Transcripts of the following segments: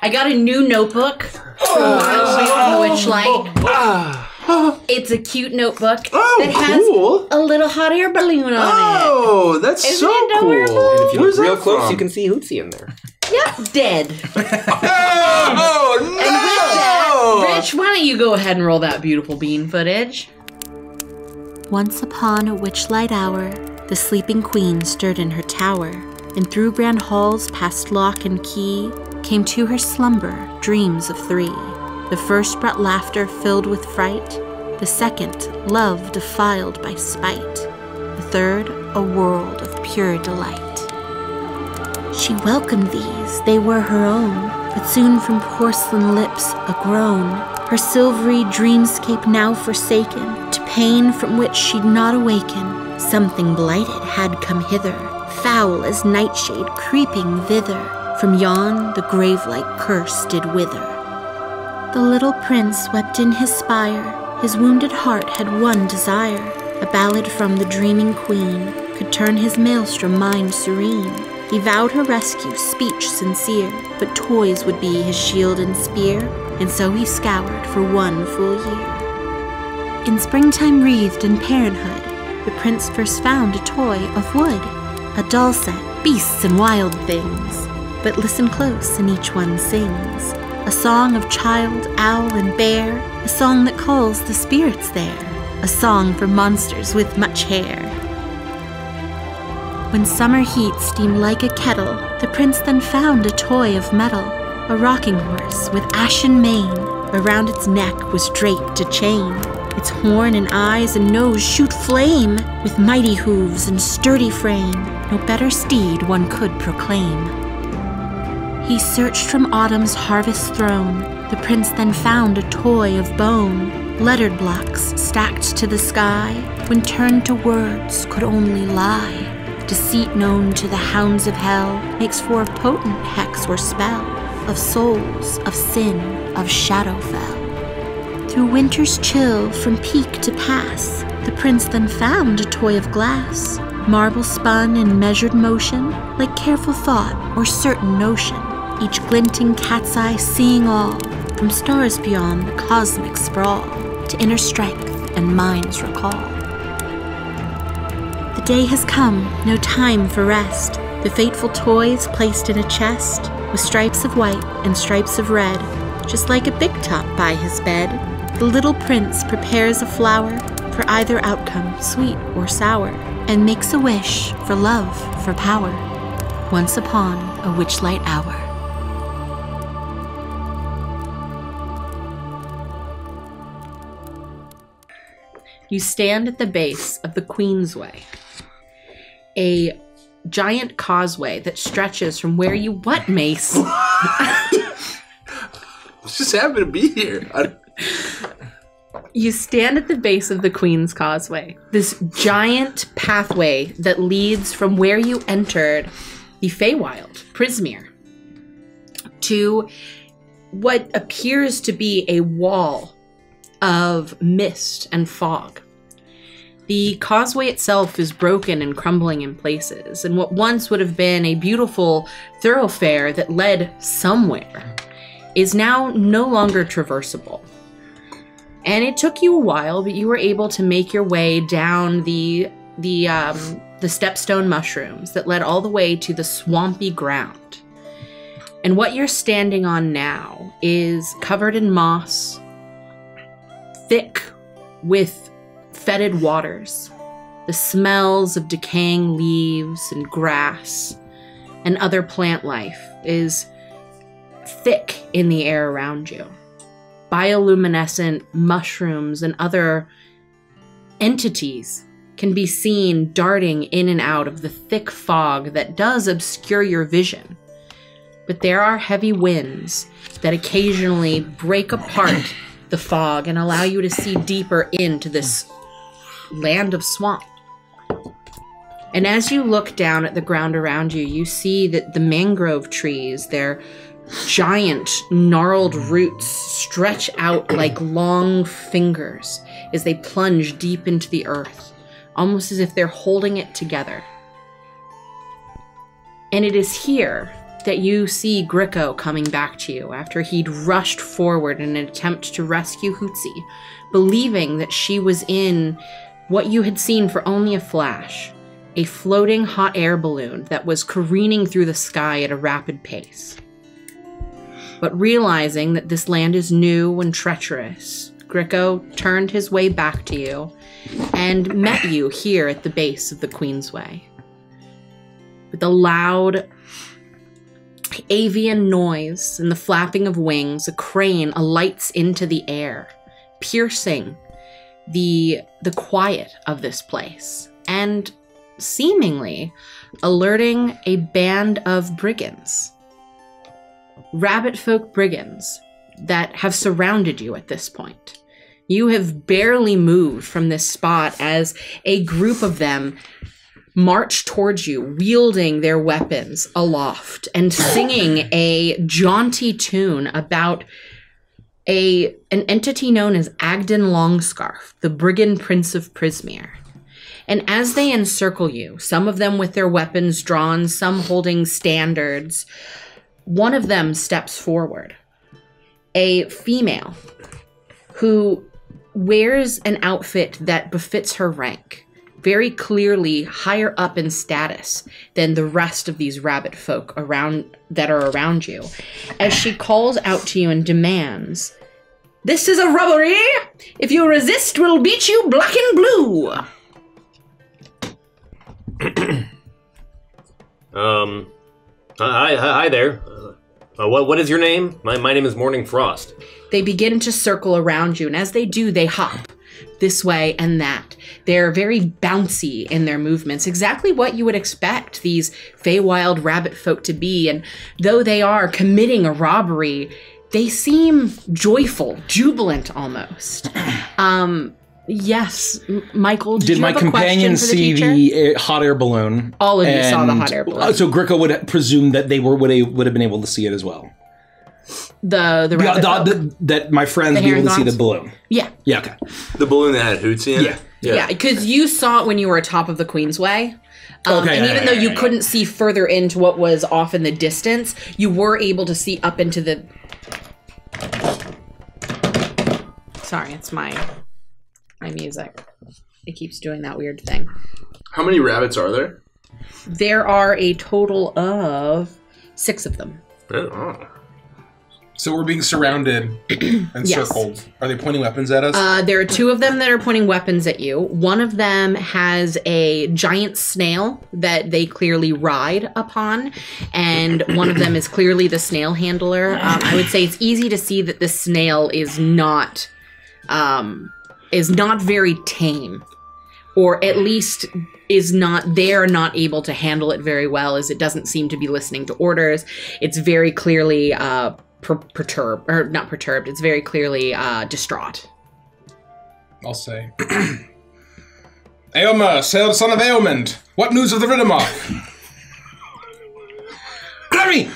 I got a new notebook from oh, the Witchlight. Ah. It's a cute notebook Oh, that has cool. a little hot air balloon on it. Oh, that's Isn't so it adorable? cool. And If you Where's look real close, from? you can see Hootsie in there. it. Yep, dead. Oh, no! And with that, Rich, why don't you go ahead and roll that beautiful bean footage? Once upon a witchlight hour, the sleeping queen stirred in her tower, and through grand halls past lock and key came to her slumber dreams of three. The first brought laughter filled with fright, the second, love defiled by spite, the third, a world of pure delight. She welcomed these, they were her own, but soon from porcelain lips a groan, her silvery dreamscape now forsaken, to pain from which she'd not awaken. Something blighted had come hither, foul as nightshade creeping thither. From yon the grave-like curse did wither. The little prince wept in his spire, his wounded heart had one desire. A ballad from the dreaming queen could turn his maelstrom mind serene. He vowed her rescue, speech sincere, but toys would be his shield and spear, and so he scoured for one full year. In springtime wreathed in parenthood, the prince first found a toy of wood, a doll set, beasts and wild things. But listen close, and each one sings a song of child, owl, and bear, a song that calls the spirits there, a song for monsters with much hair. When summer heat steamed like a kettle, the prince then found a toy of metal, a rocking horse with ashen mane. Around its neck was draped a chain. Its horn and eyes and nose shoot flame, with mighty hooves and sturdy frame. No better steed one could proclaim. He searched from autumn's harvest throne. The prince then found a toy of bone, lettered blocks stacked to the sky, when turned to words could only lie. Deceit known to the hounds of hell makes for a potent hex or spell of souls, of sin, of Shadowfell. Through winter's chill from peak to pass, the prince then found a toy of glass, marble spun in measured motion, like careful thought or certain notion, each glinting cat's eye seeing all, from stars beyond the cosmic sprawl, to inner strength and mind's recall. The day has come, no time for rest. The fateful toys placed in a chest, with stripes of white and stripes of red, just like a big top by his bed. The little prince prepares a flower for either outcome, sweet or sour, and makes a wish for love, for power. Once upon a witchlight hour. You stand at the base of the Queensway, a giant causeway that stretches from where you what, Mace? Just happy to be here. I, You stand at the base of the Queen's Causeway, this giant pathway that leads from where you entered the Feywild, Prismeer, to what appears to be a wall of mist and fog. The causeway itself is broken and crumbling in places, and what once would have been a beautiful thoroughfare that led somewhere is now no longer traversable. And it took you a while, but you were able to make your way down the the um, the stepstone mushrooms that led all the way to the swampy ground. And what you're standing on now is covered in moss, thick with fetid waters, the smells of decaying leaves and grass and other plant life is thick in the air around you. Bioluminescent mushrooms and other entities can be seen darting in and out of the thick fog that does obscure your vision. But there are heavy winds that occasionally break apart the fog and allow you to see deeper into this land of swamp. And as you look down at the ground around you, you see that the mangrove trees, their giant gnarled roots stretch out like long fingers as they plunge deep into the earth, almost as if they're holding it together. And it is here that you see Gricko coming back to you after he'd rushed forward in an attempt to rescue Hootsie, believing that she was in what you had seen for only a flash a floating hot air balloon that was careening through the sky at a rapid pace. But realizing that this land is new and treacherous, Gricko turned his way back to you and met you here at the base of the Queensway. With a loud avian noise and the flapping of wings, a crane alights into the air, piercing the the quiet of this place and seemingly alerting a band of brigands. Rabbit folk brigands that have surrounded you at this point. You have barely moved from this spot as a group of them march towards you, wielding their weapons aloft and singing a jaunty tune about a an entity known as Agdon Longscarf, the brigand prince of Prismeer. And as they encircle you, some of them with their weapons drawn, some holding standards, one of them steps forward. A female who wears an outfit that befits her rank, very clearly higher up in status than the rest of these rabbit folk around that are around you, as she calls out to you and demands, "This is a robbery. If you resist, we'll beat you black and blue." Um, hi, hi, hi there. Uh, what, what is your name? My, my name is Morning Frost. They begin to circle around you, and as they do, they hop this way and that. They're very bouncy in their movements, exactly what you would expect these Feywild rabbit folk to be. And though they are committing a robbery, they seem joyful, jubilant almost. Um, yes, Michael, did, Did you my have a companion question for see teacher? the uh, hot air balloon? All of you saw the hot air balloon. uh, So Gricko would presume that they were would, have, would have been able to see it as well. the the The- the- the- that my friends The be able to see the balloon. yeah. Yeah, okay. The balloon that had Hoots in Yeah. Yeah, because you saw it when you were atop of the Queensway. Um, Okay, and yeah, even yeah, though you yeah, yeah. couldn't see further into what was off in the distance, you were able to see up into the. Sorry, it's my my music. It keeps doing that weird thing. How many rabbits are there? There are a total of six of them. Oh. So we're being surrounded and Yes. circled. Are they pointing weapons at us? Uh, there are two of them that are pointing weapons at you. One of them has a giant snail that they clearly ride upon, and one of them is clearly the snail handler. Um, I would say it's easy to see that the snail is not um, is not very tame, or at least is not they are not able to handle it very well, as it doesn't seem to be listening to orders. It's very clearly uh, per- perturbed, or not perturbed. It's very clearly uh, distraught. I'll say. Éomer, son of Éomund, what news of the Riddermark? Grammy!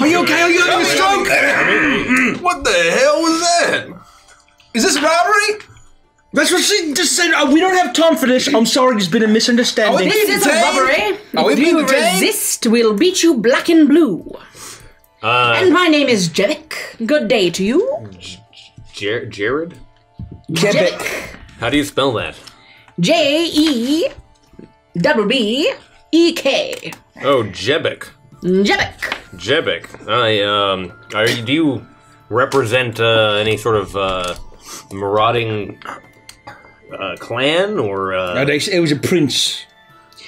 Are you okay? Are you having a stroke? What the hell was that? Is this robbery? That's what she just said. Uh, we don't have time for this. I'm sorry, there's been a misunderstanding. Oh, This is a detained? robbery. Are we If being you detained? resist, we'll beat you black and blue. Uh, And my name is Jevik. Good day to you. Jer- Jared? Jevik. How do you spell that? J E double B E K. Oh, Jebek. Jebek. Jebek. I, um, are you, do you represent, uh, any sort of, uh, marauding, uh, clan or, No, uh, they- it was a prince.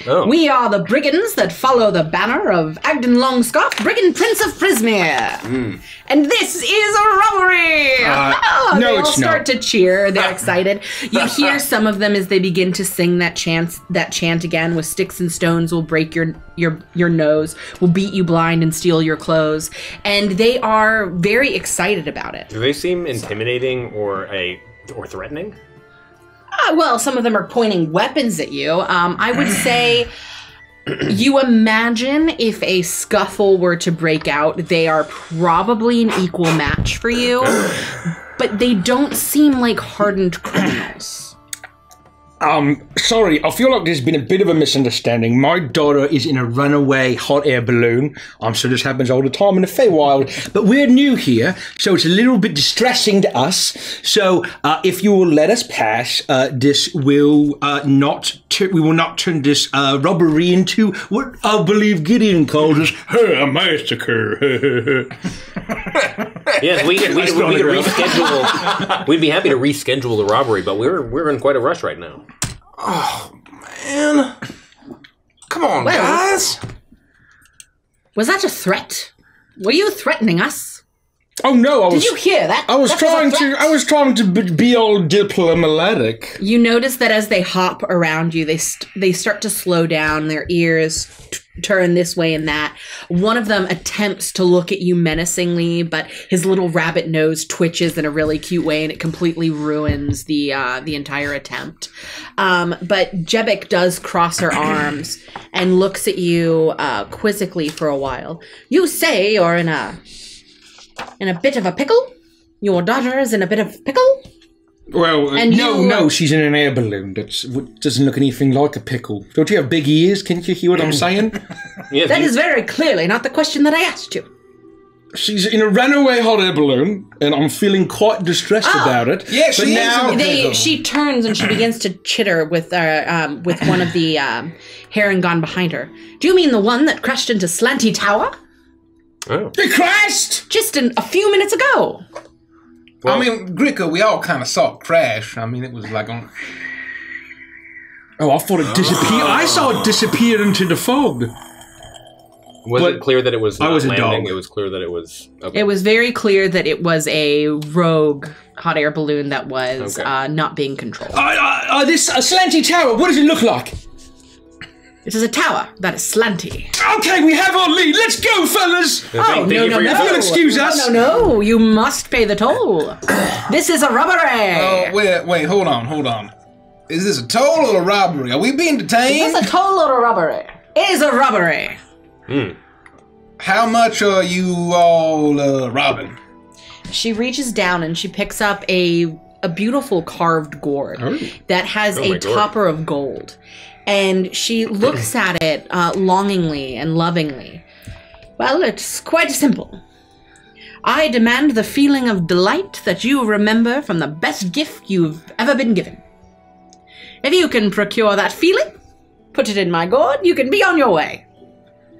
Oh. We are the brigands that follow the banner of Agdon Longscarf, Brigand Prince of Prismeer. And this is a robbery! Uh, no, they all start not. to cheer. They're excited. You hear some of them as they begin to sing that chant. That chant again with sticks and stones will break your your your nose, will beat you blind and steal your clothes. And they are very excited about it. Do they seem intimidating or a, or threatening? Uh, well, some of them are pointing weapons at you. Um, I would say you imagine if a scuffle were to break out, they are probably an equal match for you, but they don't seem like hardened criminals. Um, sorry, I feel like there's been a bit of a misunderstanding. My daughter is in a runaway hot air balloon. I'm sure this happens all the time in the Feywild, but we're new here, so it's a little bit distressing to us. So, uh, if you will let us pass, uh, this will uh, not tu- we will not turn this uh, robbery into what I believe Gideon calls us a massacre. Yes, we could, we, could, we could reschedule. We'd be happy to reschedule the robbery, but we're we're in quite a rush right now. Oh man. Come on, Well- guys. Was that a threat? Were you threatening us? oh no, I was. Did you hear that? I was That a trying to. I was trying to be, be all diplomatic. You notice that as they hop around you, they st- they start to slow down. Their ears t- turn this way and that. One of them attempts to look at you menacingly, but his little rabbit nose twitches in a really cute way, and it completely ruins the uh, the entire attempt. Um, but Jebek does cross her arms and looks at you uh, quizzically for a while. You say you're in a in a bit of a pickle. Your daughter is in a bit of pickle. Well, uh, And no, you, no, she's in an air balloon. that doesn't look anything like a pickle. Don't you have big ears? Can you hear what I'm saying? Yes, That you- is very clearly not the question that I asked you. she's in a runaway hot air balloon, and I'm feeling quite distressed Oh. about it. Yeah, she but is now They, she turns and she begins to chitter with uh, um, with one of the um, gone behind her. Do you mean the one that crashed into Slanty Tower Oh. it crashed just in, a few minutes ago? I mean, Gricko, we all kind of saw it crash. I mean, it was like on. Oh, I thought it disappeared. I saw it disappear into the fog. Was But it clear that it was I not was a landing? dog. It was clear that it was. Okay. It was very clear that it was a rogue hot air balloon that was Okay. uh, not being controlled. I, I, I, this a slanty tower. What does it look like? It is a tower that is slanty. Okay, we have our lead. Let's go, fellas. Thank- thank you for your If you'll excuse us. No, no, no, you must pay the toll. this is a robbery. Oh, wait, wait, hold on, hold on. Is this a toll or a robbery? Are we being Is detained? this a toll or a robbery? It is a robbery. Hmm. How much are you all uh, robbing? She reaches down and she picks up a a beautiful carved gourd that has Oh a topper of gold, and she looks at it uh, longingly and lovingly. Well, it's quite simple. I demand the feeling of delight that you remember from the best gift you've ever been given. If you can procure that feeling, put it in my gourd, you can be on your way.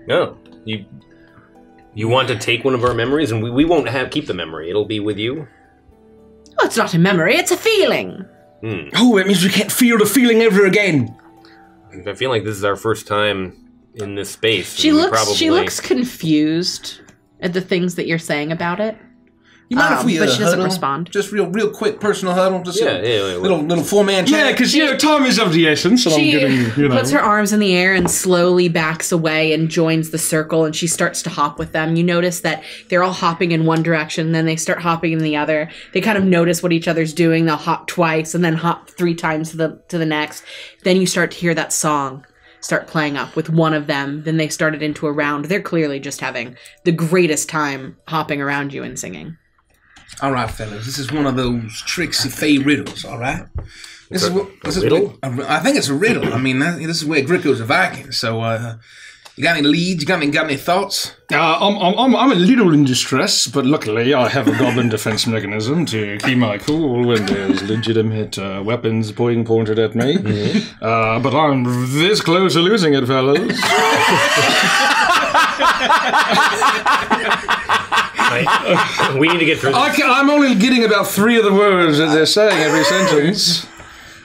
No, you. You want to take one of our memories, and we, we won't have keep the memory. It'll be with you. Oh, it's not a memory, it's a feeling. Oh, it means we can't feel the feeling ever again. I feel like this is our first time in this space. She looks Probably, she looks confused at the things that you're saying about it. You mind Um, if we but uh, she doesn't huddle? respond. Just real, real quick personal huddle. Just Yeah, a yeah, yeah, little, little four man. Yeah, because you know time is of the essence, and I'm She getting you know. puts her arms in the air and slowly backs away and joins the circle and she starts to hop with them. You notice that they're all hopping in one direction, then they start hopping in the other. They kind of notice what each other's doing. They'll hop twice and then hop three times to the to the next. Then you start to hear that song start playing up with one of them. Then they started into a round. They're clearly just having the greatest time hopping around you and singing. All right, fellas, this is one of those tricksy fey riddles. All right. This is what this is riddle? what- a- I think it's a riddle. I mean, this is where Gricko's a Viking. So, uh, you got any leads? You got any got any thoughts? Uh, I'm, I'm, I'm, I'm a little in distress, but luckily I have a goblin defense mechanism to keep my cool when there's legitimate uh, weapons being pointed at me. Uh, but I'm this close to losing it, fellas. Right. we need to get through. I This. can, I'm only getting about three of the words that they're saying every sentence.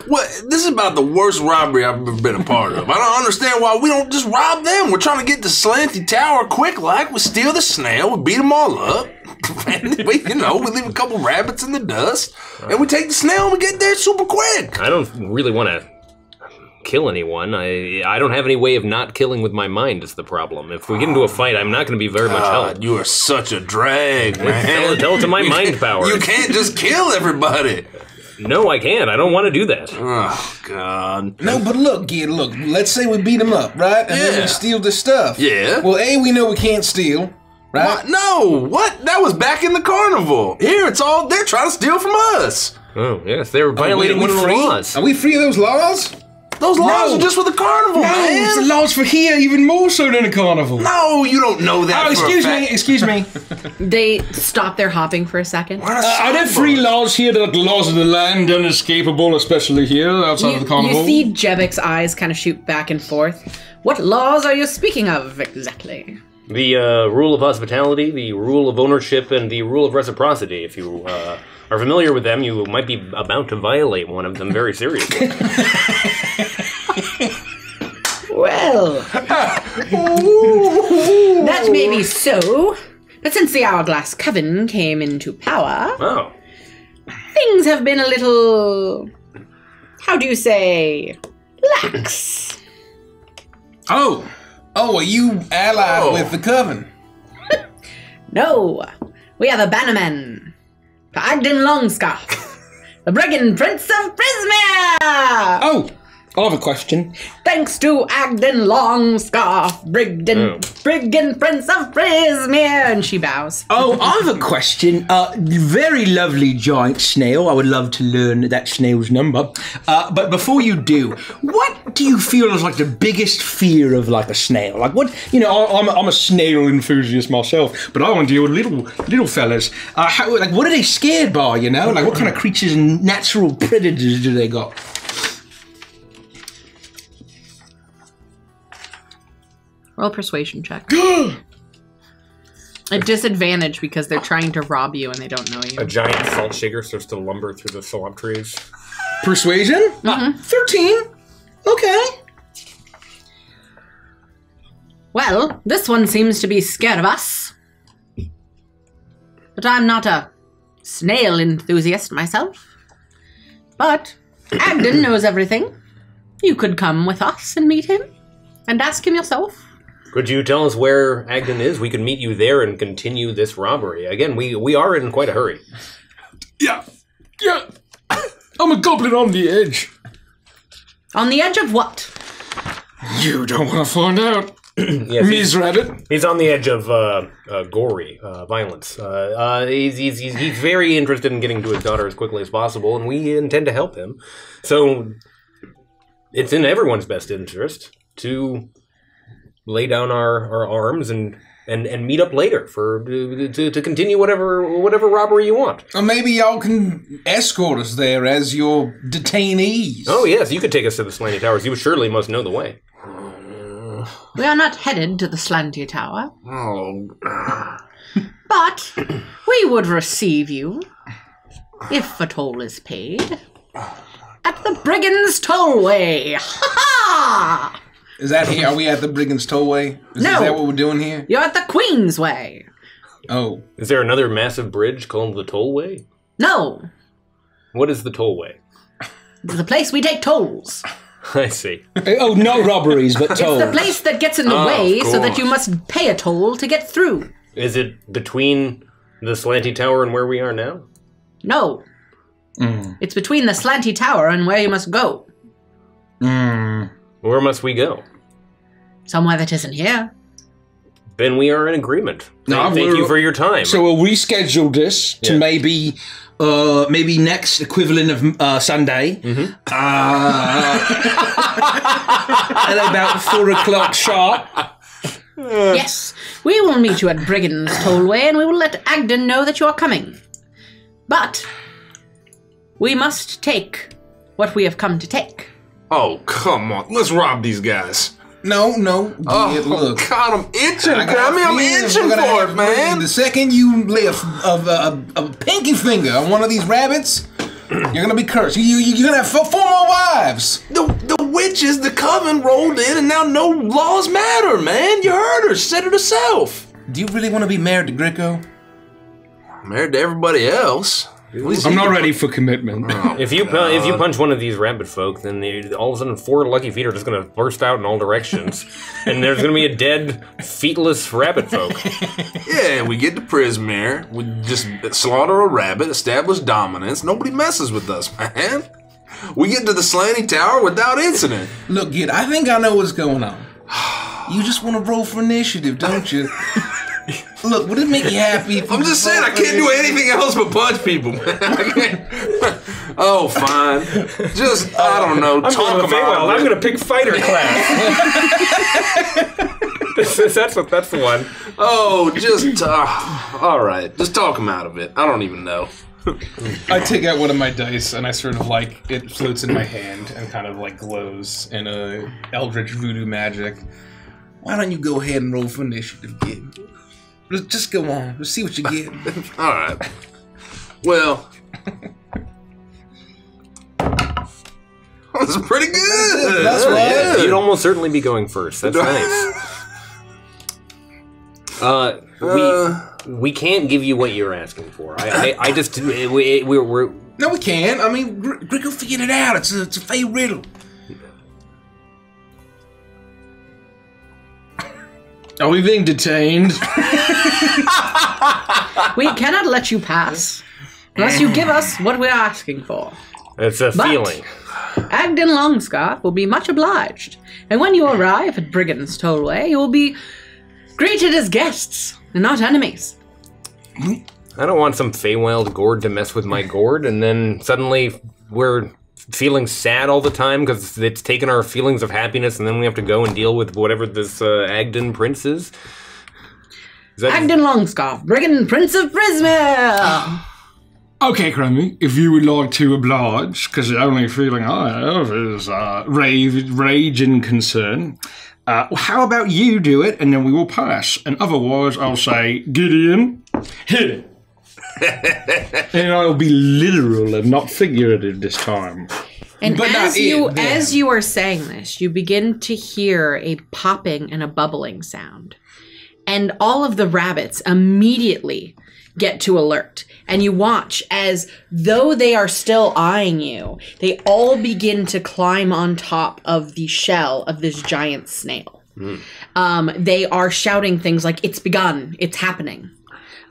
What? This is about the worst robbery I've ever been a part of. I don't understand why we don't just rob them. We're trying to get to Slanty Tower quick, like we steal the snail, we beat them all up, and we, you know, we leave a couple rabbits in the dust, and we take the snail and we get there super quick. I don't really want to kill anyone. I I don't have any way of not killing with my mind. Is the problem? If we get into a ah. fight, I'm not going to be very much help. You are such a drag, man. Tell, tell it to my You mind can't- power. You can't just kill everybody. No, I can't. I don't want to do that. Oh God. No, but look, kid, look. Let's say we beat him up, right? And then we steal the stuff. Yeah. Well, a we know we can't steal, right? What? No, what? That was back in the carnival. Here, it's all they're trying to steal from us. Oh, yes, they were violating we one of the laws. Are we free of those laws? Those laws No. are just for the carnival, No, it's the laws for here even more so than a carnival. No, you don't know that. Oh, for a excuse me, excuse me. They stop their hopping for a second. We're a Uh, are there free laws here that are the laws of the land unescapable, especially here outside You, of the carnival? you see Jebek's eyes kind of shoot back and forth. What laws are you speaking of exactly? The uh, rule of hospitality, the rule of ownership, and the rule of reciprocity. If you uh, are familiar with them, you might be about to violate one of them very seriously. Well, that may be so, but since the Hourglass Coven came into power, oh, things have been a little. How do you say? lax. Oh. Oh, are you allied Oh. with the coven? No, we are the Bannermen. For Agdon Longscarf, the brigand prince of Prismeer! oh, I have a question. Thanks to Agdon Longscarf, Brigden, Oh. brigand prince of Prismeer! And she bows. Oh, I have a question. Uh, very lovely giant snail. I would love to learn that snail's number. Uh, but before you do, what do you feel is like the biggest fear of like a snail? Like what? You know, I- I'm a, I'm a snail enthusiast myself, but I want to deal with little little fellas. Uh, how, like what are they scared by? You know, like what kind of creatures and natural predators do they got? Roll persuasion check. A disadvantage because they're trying to rob you and they don't know you. a giant salt shaker starts to lumber through the swamp trees. Persuasion? Uh, Thirteen. Okay. Well, this one seems to be scared of us. But I'm not a snail enthusiast myself. But Agdon knows everything. You could come with us and meet him and ask him yourself. Could you tell us where Agdon is? We could meet you there and continue this robbery. Again, we we are in quite a hurry. Yeah. Yeah. I'm a goblin on the edge. On the edge of what? You don't want to find out. Yes, he's, Rabbit. he's on the edge of uh, uh, gory uh, violence. Uh, uh, he's, he's, he's, he's very interested in getting to his daughter as quickly as possible, and we intend to help him. So it's in everyone's best interest to lay down our, our arms and, and, and meet up later for to, to continue whatever whatever robbery you want. Or maybe y'all can escort us there as your detainees. Oh yes, you could take us to the Slanty Towers. You surely must know the way. We are not headed to the Slanty Tower, Oh, but we would receive you, if a toll is paid, at the Brigand's Tollway. Ha ha! Is that here? Are we at the Brigand's Tollway? Is, No. is that what we're doing here? You're at the Queen's Way. Oh. Is there another massive bridge called the Tollway? No, What is the Tollway? it's the place we take tolls. I see. Oh, not robberies, but It's tolls. the place that gets in the Oh, way so that you must pay a toll to get through. Is it between the Slanty Tower and where we are now? No. Mm. It's between the Slanty Tower and where you must go. Mm. Where must we go? Somewhere that isn't here. Then we are in agreement. No, Thank, thank you for your time. So we'll reschedule this to Yeah. maybe, uh, maybe next equivalent of uh, Sunday. Uh, at about four o'clock sharp. Yes, we will meet you at Brigand's Tollway and we will let Agdon know that you are coming. But we must take what we have come to take. Oh, come on. Let's rob these guys. No, no. Oh, yeah, look. God, I'm itching. I I, mean, I'm itching for it, man. The second you lay a, a, a, a pinky finger on one of these rabbits, you're gonna be cursed. You, you, you're gonna have four, four more wives. The, the witches, the coven rolled in, and now no laws matter, man. You heard her. She said it herself. Do you really want to be married to Gricko? Married to everybody else. At I'm not ready for commitment. Oh, if you pu- if you punch one of these rabbit folk, then they, all of a sudden four lucky feet are just going to burst out in all directions, and there's going to be a dead, feetless rabbit folk. Yeah, we get to Prismeer. We just slaughter a rabbit, establish dominance. Nobody messes with us, man. We get to the Slanty Tower without incident. Look, kid, I think I know what's going on. You just want to roll for initiative, don't you? Look, would it make you happy? if I'm just saying, I can't do anything else but punch people, man. Oh, fine. Just I don't know. I'm talk going to about Feywild. it. I'm going to pick fighter class. that's what. That's the one. Oh, just uh, all right. Just talk him out of it. I don't even know. I take out one of my dice and I sort of like it floats in my hand and kind of like glows in a eldritch voodoo magic. Why don't you go ahead and roll for initiative, kid? Just, just go on. Let's see what you get. All right. Well, that's pretty good. That's right. You'd almost certainly be going first. That's nice. Uh, we Uh, we can't give you what you're asking for. I I, I just we, we, we're No, we can't. I mean, Gr- Gricko figured it out. It's a, it's a fey riddle. Are we being detained? We cannot let you pass unless you give us what we're asking for. it's a But- feeling. Agdon Longscarf will be much obliged, and when you arrive at Brigand's Tollway, you will be greeted as guests and not enemies. I don't want some Feywild gourd to mess with my gourd, and then suddenly we're feeling sad all the time because it's taken our feelings of happiness, and then we have to go and deal with whatever this uh, Agdon prince is. Is that Agdon Longscarf, Brigand Prince of Prismeer! Okay, Crummy, if you would like to oblige, because the only feeling I have is uh, rage, rage and concern, uh, how about you do it and then we will pass? And otherwise, I'll say, Gideon, hit it. And I'll be literal and not figurative this time. And But as you it, as you are saying this, you begin to hear a popping and a bubbling sound. And all of the rabbits immediately get to alert. And you watch as though they are still eyeing you, they all begin to climb on top of the shell of this giant snail. Um, they are shouting things like, It's begun, it's happening.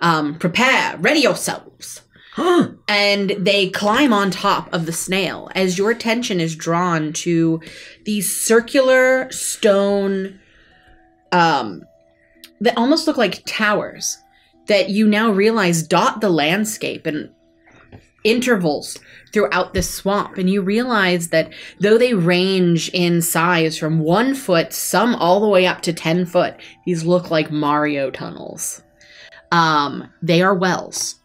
Um, prepare, ready yourselves. And they climb on top of the snail. As your attention is drawn to these circular stone um that almost look like towers that you now realize dot the landscape in intervals throughout this swamp. And you realize that though they range in size from one foot some all the way up to 10 foot these look like mario tunnels um they are wells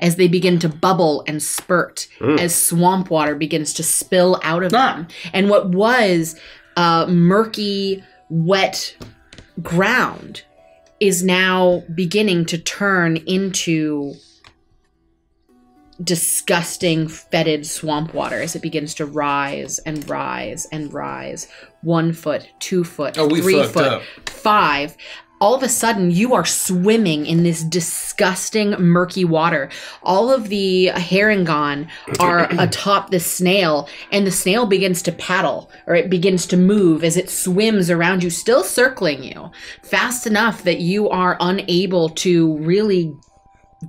as they begin to bubble and spurt as swamp water begins to spill out of Ah. them. And what was uh, murky, wet ground is now beginning to turn into disgusting, fetid swamp water as it begins to rise and rise and rise. One foot, two foot, Oh, three foot, up. five. All of a sudden, you are swimming in this disgusting, murky water. All of the harengon are atop the snail, and the snail begins to paddle, or it begins to move as it swims around you, still circling you, fast enough that you are unable to really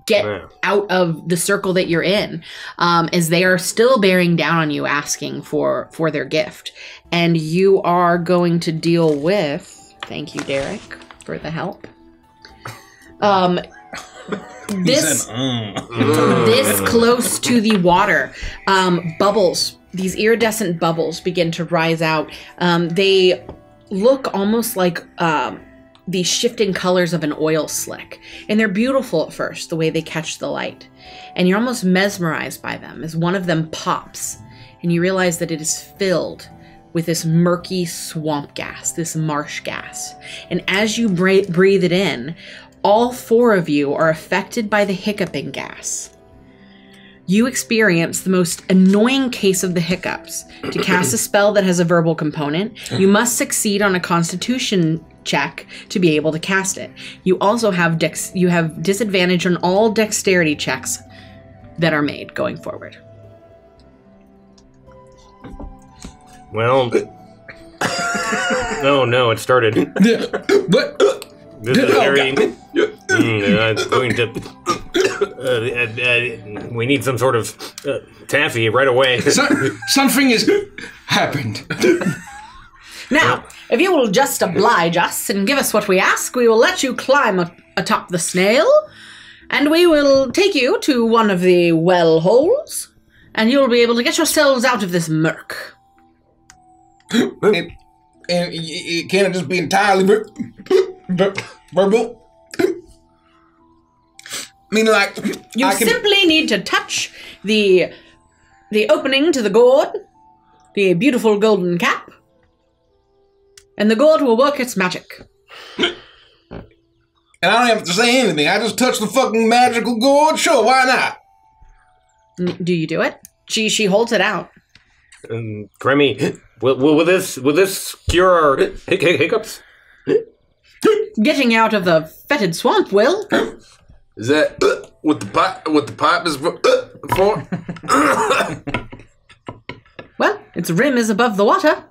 get Yeah. out of the circle that you're in um, as they are still bearing down on you asking for for their gift and you are going to deal with thank you derek for the help. Um this Mm. this close to the water um, bubbles these iridescent bubbles begin to rise out. Um, they look almost like um, the shifting colors of an oil slick and they're beautiful at first the way they catch the light. And you're almost mesmerized by them as one of them pops and you realize that it is filled with this murky swamp gas, this marsh gas. And as you breathe it in, all four of you are affected by the hiccuping gas. You experience the most annoying case of the hiccups. To cast a spell that has a verbal component, you must succeed on a constitution check to be able to cast it. You also have dex you have disadvantage on all dexterity checks that are made going forward. Well, no, no, it started. But This is very. Mm, uh, it's going to. Uh, uh, uh, we need some sort of uh, taffy right away. so, something has happened. Now, if you will just oblige us and give us what we ask, we will let you climb a- atop the snail, and we will take you to one of the well holes, and you'll be able to get yourselves out of this murk. And, and it, it, can it just be entirely ver- ver- verbal? I mean, like, You I can. simply need to touch the the opening to the gourd, the beautiful golden cap, and the gourd will work its magic. and I don't have to say anything. I just touch the fucking magical gourd. Sure, why not? N- do you do it? She she holds it out. Um, Grammy, will, will, will this will this cure our hic- hic- hiccups? Getting out of the fetid swamp will. Is that uh, what the pipe? What the pipe is for? Uh, for? Well, its rim is above the water.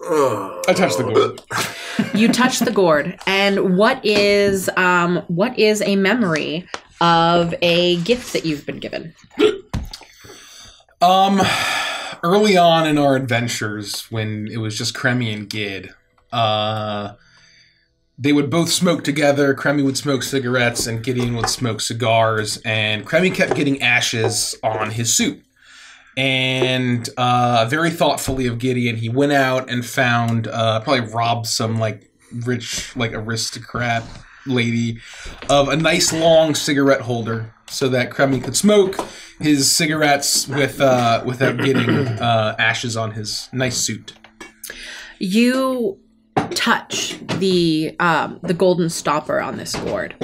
I touch the gourd. You touch the gourd, and what is um what is a memory of a gift that you've been given? Um, early on in our adventures, when it was just Kremi and Gid, uh, they would both smoke together. Kremi would smoke cigarettes, and Gideon would smoke cigars. And Kremi kept getting ashes on his suit. And uh, very thoughtfully of Gideon, he went out and found, uh, probably robbed some like rich, like aristocrat lady of a nice long cigarette holder so that Kremlin could smoke his cigarettes with uh, without getting uh, ashes on his nice suit. You touch the um, the golden stopper on this gourd,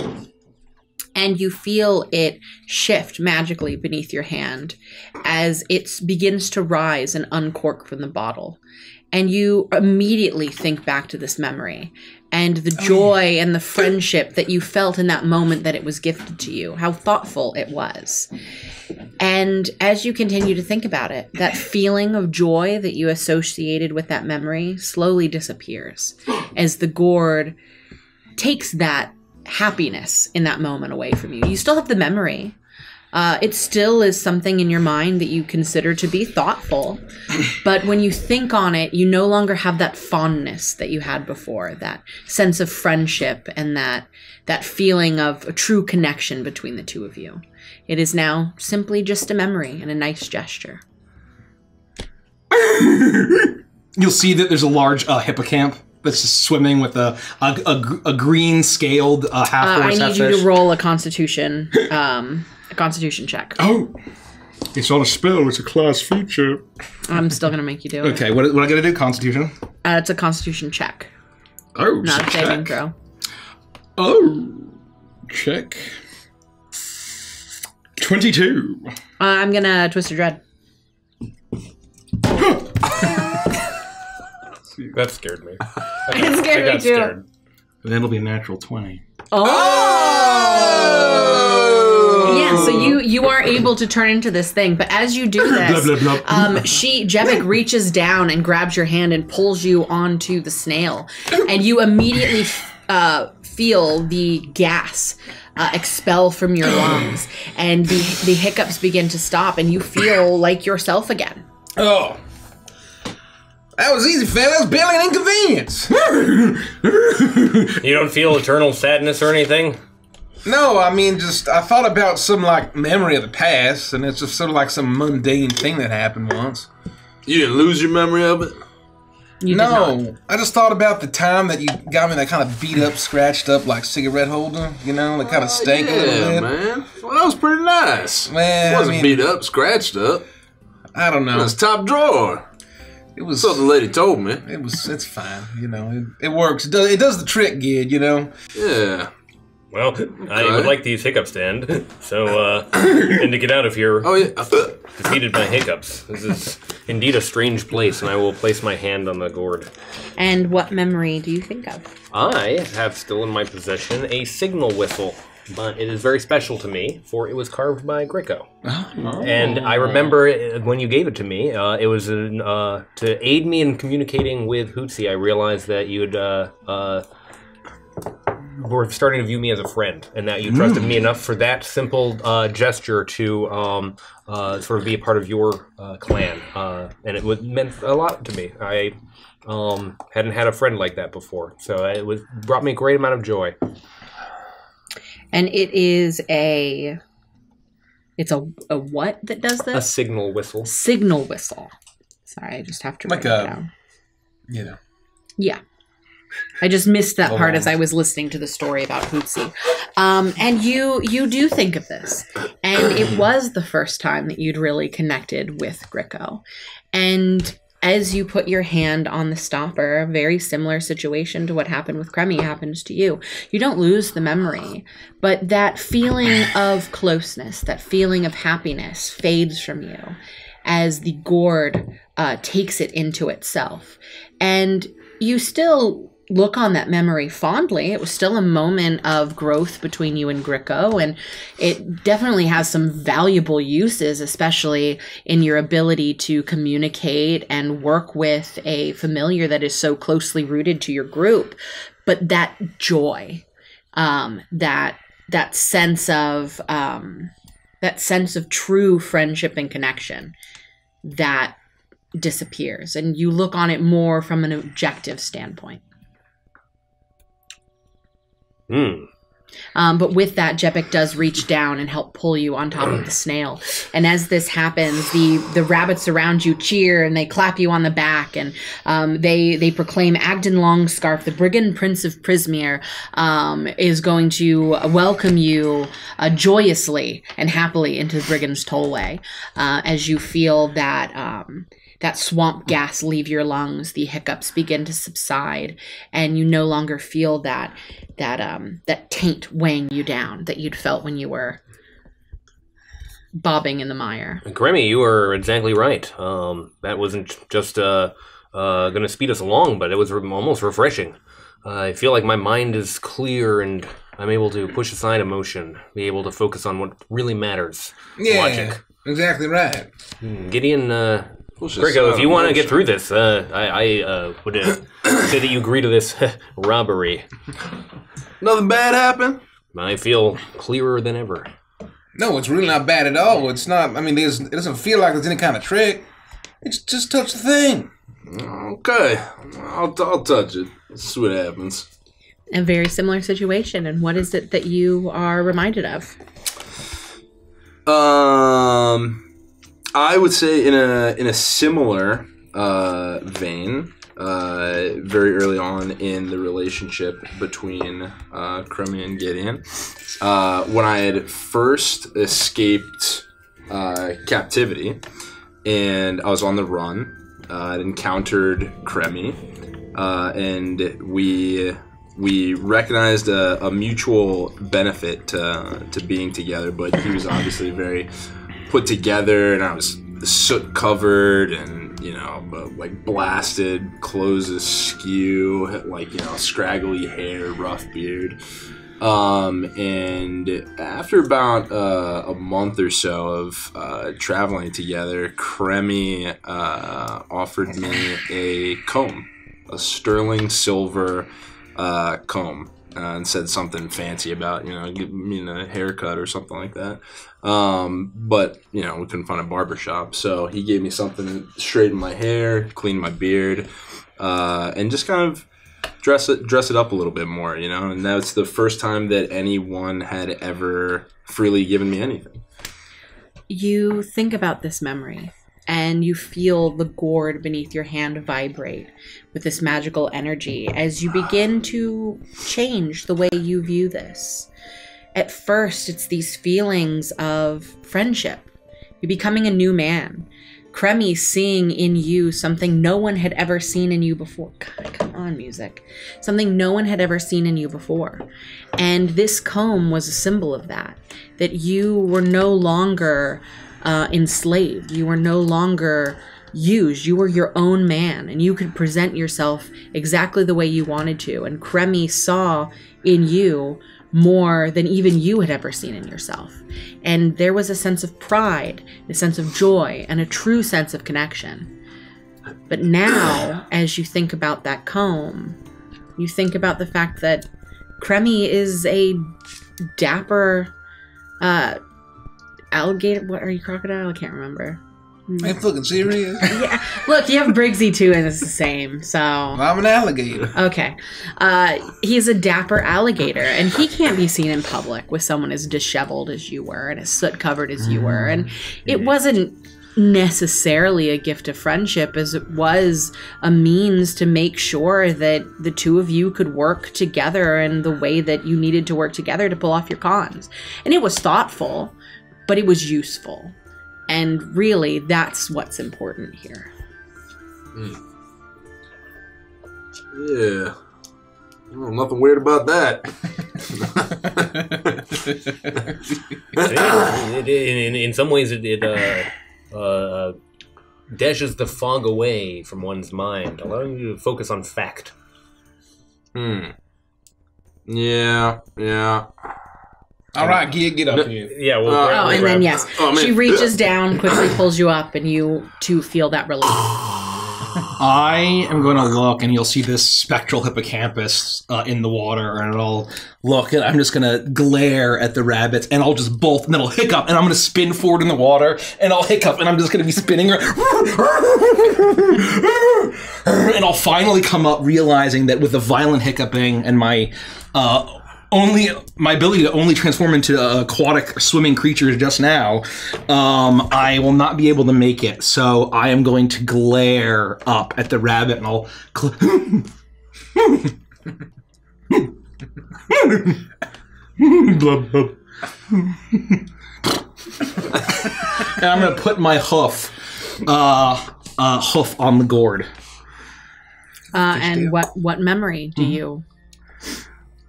and you feel it shift magically beneath your hand as it begins to rise and uncork from the bottle. And you immediately think back to this memory and the oh, joy and the friendship that you felt in that moment that it was gifted to you, how thoughtful it was. And as you continue to think about it, that feeling of joy that you associated with that memory slowly disappears as the gourd takes that happiness in that moment away from you. You still have the memory. Uh, it still is something in your mind that you consider to be thoughtful. But when you think on it, you no longer have that fondness that you had before, that sense of friendship and that that feeling of a true connection between the two of you. It is now simply just a memory and a nice gesture. You'll see that there's a large uh, hippocamp that's just swimming with a a, a, a green scaled uh, half Uh, I need you fish. to roll a constitution um, a constitution check. Oh, it's not a spell; it's a class feature. I'm still gonna make you do it. Okay, what, what I gotta do? Constitution. Uh, it's a constitution check, Oh, not a saving throw. Oh, check. Twenty-two. Uh, I'm gonna twist a dread. That scared me. It scared I me too. scared. That'll be a natural twenty. Oh. Yeah, so you you are able to turn into this thing, but as you do this, Blah, blah, blah. um, she Jebek reaches down and grabs your hand and pulls you onto the snail, and you immediately uh, feel the gas uh, expel from your lungs, and the the hiccups begin to stop, and you feel like yourself again. Oh. That was easy, fellas. Barely an inconvenience. You don't feel eternal sadness or anything? No, I mean, just I thought about some like memory of the past, and it's just sort of like some mundane thing that happened once. You didn't lose your memory of it? You. No, I just thought about the time that you got me that kind of beat up, scratched up like cigarette holder. You know, that kind of oh, stank a yeah, little bit. man. Well, that was pretty nice. Man, it wasn't mean- beat up, scratched up. I don't It know. was top drawer. It was. So the lady told me. It was. It's fine. You know, it, it works. It does. It does the trick, Gid. You know. Yeah. Well, I would like these hiccups to end. So, uh, and to get out of here Oh yeah. Defeated by hiccups. This is indeed a strange place, and I will place my hand on the gourd. And what memory do you think of? I have still in my possession a signal whistle, but it is very special to me, for it was carved by Gricko. And I remember uh, when you gave it to me, uh, it was an, uh, to aid me in communicating with Hootsie. I realized that you'd uh, uh, were starting to view me as a friend, and that you trusted me enough for that simple uh, gesture to um, uh, sort of be a part of your uh, clan. Uh, and it was, meant a lot to me. I um, hadn't had a friend like that before, so it was brought me a great amount of joy. And it is a It's a, a what that does A signal whistle. Signal whistle. Sorry, I just have to Like write it a- down. You know. Yeah. I just missed that Hold part on. as I was listening to the story about Hootsie. Um, and you you do think of this. And it was the first time that you'd really connected with Gricko. And as you put your hand on the stopper, a very similar situation to what happened with Cremmy happens to you. You don't lose the memory, but that feeling of closeness, that feeling of happiness fades from you as the gourd uh, takes it into itself. And you still look on that memory fondly. It was still a moment of growth between you and Gricko, and it definitely has some valuable uses, especially in your ability to communicate and work with a familiar that is so closely rooted to your group. But that joy, um, that that sense of um, that sense of true friendship and connection, that disappears, and you look on it more from an objective standpoint. Hmm. Um, but with that, Jepik does reach down and help pull you on top of the snail. And as this happens, the the rabbits around you cheer and they clap you on the back, and um, they they proclaim Agdon Longscarf, the brigand prince of Prismeer, um, is going to welcome you uh, joyously and happily into the brigand's tollway. Uh, as you feel that. That swamp gas leave your lungs, the hiccups begin to subside, and you no longer feel that that um that taint weighing you down that you'd felt when you were bobbing in the mire. Grammy, you were exactly right. Um, that wasn't just uh, uh, going to speed us along, but it was re- almost refreshing. I feel like my mind is clear and I'm able to push aside emotion, be able to focus on what really matters. Yeah. Logic. Exactly right. Hmm, Gideon, uh, Push Gricko, aside if you want to get through this, uh, I, I uh, would uh, say that you agree to this robbery. Nothing bad happened. I feel clearer than ever. No, it's really not bad at all. It's not. I mean, there's, it doesn't feel like there's any kind of trick. It's just touch the thing. Okay, I'll, I'll touch it. See what happens. A very similar situation. And what is it that you are reminded of? Um, I would say in a in a similar uh, vein, uh, very early on in the relationship between uh, Cremmy and Gideon, uh, when I had first escaped uh, captivity and I was on the run, uh, I'd encountered Cremmy, uh, and we we recognized a, a mutual benefit to, to being together, but he was obviously very put together, and I was soot covered and you know but, like blasted, clothes askew, like you know scraggly hair, rough beard. Um, and after about uh, a month or so of uh, traveling together, Cremmy uh, offered me a comb, a sterling silver uh, comb, uh, and said something fancy about you know give me a haircut or something like that. Um, but you know we couldn't find a barber shop, so he gave me something to straighten my hair, clean my beard, uh, and just kind of dress it dress it up a little bit more, you know. And that's the first time that anyone had ever freely given me anything. You think about this memory and you feel the gourd beneath your hand vibrate with this magical energy as you begin to change the way you view this. At first, it's these feelings of friendship. You're becoming a new man. Cremmy seeing in you something no one had ever seen in you before. God, come on, music. Something no one had ever seen in you before. And this comb was a symbol of that. That you were no longer uh, enslaved. You were no longer used. You were your own man and you could present yourself exactly the way you wanted to. And Cremmy saw in you more than even you had ever seen in yourself. And there was a sense of pride, a sense of joy, and a true sense of connection. But now, as you think about that comb, you think about the fact that Cremmy is a dapper uh alligator what are you crocodile? I can't remember. Are you fucking serious? Yeah. Look, you have Briggsy too, and it's the same. So I'm an alligator. okay, uh, he's a dapper alligator, and he can't be seen in public with someone as disheveled as you were and as soot covered as you were. And it wasn't necessarily a gift of friendship as it was a means to make sure that the two of you could work together in the way that you needed to work together to pull off your cons. And it was thoughtful, but it was useful. And really, that's what's important here. Yeah. Well, nothing weird about that. It- it- in, in, in some ways, it, it uh, uh, dashes the fog away from one's mind, allowing you to focus on fact. Hmm. Yeah, yeah. All right, Gid, get up here. Yeah, well, Uh, grab- Oh, and grab- then yes, Oh, she reaches down, quickly pulls you up, and you two feel that relief. I am going to look, and you'll see this spectral hippocampus uh, in the water, and it'll look, and I'm just going to glare at the rabbits, and I'll just bolt, and then I'll hiccup, and I'm going to spin forward in the water, and I'll hiccup, and I'm just going to be spinning, and I'll finally come up realizing that with the violent hiccuping and my uh, only my ability to only transform into aquatic swimming creatures just now, um, I will not be able to make it. So I am going to glare up at the rabbit and I'll. Cl- Blub, blub. and I'm gonna put my hoof, uh, uh, hoof on the gourd. Uh, and what what memory do you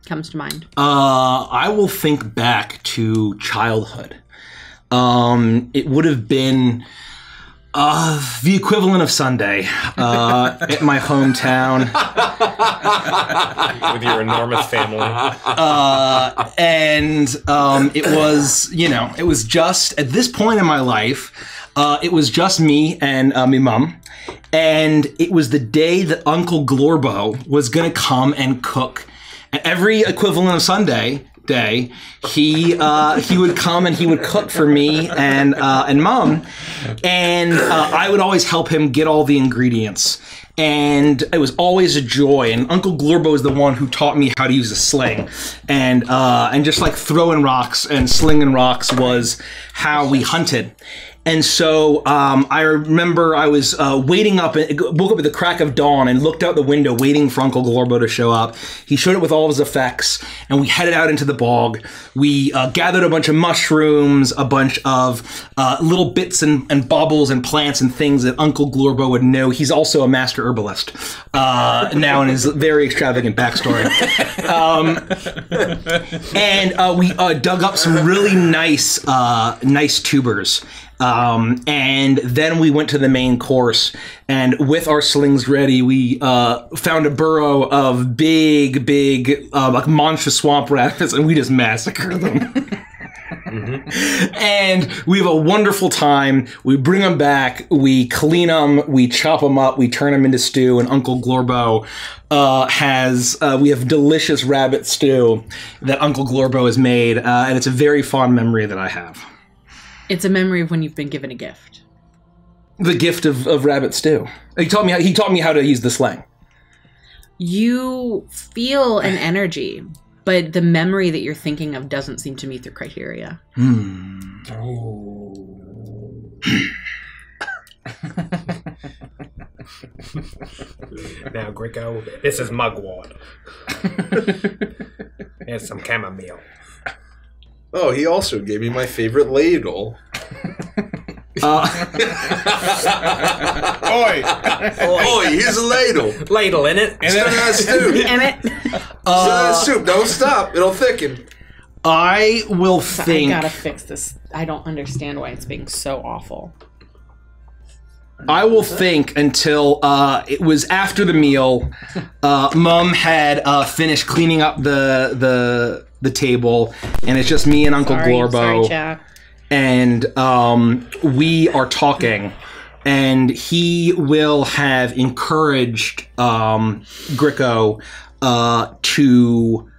comes to mind? Uh, I will think back to childhood. Um, it would have been uh, the equivalent of Sunday uh, at my hometown, with your enormous family. uh, and um, it was, you know, it was just at this point in my life, uh, it was just me and uh, my mom, and it was the day that Uncle Glorbo was gonna come and cook. Every equivalent of Sunday day, he uh, he would come and he would cook for me and uh, and mom, and uh, I would always help him get all the ingredients. And it was always a joy. And Uncle Glorbo is the one who taught me how to use a sling, and uh, and just like throwing rocks and slinging rocks was how we hunted. And so um, I remember I was uh, waiting up, woke up at the crack of dawn and looked out the window waiting for Uncle Glorbo to show up. He showed up with all of his effects, and we headed out into the bog. We uh, gathered a bunch of mushrooms, a bunch of uh, little bits and, and baubles and plants and things that Uncle Glorbo would know. He's also a master herbalist uh, now in his very extravagant backstory. Um, and uh, we uh, dug up some really nice, nice tubers. Um, and then we went to the main course, and with our slings ready, we uh, found a burrow of big, big, uh, like monstrous swamp rabbits, and we just massacred them. And we have a wonderful time. We bring them back, we clean them, we chop them up, we turn them into stew, and Uncle Glorbo uh, has, uh, we have delicious rabbit stew that Uncle Glorbo has made, uh, and it's a very fond memory that I have. It's a memory of when you've been given a gift. The gift of, of rabbit stew. He taught me how, he taught me how to use the slang. You feel an energy, but the memory that you're thinking of doesn't seem to meet the criteria. Hmm. Now, Gricko, this is mugwort. Here's some chamomile. Oh, he also gave me my favorite ladle. Uh, Oi! Oh, here's a ladle. Ladle in it. And Stir then, that stew. Damn it! Stir that soup. Don't stop. It'll thicken. I will I think. gotta fix this. I don't understand why it's being so awful. I will think until uh, it was after the meal. Uh, Mom had uh, finished cleaning up the the the table, and it's just me and Uncle Sorry, Glorbo, sorry, and um, we are talking. And he will have encouraged um, Gricko uh, to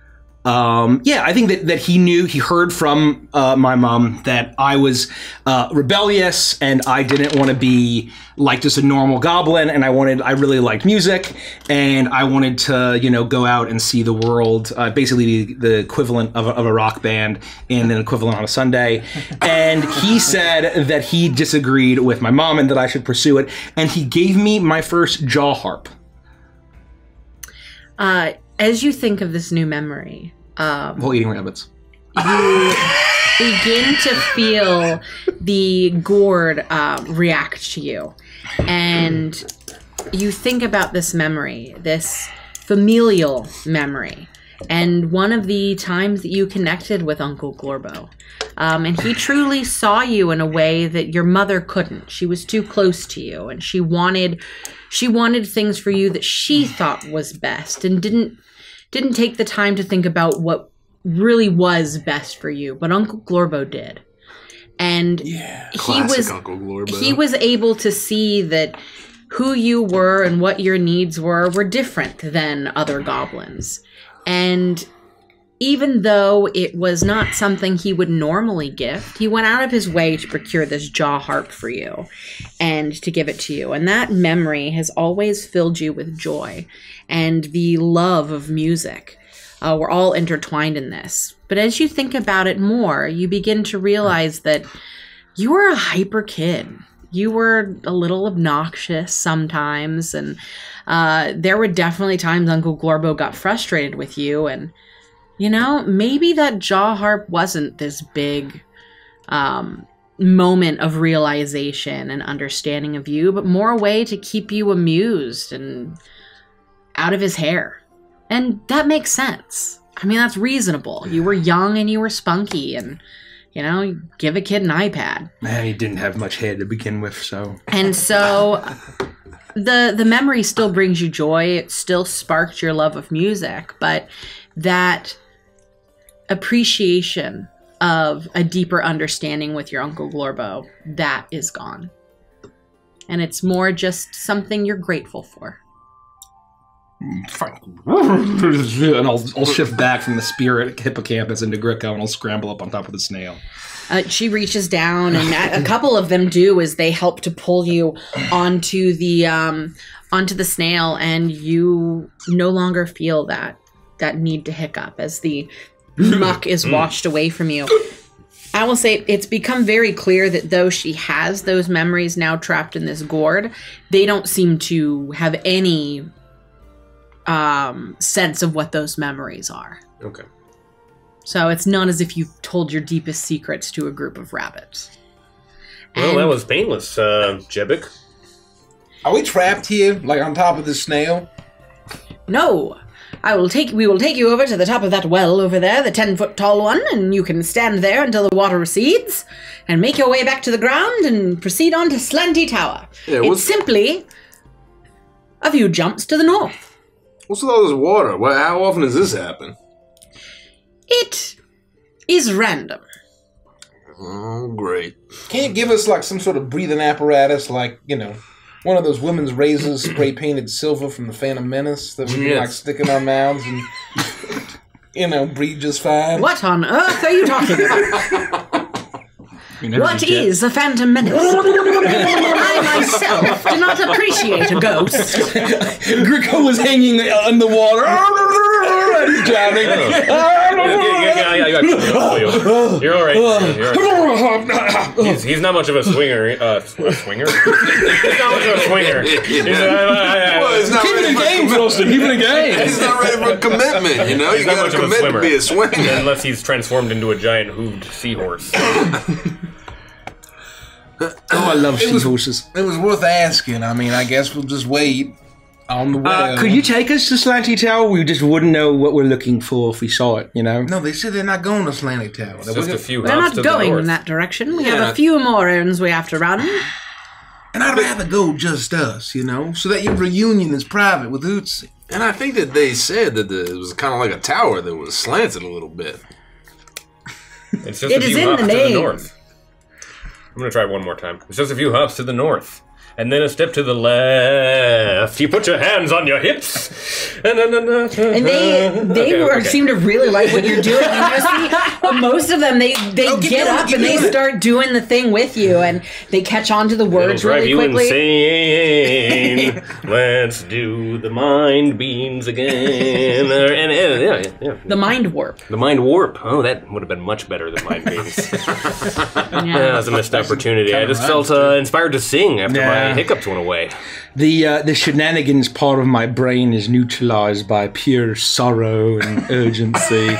um, yeah, I think that, that he knew, he heard from uh, my mom that I was uh, rebellious and I didn't want to be like just a normal goblin. And I wanted, I really liked music and I wanted to, you know, go out and see the world, uh, basically the, the equivalent of a, of a rock band and an equivalent on a Sunday. And he said that he disagreed with my mom and that I should pursue it. And he gave me my first jaw harp. Uh, as you think of this new memory, um, while eating rabbits. you begin to feel the gourd um, react to you. And you think about this memory, this familial memory, and one of the times that you connected with Uncle Glorbo. Um, and he truly saw you in a way that your mother couldn't. She was too close to you, and she wanted, she wanted things for you that she thought was best, and didn't didn't take the time to think about what really was best for you. But Uncle Glorbo did, and Yeah, he was Uncle Glorbo. he was able to see that who you were and what your needs were were different than other goblins. And even though it was not something he would normally gift, he went out of his way to procure this jaw harp for you and to give it to you. And that memory has always filled you with joy and the love of music. Uh, we're all intertwined in this. But as you think about it more, you begin to realize that you were a hyper kid. You were a little obnoxious sometimes, and uh, there were definitely times Uncle Glorbo got frustrated with you. And, you know, maybe that jaw harp wasn't this big um, moment of realization and understanding of you, but more a way to keep you amused and out of his hair. And that makes sense. I mean, that's reasonable. You were young and you were spunky, and, you know, you give a kid an iPad. Man, he didn't have much hair to begin with, so. And so the the memory still brings you joy. It still sparked your love of music, but that appreciation of a deeper understanding with your uncle Glorbo, that is gone. And it's more just something you're grateful for. and I'll, I'll shift back from the spirit hippocampus into Gricko and I'll scramble up on top of the snail. Uh, she reaches down, and a a couple of them do as they help to pull you onto the um, onto the snail, and you no longer feel that that need to hiccup as the muck is washed away from you. I will say it's become very clear that though she has those memories now trapped in this gourd, they don't seem to have any um, sense of what those memories are. Okay. So it's not as if you've told your deepest secrets to a group of rabbits. Well, And- that was painless, uh, Jebik. Are we trapped here, like on top of this snail? No. I will take we will take you over to the top of that well over there, the ten foot tall one, and you can stand there until the water recedes, and make your way back to the ground and proceed on to Slanty Tower. Yeah, it's simply a few jumps to the north. What's with all this water? Well, how often does this happen? It is random. Oh, great. Can you give us like some sort of breathing apparatus, like you know, one of those women's razors spray painted silver from the Phantom Menace that we can Yes. like stick in our mouths and you know breathe just fine? What on earth are you talking about? What is a phantom menace? I myself do not appreciate a ghost. Gricko was hanging in the water. and He's drowning. You're all right. You're all right. He's, he's not much of a swinger. Uh, sw- a swinger? he's not much of a swinger. He's, uh, uh, Well, he's not Keep it ready a for game, commi- Philston. Keep it a game. He's not ready for a commitment, you know? He's You not gotta much of a commit to swimmer. be a swinger. unless he's transformed into a giant hooved seahorse. Oh, I love It was- seahorses. It was worth asking. I mean, I guess we'll just wait on the well. Uh, could you take us to Slanty Tower? We just wouldn't know what we're looking for if we saw it, you know? No, they said they're not going to Slanty Tower. It's They're just a few We're not to going the in that direction. We Yeah. have a few more errands we have to run. and I'd rather go just us, you know, so that your reunion is private with Hootsie. And I think that they said that the, it was kind of like a tower that was slanted a little bit. It's just It a is few in hops the to the name. north. I'm gonna try one more time. It's just a few hops to the north. And then a step to the left. You put your hands on your hips, and, then And they they Okay, were, okay. seem to really like what you're doing. And you see, most of them they they Oh, keep get up and they it. start doing the thing with you, and they catch on to the It'll words drive really you quickly. insane. Let's do the mind beams again. And, and- yeah, yeah, yeah. The mind warp. The mind warp. Oh, that would have been much better than mind beams. Yeah. Yeah, that was a missed opportunity. I just felt uh, inspired to sing after Yeah. my hiccups went away. The uh, the shenanigans part of my brain is neutralized by pure sorrow and urgency.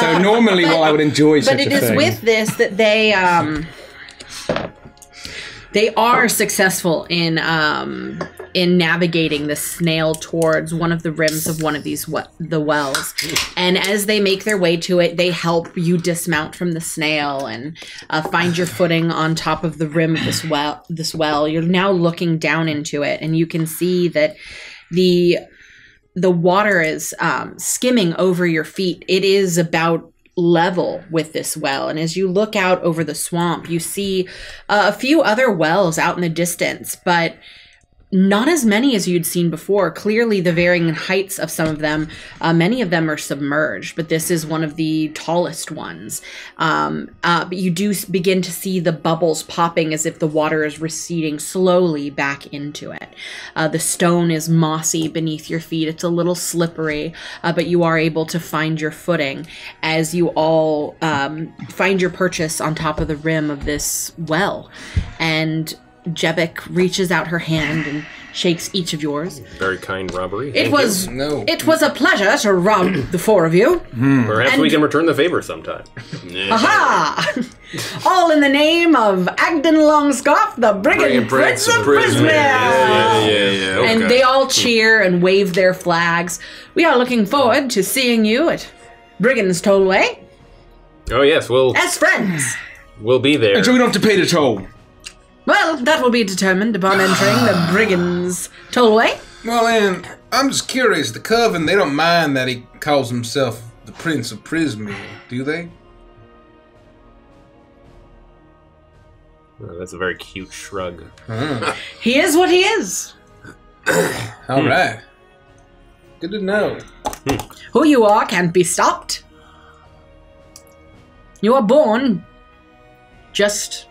so normally, while I would enjoy such but it a is thing, with this that they um they are successful in um in navigating the snail towards one of the rims of one of these we- the wells and as they make their way to it they help you dismount from the snail and uh, find your footing on top of the rim of this well this well you're now looking down into it and you can see that the the water is um, skimming over your feet. It is about level with this well. And as you look out over the swamp, you see uh, a few other wells out in the distance, but not as many as you'd seen before. Clearly, the varying heights of some of them, uh, many of them are submerged, but this is one of the tallest ones. Um, uh, but you do begin to see the bubbles popping as if the water is receding slowly back into it. Uh, the stone is mossy beneath your feet. It's a little slippery, uh, but you are able to find your footing as you all um, find your purchase on top of the rim of this well. And Jebek reaches out her hand and shakes each of yours. Very kind robbery. It Thank was No. it was a pleasure to rob the four of you. you. Perhaps we can return the favor sometime. Aha! All in the name of Agdon Longscarf, the brigand prince of Prismeer. Yeah, yeah, yeah. Okay. And they all cheer and wave their flags. We are looking forward to seeing you at Brigand's Tollway Oh yes, we'll as friends. we'll be there. and so we don't have to pay the toll. Well, that will be determined upon entering the Brigand's Tollway. Well, and I'm just curious. The coven, they don't mind that he calls himself the Prince of Prismeer, do they? Oh, that's a very cute shrug. Hmm. He is what he is. All right. Good to know. Hmm. Who you are can't be stopped. You are born just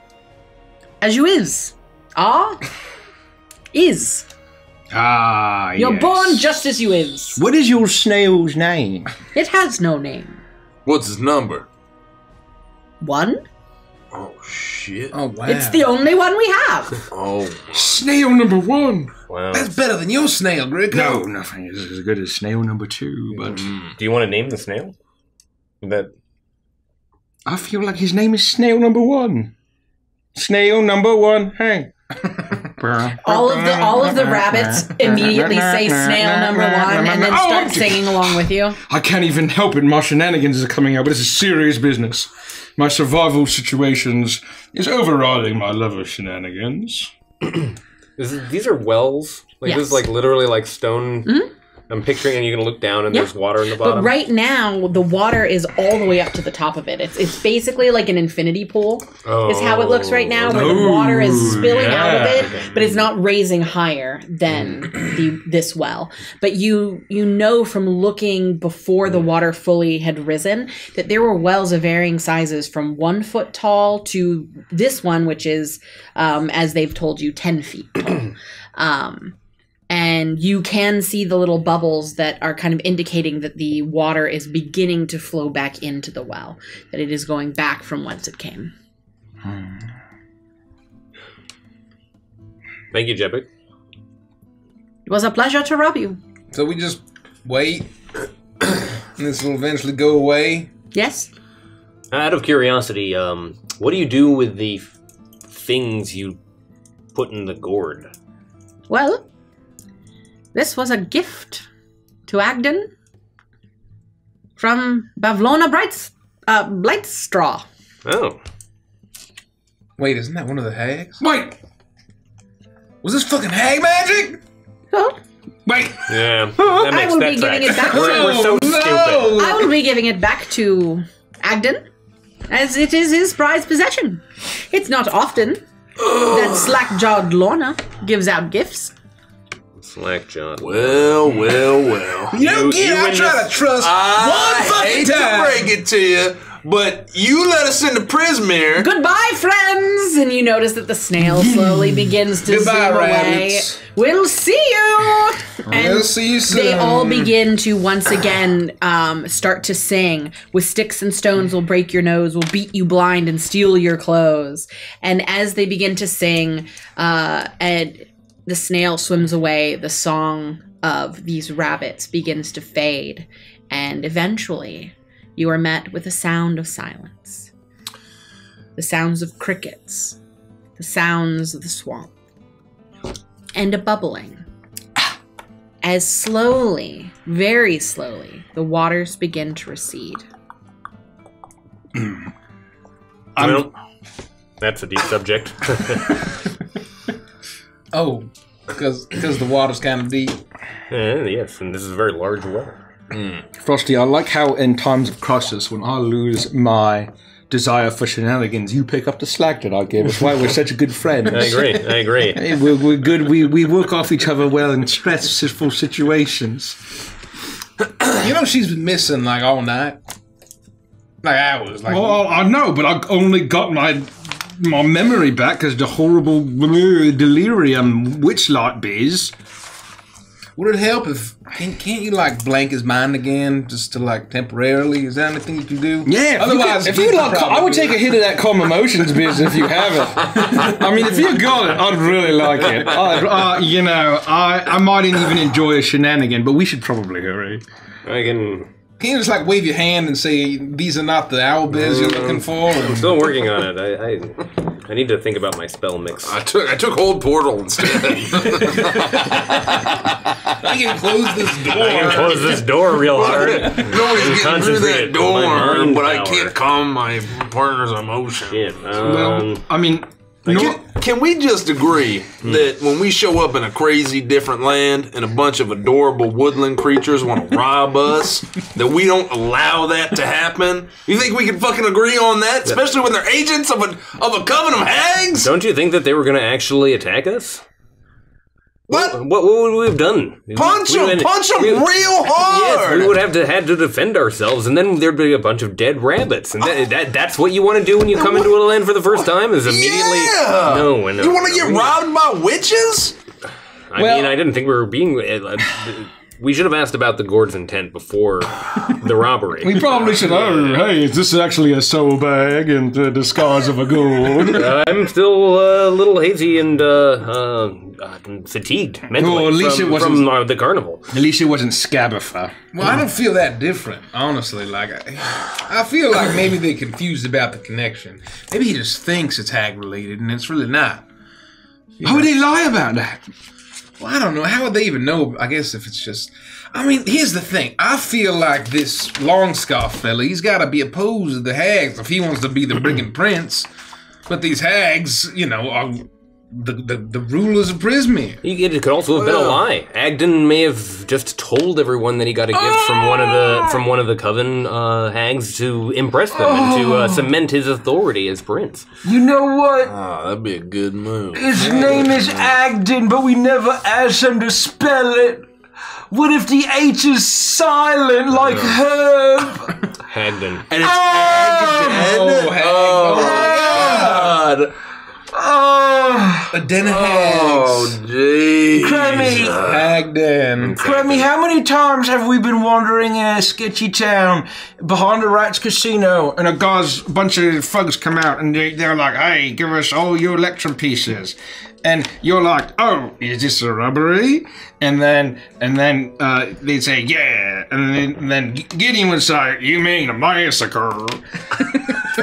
as you is. Are is. Ah, You're yes. born just as you is. What is your snail's name? It has no name. What's his number? One? Oh shit. Oh wow. It's the only one we have. Oh. Snail number one. Wow. That's better than your snail, Greg. No, nothing is as good as snail number two, but Do you want to name the snail? That I feel like his name is Snail number one. Snail number one. Hey. All of the all of the rabbits immediately say snail number one and then Oh, start I'm- singing along with you. I can't even help it. My shenanigans are coming out, but it's a serious business. My survival situations is overriding my love of shenanigans. is it- these are wells. Like this Yes. is like literally like stone. Mm-hmm. I'm picturing, and you can look down, and Yeah. there's water in the bottom. But right now, the water is all the way up to the top of it. It's it's basically like an infinity pool. Is how it looks right now, where the water is Oh, spilling out of it, but it's not raising higher than the this well. But you you know from looking before the water fully had risen that there were wells of varying sizes, from one foot tall to this one, which is, um, as they've told you, ten feet tall. um, and you can see the little bubbles that are kind of indicating that the water is beginning to flow back into the well, that it is going back from whence it came. Thank you, Jebek. It was a pleasure to rob you. So we just wait, and this will eventually go away. Yes? Out of curiosity, um, what do you do with the f- things you put in the gourd? Well, this was a gift to Agdon from Bavlorna Brights, uh, Blightstraw. Oh, Wait, isn't that one of the hags? Wait, Was this fucking hag magic? Well, wait. yeah. That I makes will that be giving it back We're, to we're so Oh, no! stupid. I will be giving it back to Agdon, as it is his prized possession. It's not often that slack jawed Lorna gives out gifts. Slack John. Well, well, well. You know, You- kid, you I try this- to trust I one fucking hate time. to break it to you, but you let us into Prismeer. Goodbye, friends! And you notice that the snail slowly begins to Goodbye, zoom away. We'll see you! And We'll see you soon. They all begin to once again um, start to sing. With sticks and stones, will break your nose, will beat you blind, and steal your clothes. And as they begin to sing, uh, and the snail swims away, the song of these rabbits begins to fade, and eventually, you are met with a sound of silence. The sounds of crickets, the sounds of the swamp, and a bubbling as slowly, very slowly, the waters begin to recede. I'm, well, that's a deep subject. Oh, because because the water's kind of deep. Eh, yes, and this is a very large well. Frosty, I like how in times of crisis, when I lose my desire for shenanigans, you pick up the slack that I give. That's why we're such a good friends. I agree. I agree. We're, we're good. We, we work off each other well in stressful situations. You know, she's been missing like all night. Like hours. Like, Well, I know, but I only got my my memory back because the horrible delirium witchlight biz. would it help if can't, can't you like blank his mind again, just to like temporarily? Is that anything you can do? Yeah, Otherwise, if you could like, I would take a hit of that calm emotions biz if you have it. I mean, if you got it, I'd really like it. I'd, uh, you know, I I might even enjoy a shenanigan, but we should probably hurry. I can. Can you just like wave your hand and say these are not the owl biz you're looking for? I'm Still working on it. I, I I need to think about my spell mix. I took I took Hold Portal instead. I can close this door. I can door. close this door real hard. Nobody's getting through that door, mind but I can't calm my partner's emotion. Shit. Well, Um, I mean, no, Can, can we just agree that when we show up in a crazy different land and a bunch of adorable woodland creatures want to rob us, that we don't allow that to happen? You think we can fucking agree on that, especially when they're agents of a of a coven of hags? don't you think that they were going to actually attack us? What? What, what would we have done? Punch We them! would- Punch them we- real Yes, hard! we would have to had to defend ourselves, and then there'd be a bunch of dead rabbits, and that, that that's what you want to do when you come into a land for the first time is immediately yeah! no. no you want to get we- robbed by witches? I Well- mean, I didn't think we were being. uh, We should have asked about the gourd's intent before the robbery. we probably should. Oh, hey, is this actually a soul bag in the disguise of a gourd? I'm still uh, a little hazy and uh, uh, uh, fatigued mentally Well, at least from, it wasn't- from uh, the carnival. At least it wasn't Scabifer. Well, I don't feel that different, honestly. Like, I, I feel like maybe they're confused about the connection. Maybe he just thinks it's hag related, and it's really not. How would he lie about that? Well, I don't know. How would they even know? I guess if it's just. I mean, here's the thing. I feel like this Longscarf fella, he's got to be opposed to the hags if he wants to be the brigand prince. But these hags, you know, are the, the, the rulers of Prismeer. It could also have been a lie. Agdon may have just told everyone that he got a gift from one of the from one of the coven uh, hags to impress them and to uh, cement his authority as prince. You know what? Oh, that'd be a good move. His name is Agdon, but we never asked him to spell it. What if the H is silent like Herb? Hagden. And it's Oh, hag. Oh, God. Oh, A den of Oh, jeez. Cremmy, Hagden. Cremmy, how many times have we been wandering in a sketchy town behind the Rats Casino and a guy's bunch of thugs come out and they, they're like, hey, give us all your electrum pieces. And you're like, oh, is this a robbery? And then, and then uh, they'd say, yeah. And then, and then Gideon would say, you mean a massacre?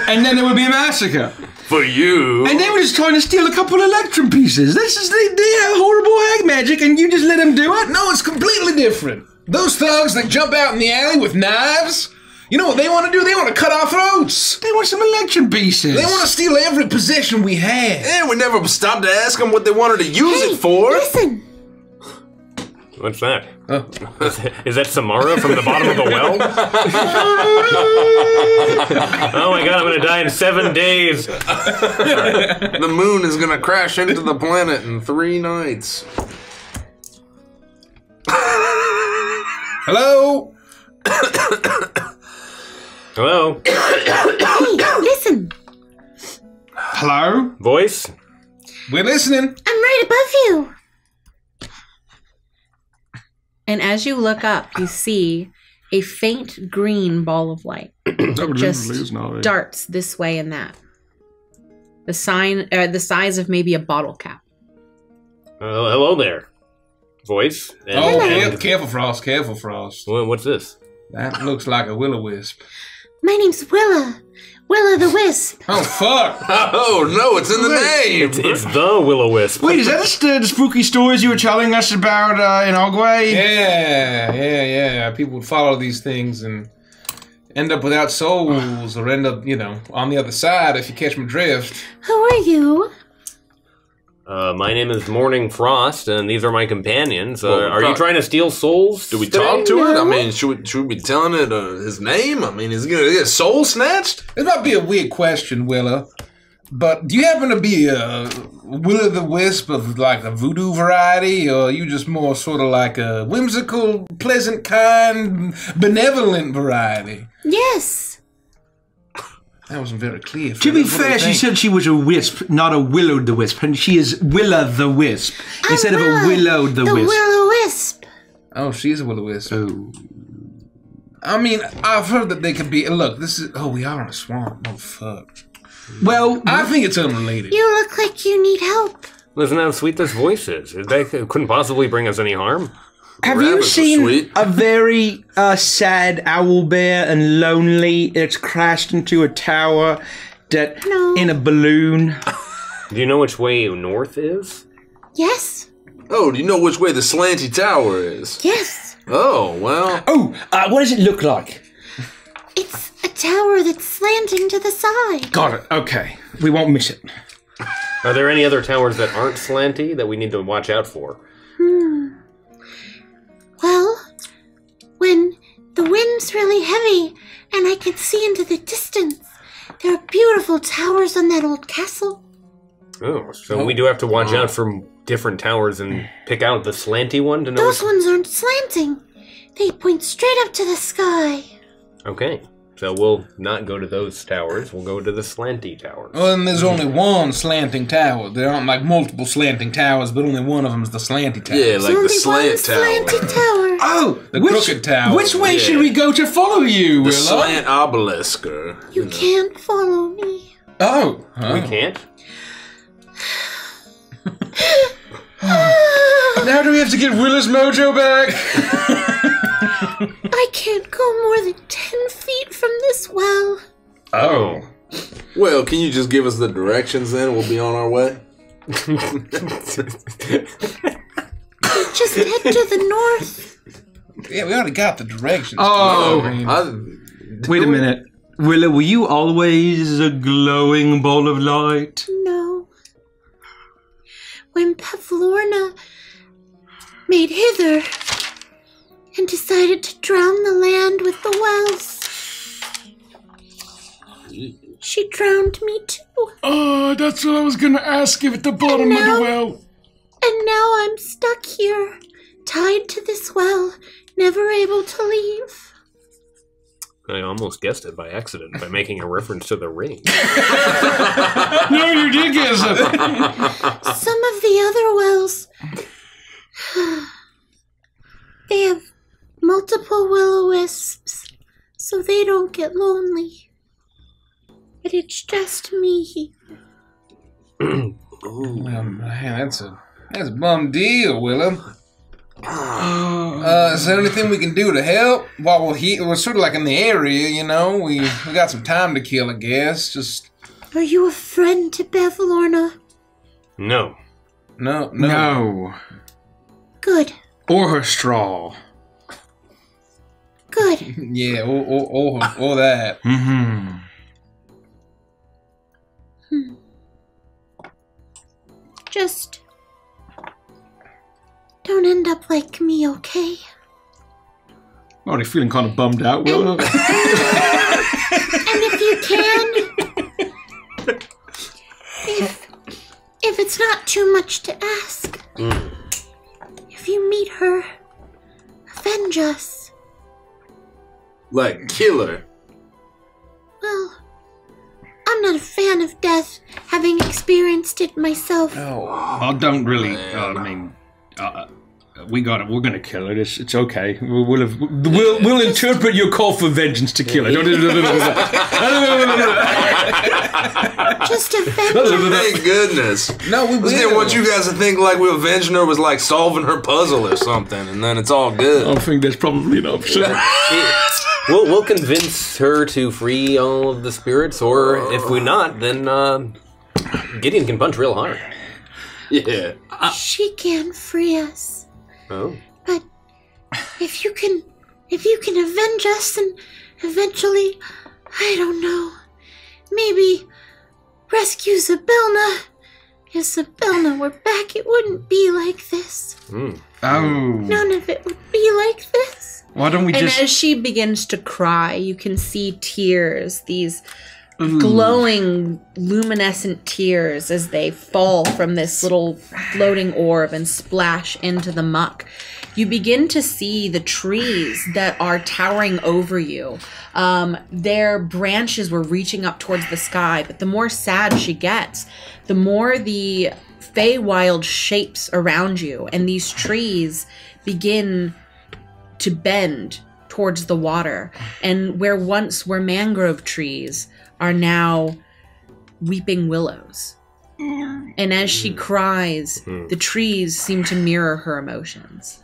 and then there would be a massacre. For you. And they were just trying to steal a couple of electrum pieces. This is they, they have uh, horrible hag magic, and you just let them do it. No, it's completely different. Those thugs that jump out in the alley with knives, you know what they want to do? They want to cut our throats. They want some electrum pieces. They want to steal every possession we have. And we never stopped to ask them what they wanted to use it for. Listen, What's that? Oh. Is that Samara from the bottom of the well? oh my god, I'm gonna die in seven days. The moon is gonna crash into the planet in three nights. Hello? Hello? Hey, listen, Hello? Voice? We're listening. I'm right above you. And as you look up, you see a faint green ball of light that just darts this way and that. The sign, uh, the size of maybe a bottle cap. Uh, hello there. Voice? And, Oh, and- care- careful, Frost. Careful, Frost. Wha- what's this? That looks like a will o wisp. My name's Willa. Willa the Wisp. Oh, fuck. Oh no, it's in the name. It's, it's the will o wisp. Wait, is that just uh, the spooky stories you were telling us about uh, in Ogway? Yeah, yeah, yeah. People would follow these things and end up without souls or end up, you know, on the other side if you catch my drift. Who are you? Uh, my name is Morning Frost, and these are my companions. Uh, Well, we are you trying to steal souls? Do we today? talk to it? I mean, should we, should we be telling it uh, his name? I mean, is he gonna get soul snatched? This might be a weird question, Willa, but do you happen to be a Will o' the Wisp of like the voodoo variety, or are you just more sort of like a whimsical, pleasant, kind, benevolent variety? Yes. That wasn't very clear. To be Philip. What do you fair, she said she was a wisp, not a Willow the Wisp, and she is Willa the Wisp instead of a ah, Willow the, The Wisp. Willow Wisp. "Oh, she's a Will o' Wisp." Oh. I mean, I've heard that they could be. Look, this is. Oh, we are in a swamp. Oh, fuck. Well, I think it's unrelated. You look like you need help. Listen how sweet this voice is. They couldn't possibly bring us any harm. Have you seen a very uh, sad owl bear and lonely? It's crashed into a tower that No. in a balloon. Do you know which way north is? Yes. Oh, do you know which way the slanty tower is? Yes. Oh, well. Oh, uh, what does it look like? It's a tower that's slanting to the side. Got it. Okay, we won't miss it. Are there any other towers that aren't slanty that we need to watch out for? Well, the wind's really heavy and I can see into the distance, there are beautiful towers on that old castle. Oh, so we do have to watch out uh, for different towers and pick out the slanty one to know. Those ones aren't slanting. They point straight up to the sky. Okay, so we'll not go to those towers. We'll go to the slanty towers. Well, then there's only one slanting tower. There aren't like multiple slanting towers, but only one of them's the slanty tower. Yeah, like There's the only slant tower. slanty tower. Oh, The which, crooked tower. Which way Yeah. should we go to follow you, The Willow? slant obelisk. Or, You can't follow me. Oh, We can't. now do we have to get Willa's mojo back? I can't go more than ten feet from this well. Oh. Well, can you just give us the directions then? We'll be on our way. Just head to the north. Yeah, we already got the directions. Oh. I Wait a minute. Willa, were you always a glowing ball of light? No. When Bavlorna made hither and decided to drown the land with the wells, she drowned me too. Oh, that's what I was gonna ask you at the bottom now- of the well. And now I'm stuck here, tied to this well, never able to leave. I almost guessed it by accident by making a reference to the ring. No, you did guess it. Some of the other wells, they have multiple will o wisps, so they don't get lonely. But it's just me. well, man, that's a that's a bum deal, Willem. Uh, is there anything we can do to help? While we're here, we're sort of like in the area, you know. We we got some time to kill, I guess. Just Are you a friend to Bavlorna? No. no, no. No. Good, Or her straw. Good. Yeah, all, or or, or that. Mm-hmm. Just don't don't end up like me, okay? Already feeling kind of bummed out, Willow. And if you can, if if it's not too much to ask, if you meet her, avenge us. Like killer. Well, I'm not a fan of death, having experienced it myself. I don't really. Uh, I mean, uh, we got it. We're gonna kill her. It's, it's okay. We'll we'll, have, we'll we'll interpret your call for vengeance to kill her. Just avenge us. Thank goodness. No, we I just didn't want you guys to think like we avenging her was like solving her puzzle or something, and then it's all good. I think that's probably an option. We'll, we'll convince her to free all of the spirits, or if we not, then uh, Gideon can punch real hard. Yeah. She can free us. Oh. But if you can, if you can avenge us, and eventually, I don't know, maybe rescue Zybilna. If Zybilna were back, it wouldn't be like this. Hmm. oh, None of it would be like this. why don't we And just? as she begins to cry, you can see tears, these glowing, luminescent tears as they fall from this little floating orb and splash into the muck. You begin to see the trees that are towering over you. Um, their branches were reaching up towards the sky, but the more sad she gets, the more the Feywild shapes around you, and these trees begin to bend towards the water. And where once were mangrove trees are now weeping willows. And as she cries, the trees seem to mirror her emotions.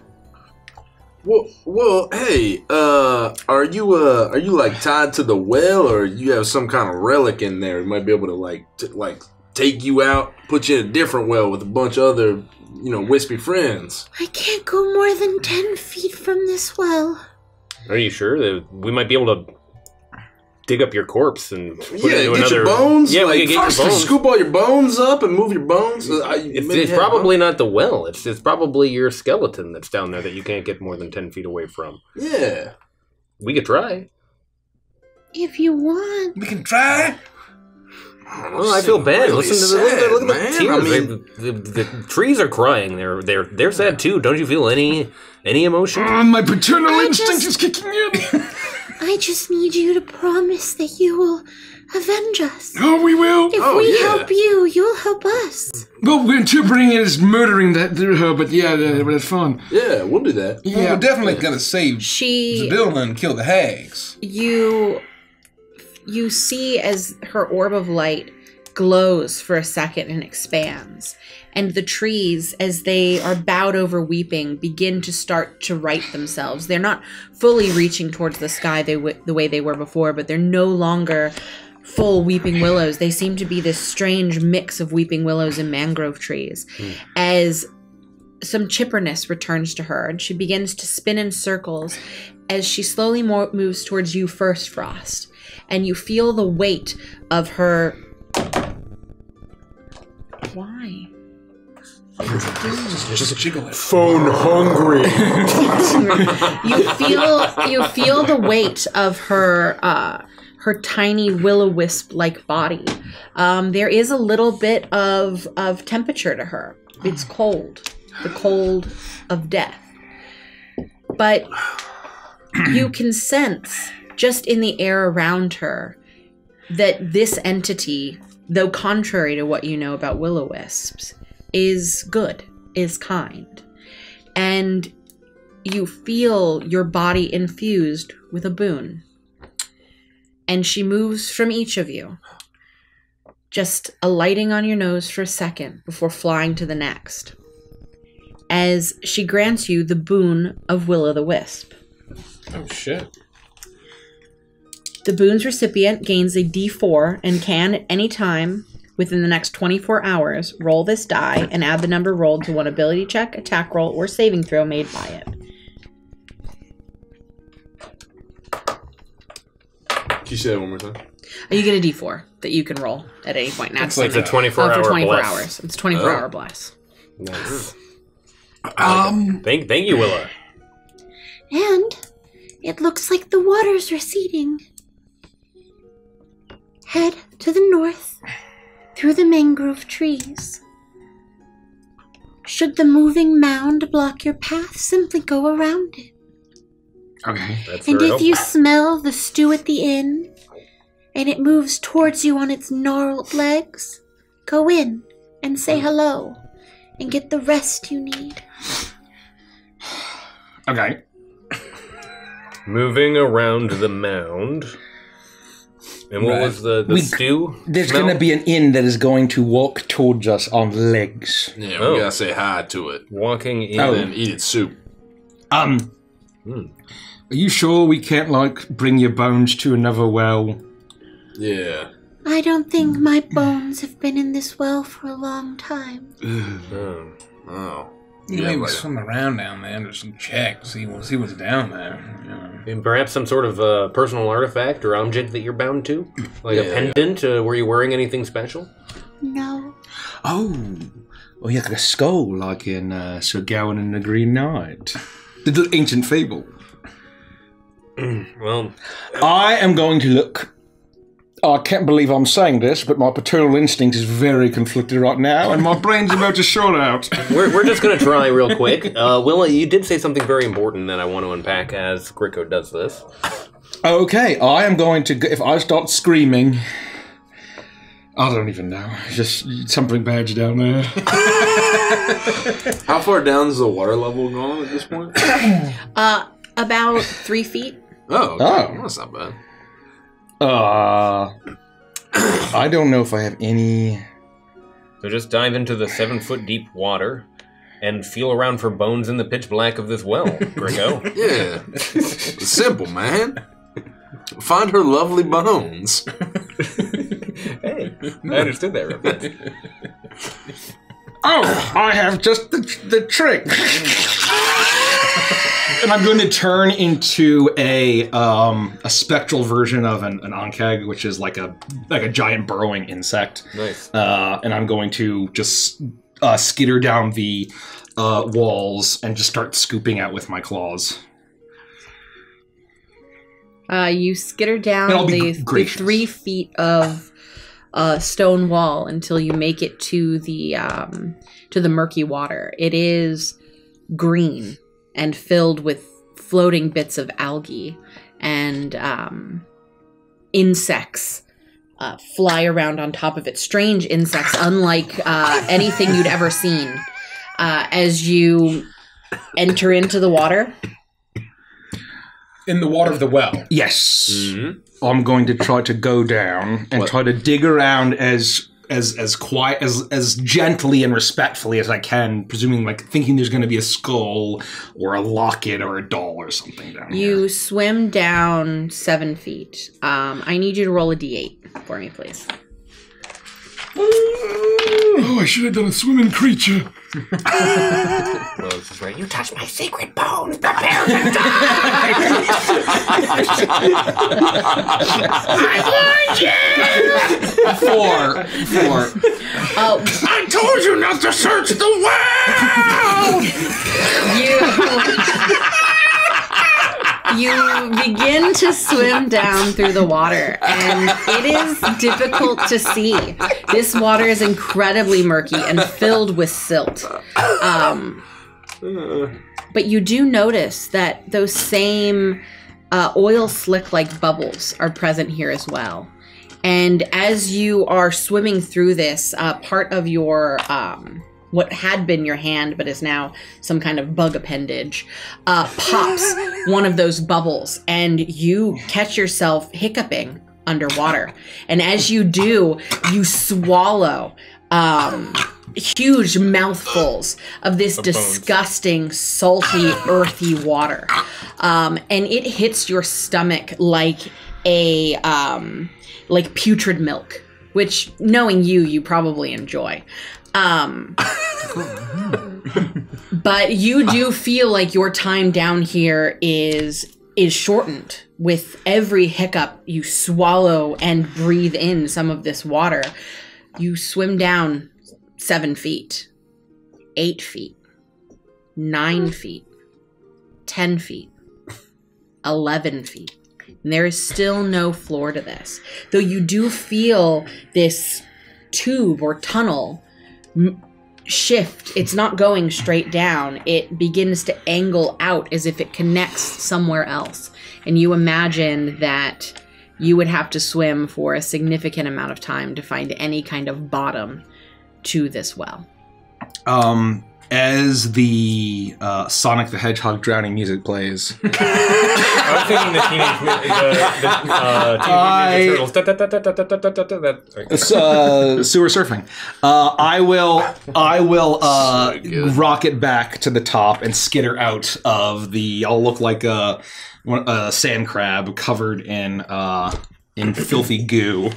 Well, well, hey, uh, are you uh, are you like tied to the well, or you have some kind of relic in there? You might be able to like, t- like take you out, put you in a different well with a bunch of other, you know, wispy friends. I can't go more than ten feet from this well. Are you sure that we might be able to dig up your corpse and put yeah, it into get another? your bones. Yeah, like, we could get first your bones. scoop all your bones up and move your bones. Uh, I, It's, it's have- probably not the well. It's it's probably your skeleton that's down there that you can't get more than ten feet away from. yeah. We could try. If you want. We can try. Well, I feel bad. Really Listen to the, look, at- look at the sad, tears. I mean, They- the, the, trees are crying. They're they're they're sad too. Don't you feel any any emotion? Oh, my paternal I instinct just- is kicking in. I just need you to promise that you will avenge us. oh, we will. If Oh, we yeah. help you, you'll help us. Well, we're interpreting it as murdering that her, but yeah, that- that's fun. yeah, we'll do that. Well, we're definitely gonna save She Zybilna and kill the hags. you you see as her orb of light glows for a second and expands. And the trees as they are bowed over weeping begin to start to right themselves. They're not fully reaching towards the sky they w- the way they were before but they're no longer full weeping willows. They seem to be this strange mix of weeping willows and mangrove trees. Hmm. As some chipperness returns to her and she begins to spin in circles as she slowly mo- moves towards you first frost. And you feel the weight of her why? Just jiggle it. Phone hungry. you feel you feel the weight of her uh her tiny will-o-wisp like body. Um there is a little bit of of temperature to her. It's cold. The cold of death. But you can sense just in the air around her that this entity though contrary to what you know about will-o-wisps is good is kind and you feel your body infused with a boon. And she moves from each of you, just alighting on your nose for a second before flying to the next. As she grants you the boon of Will o' the Wisp. Oh shit. The boon's recipient gains a d4 and can, at any time within the next 24 hours, roll this die and add the number rolled to one ability check, attack roll, or saving throw made by it. Can you say that one more time? You get a D4 that you can roll at any point. Now It's like It's a a- 24 oh, hour for 24 bless. hours. It's 24 Oh. hour bless. Nice. Um, Thank, thank you, Willa. And it looks like the water's receding. Head to the north through the mangrove trees. Should the moving mound block your path, simply go around it. Okay. That's And if you smell the stew at the inn and it moves towards you on its gnarled legs, go in and say hello and get the rest you need. Okay. Moving around the mound. And what Right. was the, the We- stew? There's going to be an inn that is going to walk towards us on legs. Yeah, Oh. we gotta say hi to it. walking in. Oh. And eat its soup. Um, Hmm. are you sure we can't like bring your bones to another well? Yeah. I don't think my bones have been in this well for a long time. Oh. Oh. You Yeah, maybe like- swim around down there and just check, see what see what's down there. You know. And perhaps some sort of uh, personal artifact or object that you're bound to? Like a Yeah. pendant? Uh, were you wearing anything special? No. Oh, oh yeah, like a skull, like in uh, Sir Gawain and the Green Knight, the, the ancient fable. Well, I am going to look. I can't believe I'm saying this, but my paternal instinct is very conflicted right now, and my brain's about to short out. we're, we're just going to try real quick. Uh, Willa, you did say something very important that I want to unpack as Gricko does this. Okay, I am going to. Go, if I start screaming, I don't even know. Just something bad's down there. How far down is the water level going at this point? Uh, about three feet. Oh, okay. Oh. That's not bad. Uh, I don't know if I have any. So just dive into the seven foot deep water and feel around for bones in the pitch black of this well, Gringo. Yeah. Simple, man. Find her lovely bones. hey, I understood that reference. Oh, I have just the, the trick. and I'm going to turn into a um, a spectral version of an, an ankheg, which is like a like a giant burrowing insect. Nice. Uh, and I'm going to just uh, skitter down the uh, walls and just start scooping out with my claws. Uh, you skitter down the, the three feet of uh, stone wall until you make it to the um, to the murky water. It is green and filled with floating bits of algae and um, insects. Uh, fly around on top of it. Strange insects, unlike uh, anything you'd ever seen. Uh, as you enter into the water, In the water of the well. Yes. Mm-hmm. I'm going to try to go down and What? try to dig around as as as quiet as as gently and respectfully as I can, presuming like thinking there's going to be a skull or a locket or a doll or something down You here. swim down seven feet. Um, I need you to roll a d8 for me, please. Oh, I should have done a swimming creature. Well, this is right. You touched my secret bones. Prepare to die. Four. Four. Oh, I told you not to search the well! you you begin to swim down through the water, and it is difficult to see. This water is incredibly murky and filled with silt. Um, but you do notice that those same uh, oil slick like bubbles are present here as well. And as you are swimming through this, uh, part of your um, what had been your hand, but is now some kind of bug appendage, uh, pops one of those bubbles, and you catch yourself hiccuping underwater. And as you do, you swallow um, huge mouthfuls of this disgusting, salty, earthy water. Um, and it hits your stomach like a um, like putrid milk, which knowing you, you probably enjoy. Um, but you do feel like your time down here is is shortened with every hiccup you swallow and breathe in some of this water. You swim down seven feet, eight feet, nine feet, 10 feet, 11 feet. And there is still no floor to this. Though you do feel this tube or tunnel shift. It's not going straight down, it begins to angle out as if it connects somewhere else. And you imagine that you would have to swim for a significant amount of time to find any kind of bottom to this well. Um, as the uh, Sonic the Hedgehog drowning music plays, I was thinking the teenage Mutant- the, the, uh, teenage Mutant Ninja turtles. Da, da, da, da, da, da, da, da, da, da. It's, uh, sewer surfing. Uh, I will, I will uh, So rocket back to the top and skitter out of the. I'll look like a, a sand crab covered in uh, in filthy goo,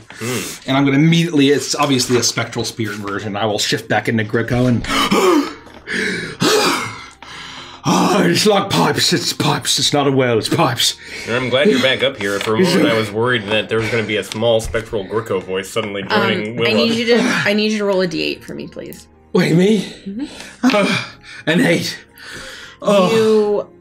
and I'm going to immediately. It's obviously a spectral spirit version. I will shift back into Gricko and. Oh, it's like pipes. It's pipes. It's not a well. It's pipes. I'm glad you're back up here. For a moment, I was worried that there was going to be a small spectral Gricko voice suddenly Um, joining I Willa. need you to I need you to roll a d8 for me, please. Wait, me? An eight. Oh. you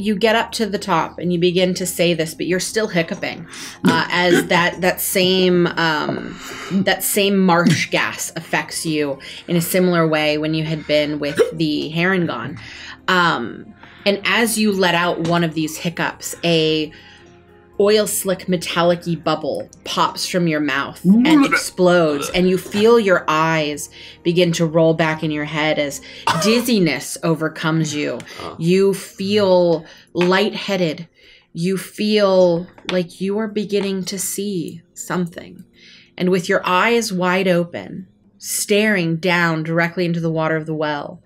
you get up to the top and you begin to say this but you're still hiccuping uh, as that that same um, that same marsh gas affects you in a similar way when you had been with the harengon. um, and as you let out one of these hiccups a oil slick metallic bubble pops from your mouth and explodes and you feel your eyes begin to roll back in your head as dizziness overcomes you. You feel lightheaded. You feel like you are beginning to see something. And with your eyes wide open staring down directly into the water of the well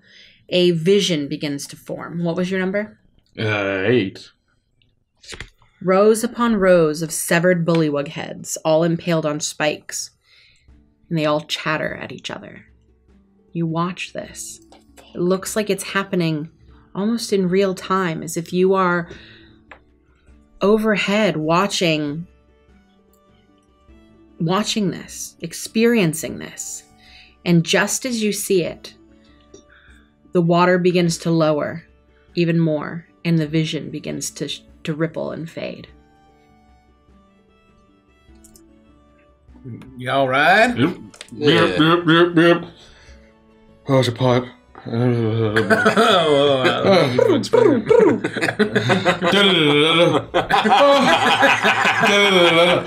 a vision begins to form. What was your number? Uh, eight. Rows upon rows of severed bullywug heads, all impaled on spikes, and they all chatter at each other. You watch this. It looks like it's happening almost in real time, as if you are overhead watching watching this, experiencing this. And just as you see it, the water begins to lower even more, and the vision begins to to ripple and fade. You all right? Yep. Yeah. Yep, yep, yep, yep. It's a pipe. Oh, I don't need to explain it.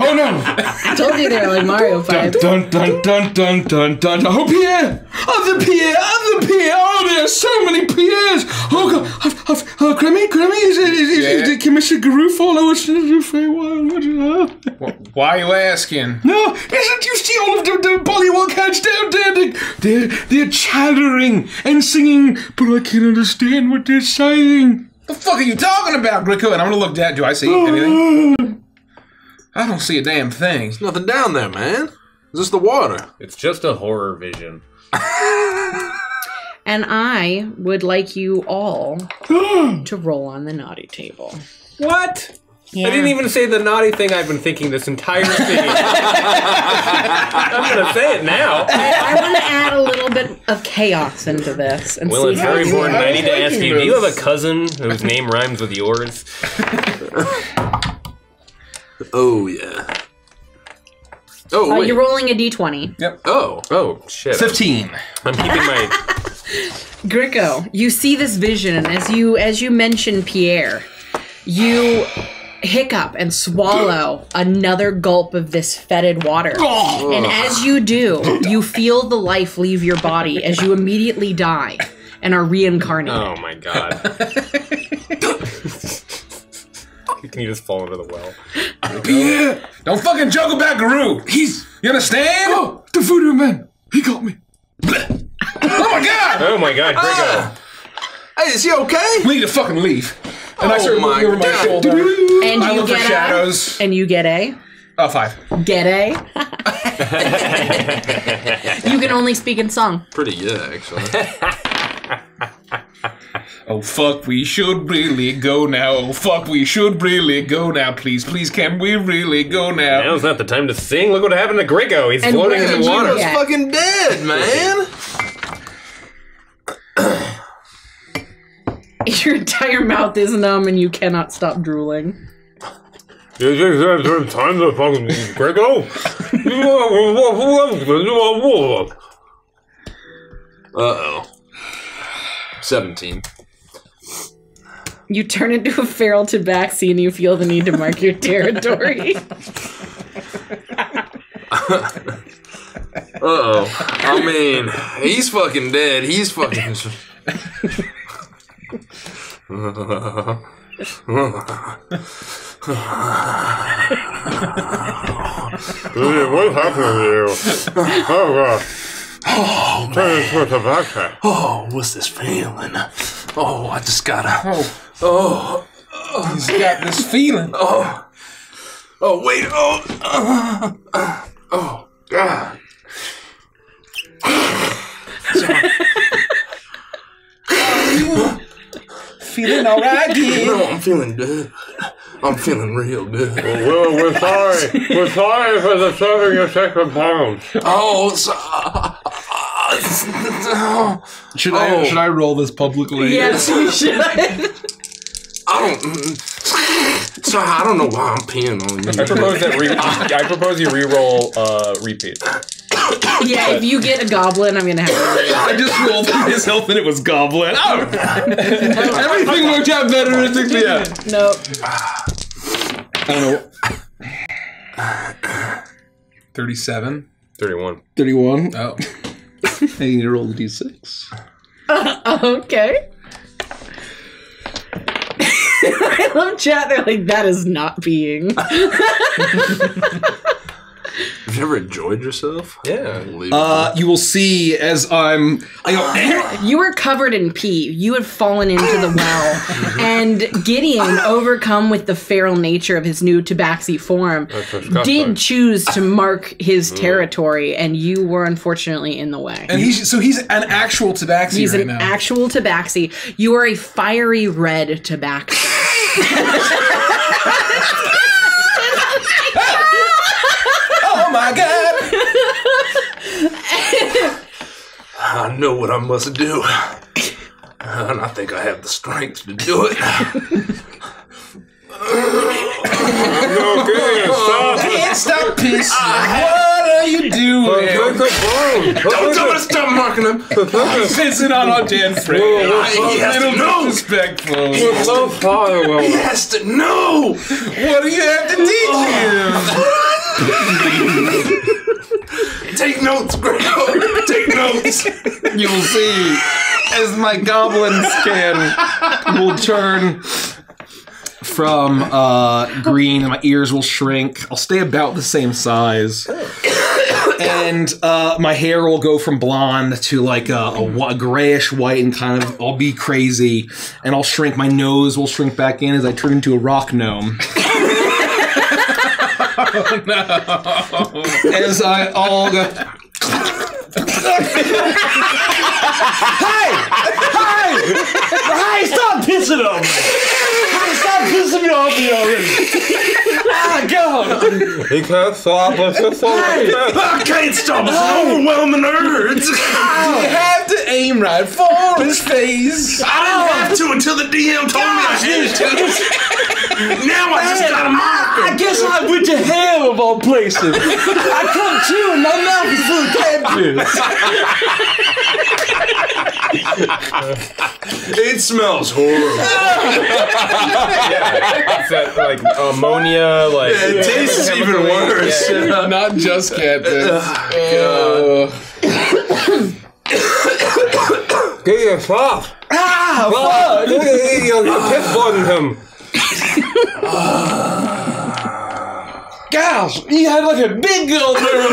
oh no! I told you they were like Mario Dun Five. dun dun dun dun dun dun. Oh Pierre! Other Pierre! Other Pierre! Oh, there are so many Pierres! Oh God! I've, I've, oh, oh, oh Grammy, Grammy, is it? Is, is, Yeah. Did Commissioner Garou follow us into the Feywild? What is? Why are you asking? No, isn't you see all of the, the Bullywug heads down there? They're, they're chattering and singing, but I can't understand what they're saying. The fuck are you talking about, Gricko? And I'm gonna look down. Do I see anything? I don't see a damn thing. There's nothing down there, man. Is this the water? It's just a horror vision. And I would like you all to roll on the naughty table. What? Yeah. I didn't even say the naughty thing I've been thinking this entire thing. I'm gonna say it now. I want to add a little bit of chaos into this and Well, see it's how very you important. I need to ask you: Do you have a cousin whose name rhymes with yours? Oh yeah. Oh Uh, wait. you're rolling a d20. Yep. oh. Oh shit! 15. I'm keeping my. Gricko, you see this vision, and as you as you mention Pierre, you hiccup and swallow another gulp of this fetid water. And as you do, you feel the life leave your body as you immediately die and are reincarnated. Oh my god! Can you just fall into the well? Yeah. Don't fucking juggle about Guru. He's. You understand? Oh, the voodoo man. He got me. Oh my god! Oh my god, Gricko! Ah. Hey, is he okay? We need to fucking leave. And I Oh start my looking over my God. shoulder. And I you look for get shadows. a and you get a Oh, five. get a. you can only speak in song. Pretty good, actually. Oh fuck, we should really go now. Oh fuck, we should really go now. Please, please, can we really go now? Now's not the time to sing. Look what happened to Gricko. He's And floating where in did the you water. get- fucking dead, man. Your entire mouth is numb and you cannot stop drooling. You think there's time to fucking Gricko? Uh oh. 17. You turn into a feral tabaxi and you feel the need to mark your territory. Uh oh. I mean, he's fucking dead. He's fucking. What happened to you? Oh god. Oh, Turn into a tobacco. oh, what's this feeling? Oh, I just gotta. Oh, Oh, he's got this feeling. oh. Oh, wait. Oh. uh, uh, oh, God. Feeling alright, kid. No, I'm feeling good. I'm feeling real good. Well, we're sorry. We're sorry for the serving your second pound. Oh, so, Should I Oh. should I roll this publicly? yes, you should. I don't. So I don't know why I'm peeing on I you. propose that re- I propose you re-roll uh, repeat. Yeah, if you get a goblin, I'm gonna have to. I just rolled myself and it was goblin. Oh, everything worked out better than it yeah. Nope. I don't know. Thirty-seven. Thirty-one. Thirty-one. Oh, I need to roll the d6. Okay. I love chat. They're like, that is not being. Have you ever enjoyed yourself? Yeah. Uh, you will see as I'm. I go, You were covered in pee. You had fallen into the well. and Gideon, overcome with the feral nature of his new tabaxi form, did choose to mark his territory, and you were unfortunately in the way. and he's so he's an actual tabaxi He's right an now. actual tabaxi. You are a fiery red tabaxi. oh my god! I know what I must do. And I think I have the strength to do it. Okay, stop. Can't stop pissing. What are you doing? Take the pound. Don't tell me to stop marking him. Pissing on our dead friend. He has little to know. disrespectful. We're so far, He has to know. What do you have to teach him? Take notes, Gricko. Take notes. You will see as my goblin skin will turn from uh, green and my ears will shrink. I'll stay about the same size. And uh, my hair will go from blonde to like a, a, wh- grayish white and kind of I'll be crazy. And I'll shrink. My nose will shrink back in as I turn into a rock gnome. Oh, As I all go. Hey, Hey! Hey, stop pissing on me! Hey, stop pissing me off me already! ah, God! He can't stop us. It's so I can't stop. It's an overwhelming urge. You have to aim right for his face. I didn't have to until the DM told me I had to. now I just gotta mark I him. guess I went to hell of all places. I come to and my mouth is full of cat piss. It smells horrible. It's that, like ammonia, like It tastes even worse. Yeah. Not just cat piss. Get your stop. Ah, fuck! You you piss button him. Gosh, you had like a big girl there.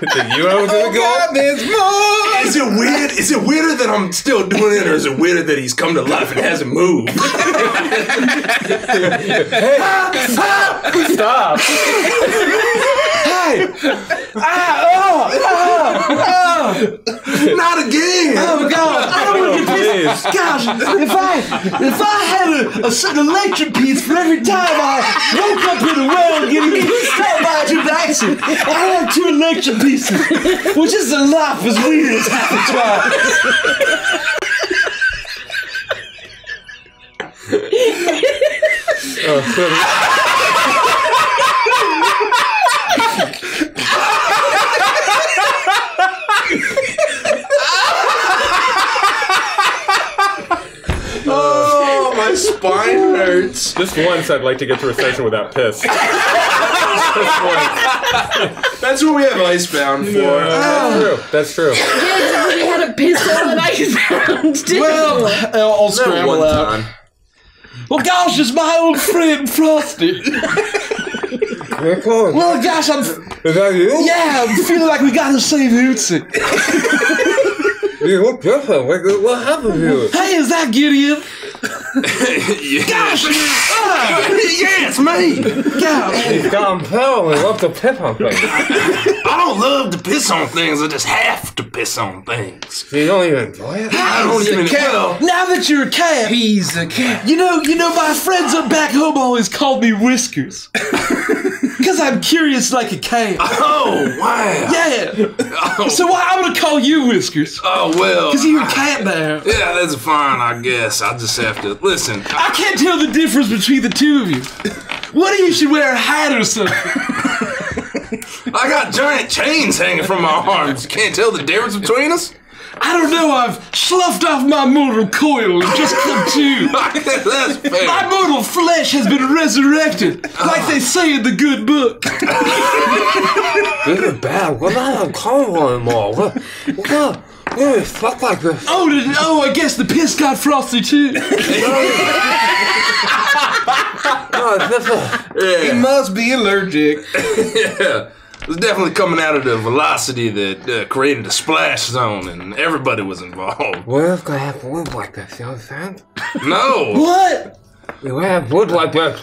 Did you have a good go? there's more. Is it weird? Is it weirder that I'm still doing it, or is it weirder that he's come to life and hasn't moved? Stop. Hey! Ah, oh, oh, oh. Not again. Oh God! I don't want to get pissed. Gosh, if I if I had a, a certain electric piece for every time I Woke up in the world getting stopped by a transaction. I had two electric pieces, which is a lot as weird as half a try. oh, spine hurts. Just once, I'd like to get through a session without piss. Just once. That's what we have Icebound for. That's ah. true. That's true. we had a piss on icebound. didn't Well. I'll, I'll scramble one out. time. Well, gosh, it's my old friend Frosty. Well, gosh, I'm. Is that you? Yeah, I'm feeling like we gotta save Hootsie. You look different. What, what happened to you? Hey, is that Gideon? Yeah. Gosh! yeah, it's me. Gosh! He's gone pale and loves to piss on things. I don't love to piss on things. I just have to piss on things. You don't even enjoy it? I don't even well, Now that you're a cat, He's a cat. you know, you know, my friends up back home always called me Whiskers. Because I'm curious like a cat. Oh wow. Yeah. Oh, So why I'm gonna call you Whiskers? oh well. Because you're a cat now. Yeah, that's fine. I guess I just have to listen. I can't tell the difference between the two of you. One of you should wear a hat or something. I got giant chains hanging from my arms. You can't tell the difference between us. I don't know, I've sloughed off my mortal coil and just come to. that's My mortal flesh has been resurrected, like they say in the good book. This is bad. We're not uncomfortable anymore. We're, we're not really stuck like this. Oh, did, oh, I guess the piss got frosty too. No, it's just a, He must be allergic. yeah. It's definitely coming out of the velocity that uh, created a splash zone, and everybody was involved. we're just gonna have to live like this, you understand? No. What? We have to live like this.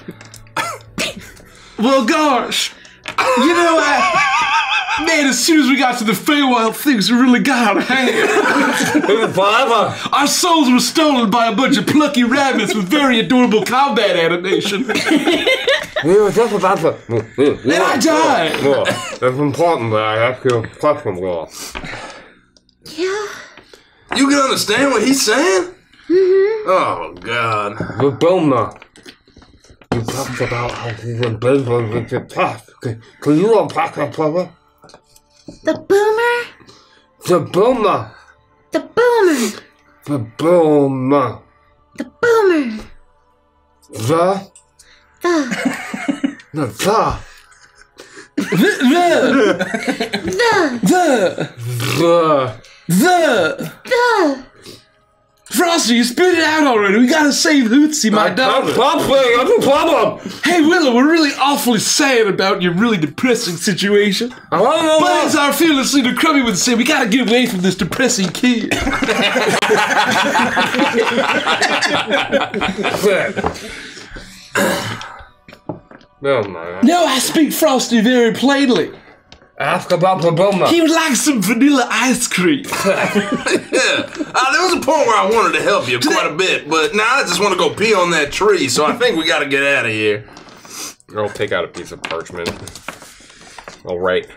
Well, gosh. You know, I, man, as soon as we got to the Feywild, things we really got out of hand. This is forever. Our souls were stolen by a bunch of plucky rabbits with very adorable combat animation. We were just about to. Mm, mm, mm. And I died. Well, it's important that I ask you a question, girl. Yeah. You can understand what he's saying? Mm-hmm. Oh God. The Bilma. You talked about how she's in business with your past. Can, can you unpack that for me? The boomer? The Bilma. The boomer. The Bilma. The boomer. The. The. The. The. The, The. the, The. the. The. Frosty, you spit it out already. We gotta save Hootsie, my daughter. Stop saying that's a problem. Hey, Willow, we're really awfully sad about your really depressing situation. I to know But as our fearless leader Cremmy would say, we gotta get away from this depressing kid. No, man. no, I speak Frosty very plainly. Ask about the Bilma. He would like some vanilla ice cream. Yeah. Uh, there was a point where I wanted to help you quite a bit, but now I just want to go pee on that tree, so I think we got to get out of here. I'll take out a piece of parchment. All right.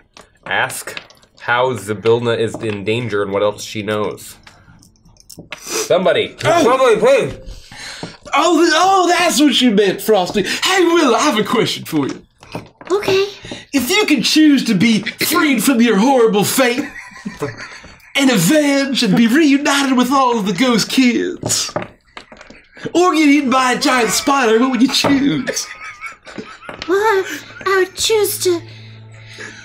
Ask how Zybilna is in danger and what else she knows. Somebody. Somebody, please. Oh, oh, that's what you meant, Frosty. Hey, Willow, I have a question for you. Okay. If you could choose to be freed from your horrible fate and avenge and be reunited with all of the ghost kids, or get eaten by a giant spider, what would you choose? Well, I would choose to.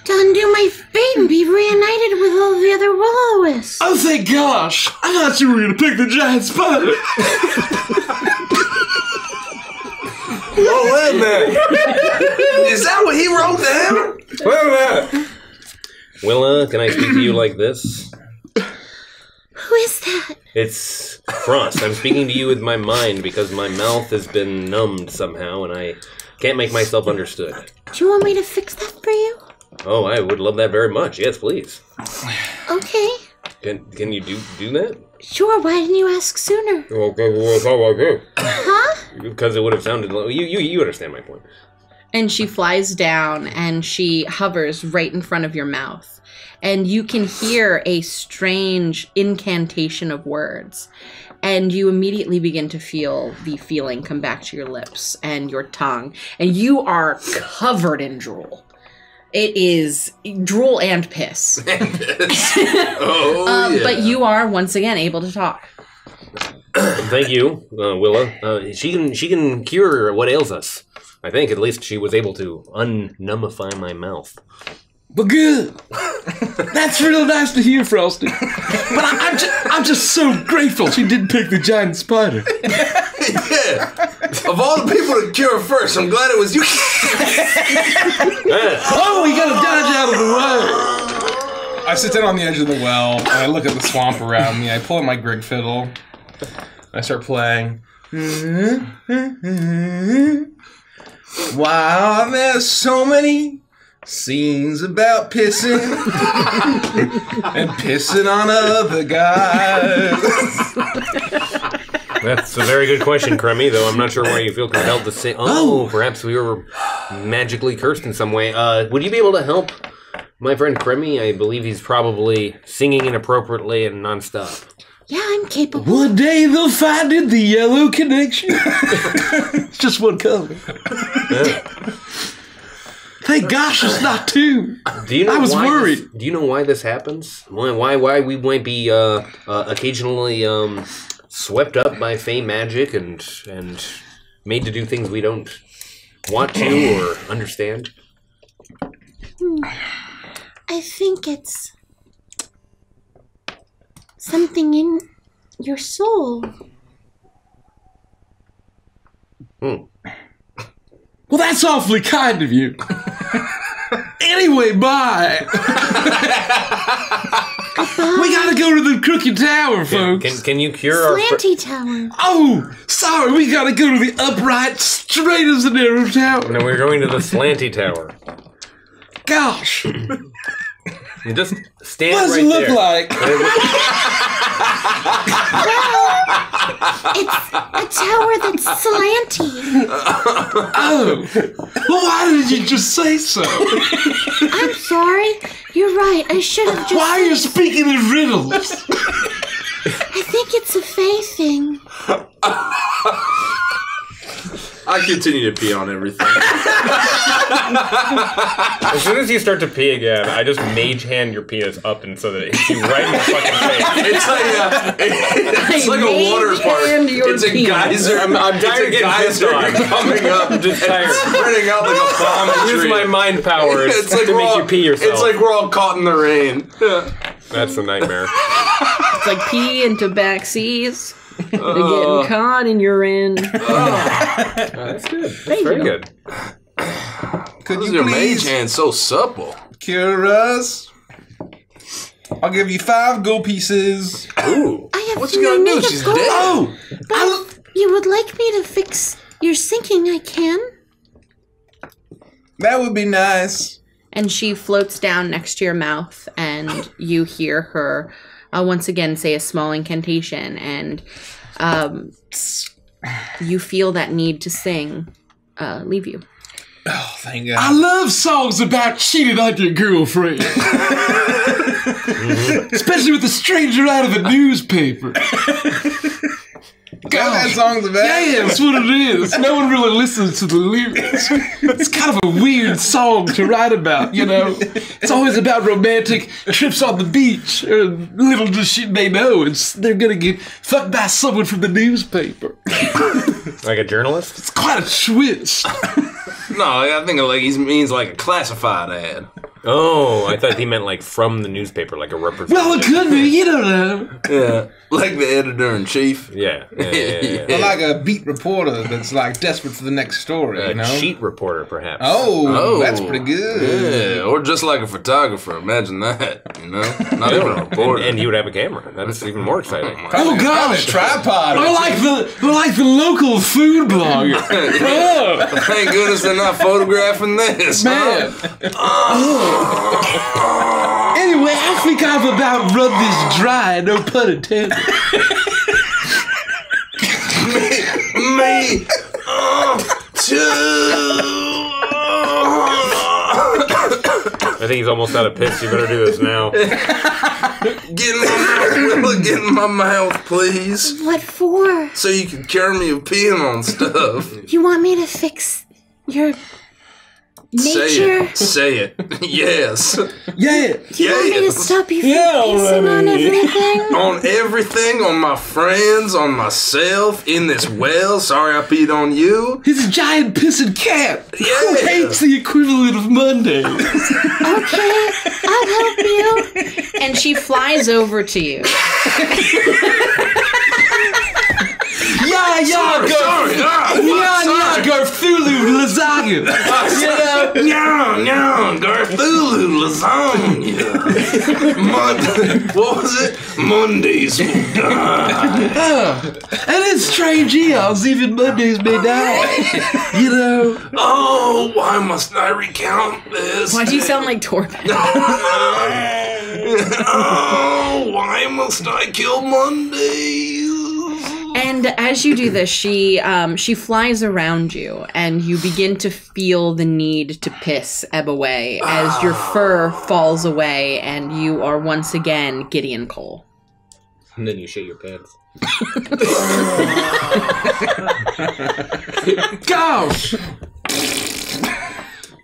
to undo my fate and be reunited with all the other will-o-wisps. Oh, thank gosh! I thought you were gonna pick the giant spider. Oh, wait a minute. Is that what he wrote down? Wait a minute. Willa, can I speak to you like this? Who is that? It's Frost. I'm speaking to you with my mind because my mouth has been numbed somehow and I can't make myself understood. Do you want me to fix that for you? Oh, I would love that very much. Yes, please. Okay. Can can you do do that? Sure, why didn't you ask sooner? Okay, well, how about you? Huh? Because it would have sounded like you you you understand my point. and she flies down and she hovers right in front of your mouth and you can hear a strange incantation of words and you immediately begin to feel the feeling come back to your lips and your tongue, and you are covered in drool. It is drool and piss. oh, um, yeah. But you are once again able to talk. Thank you, uh, Willa. Uh, she can she can cure what ails us. I think at least she was able to unnumbify my mouth. But good. That's real nice to hear, Frosty. But I, I'm, just, I'm just so grateful she didn't pick the giant spider. yeah. Of all the people to cure first, I'm glad it was you. Oh, we gotta dodge out of the way. I sit down on the edge of the well and I look at the swamp around me. I pull out my Grig fiddle. I start playing. Mm-hmm. Mm-hmm. Wow, there's so many scenes about pissing and pissing on other guys. That's a very good question, Cremmy. Though I'm not sure why you feel compelled to say. Oh, perhaps we were magically cursed in some way. Uh, would you be able to help my friend Cremmy? I believe he's probably singing inappropriately and nonstop. Yeah, I'm capable. One day they'll find it, the yellow connection. it's just one color. Thank gosh it's not two. Do you know I was why worried. This, do you know why this happens? Why why why we might be uh, uh, occasionally um, swept up by fame magic and and made to do things we don't want to or understand? I think it's something in your soul. Hmm. Well, that's awfully kind of you. anyway, bye. we gotta go to the Crooked Tower, folks. can, can you cure our fr- Slanty Tower. Oh, sorry, we gotta go to the upright, straight as an arrow tower. No, we're going to the slanty tower. Gosh, You just stand what does right it look there. like? It's a tower that's slanty. Oh, well, why did you just say so? I'm sorry. You're right. I should have just. Why are you speaking in riddles? I think it's a Fey thing. I continue to pee on everything. As soon as you start to pee again, I just mage hand your penis up and so that it hits you right in the fucking face. Uh, it's like a, it's like a water mage park. hand your It's a penis. geyser. I'm- I'm it's tired a of getting pissed geyser on. coming up, I'm just and tired. spreading out like a palm Use my mind powers It's like to make all, you pee yourself. It's like we're all caught in the rain. That's a nightmare. It's like pee into back seas. They're Uh. getting caught in your end. That's good. That's very you. good. Could Why is you your mage please hand so supple? cure us? I'll give you five gold pieces. Ooh. I have What you no gonna do? She's gold. dead. Oh, But if you would like me to fix your sinking, I can. That would be nice. and she floats down next to your mouth and you hear her uh, once again say a small incantation and um, you feel that need to sing uh, leave you Oh, thank God. I love songs about cheating on your girlfriend. Especially with a stranger out of the newspaper. Got that song's about. Yeah, yeah, that's what it is. No one really listens to the lyrics. It's kind of a weird song to write about, you know. It's always about romantic trips on the beach. Or little does she they know it's they're gonna get fucked by someone from the newspaper. Like a journalist? It's quite a twist. No, I think like he means like a classified ad. Oh, I thought he meant like from the newspaper, like a representative. Well, it could be. You don't know. Yeah, like the editor in chief. Yeah. yeah, yeah, yeah, Or like a beat reporter that's like desperate for the next story, A you know? cheat reporter, perhaps. Oh, oh. that's pretty good. Yeah, or just like a photographer. Imagine that. You know, not even a And, reporter. and you would have a camera. That's even more exciting. Oh Probably oh, gosh. a tripod. Or like the or like the local food blogger. Oh, Thank goodness they're not photographing this. man. Oh. Anyway, I think I've about rubbed this dry, no pun intended. Me uh, too. I think he's almost out of piss. You better do this now. Get in my mouth, Willa. Get in my mouth, please. What for? So you can cure me of peeing on stuff. You want me to fix your Say it. Say it. yes. Yeah. You want me to stop you from Yeah, pissing on everything? on everything, on my friends, on myself, in this well. Sorry I peed on you. He's a giant pissing cat Yeah. who hates the equivalent of Monday. Okay, I'll help you. And she flies over to you. yeah, yeah, Sorry, go. sorry. Ah, Yeah, yeah, Sorry. go Thulu lasagna. you know? No, no, Garthulu lasagna. Mon- what was it? Mondays will die. And it's strange eons, even Mondays may die. you know? Oh, why must I recount this? Why do you sound like Torbek? oh, why must I kill Mondays? And as you do this, she um, she flies around you, and you begin to feel the need to piss ebb away as your fur falls away, and you are once again Gideon Cole. And then you shit your pants. Gosh!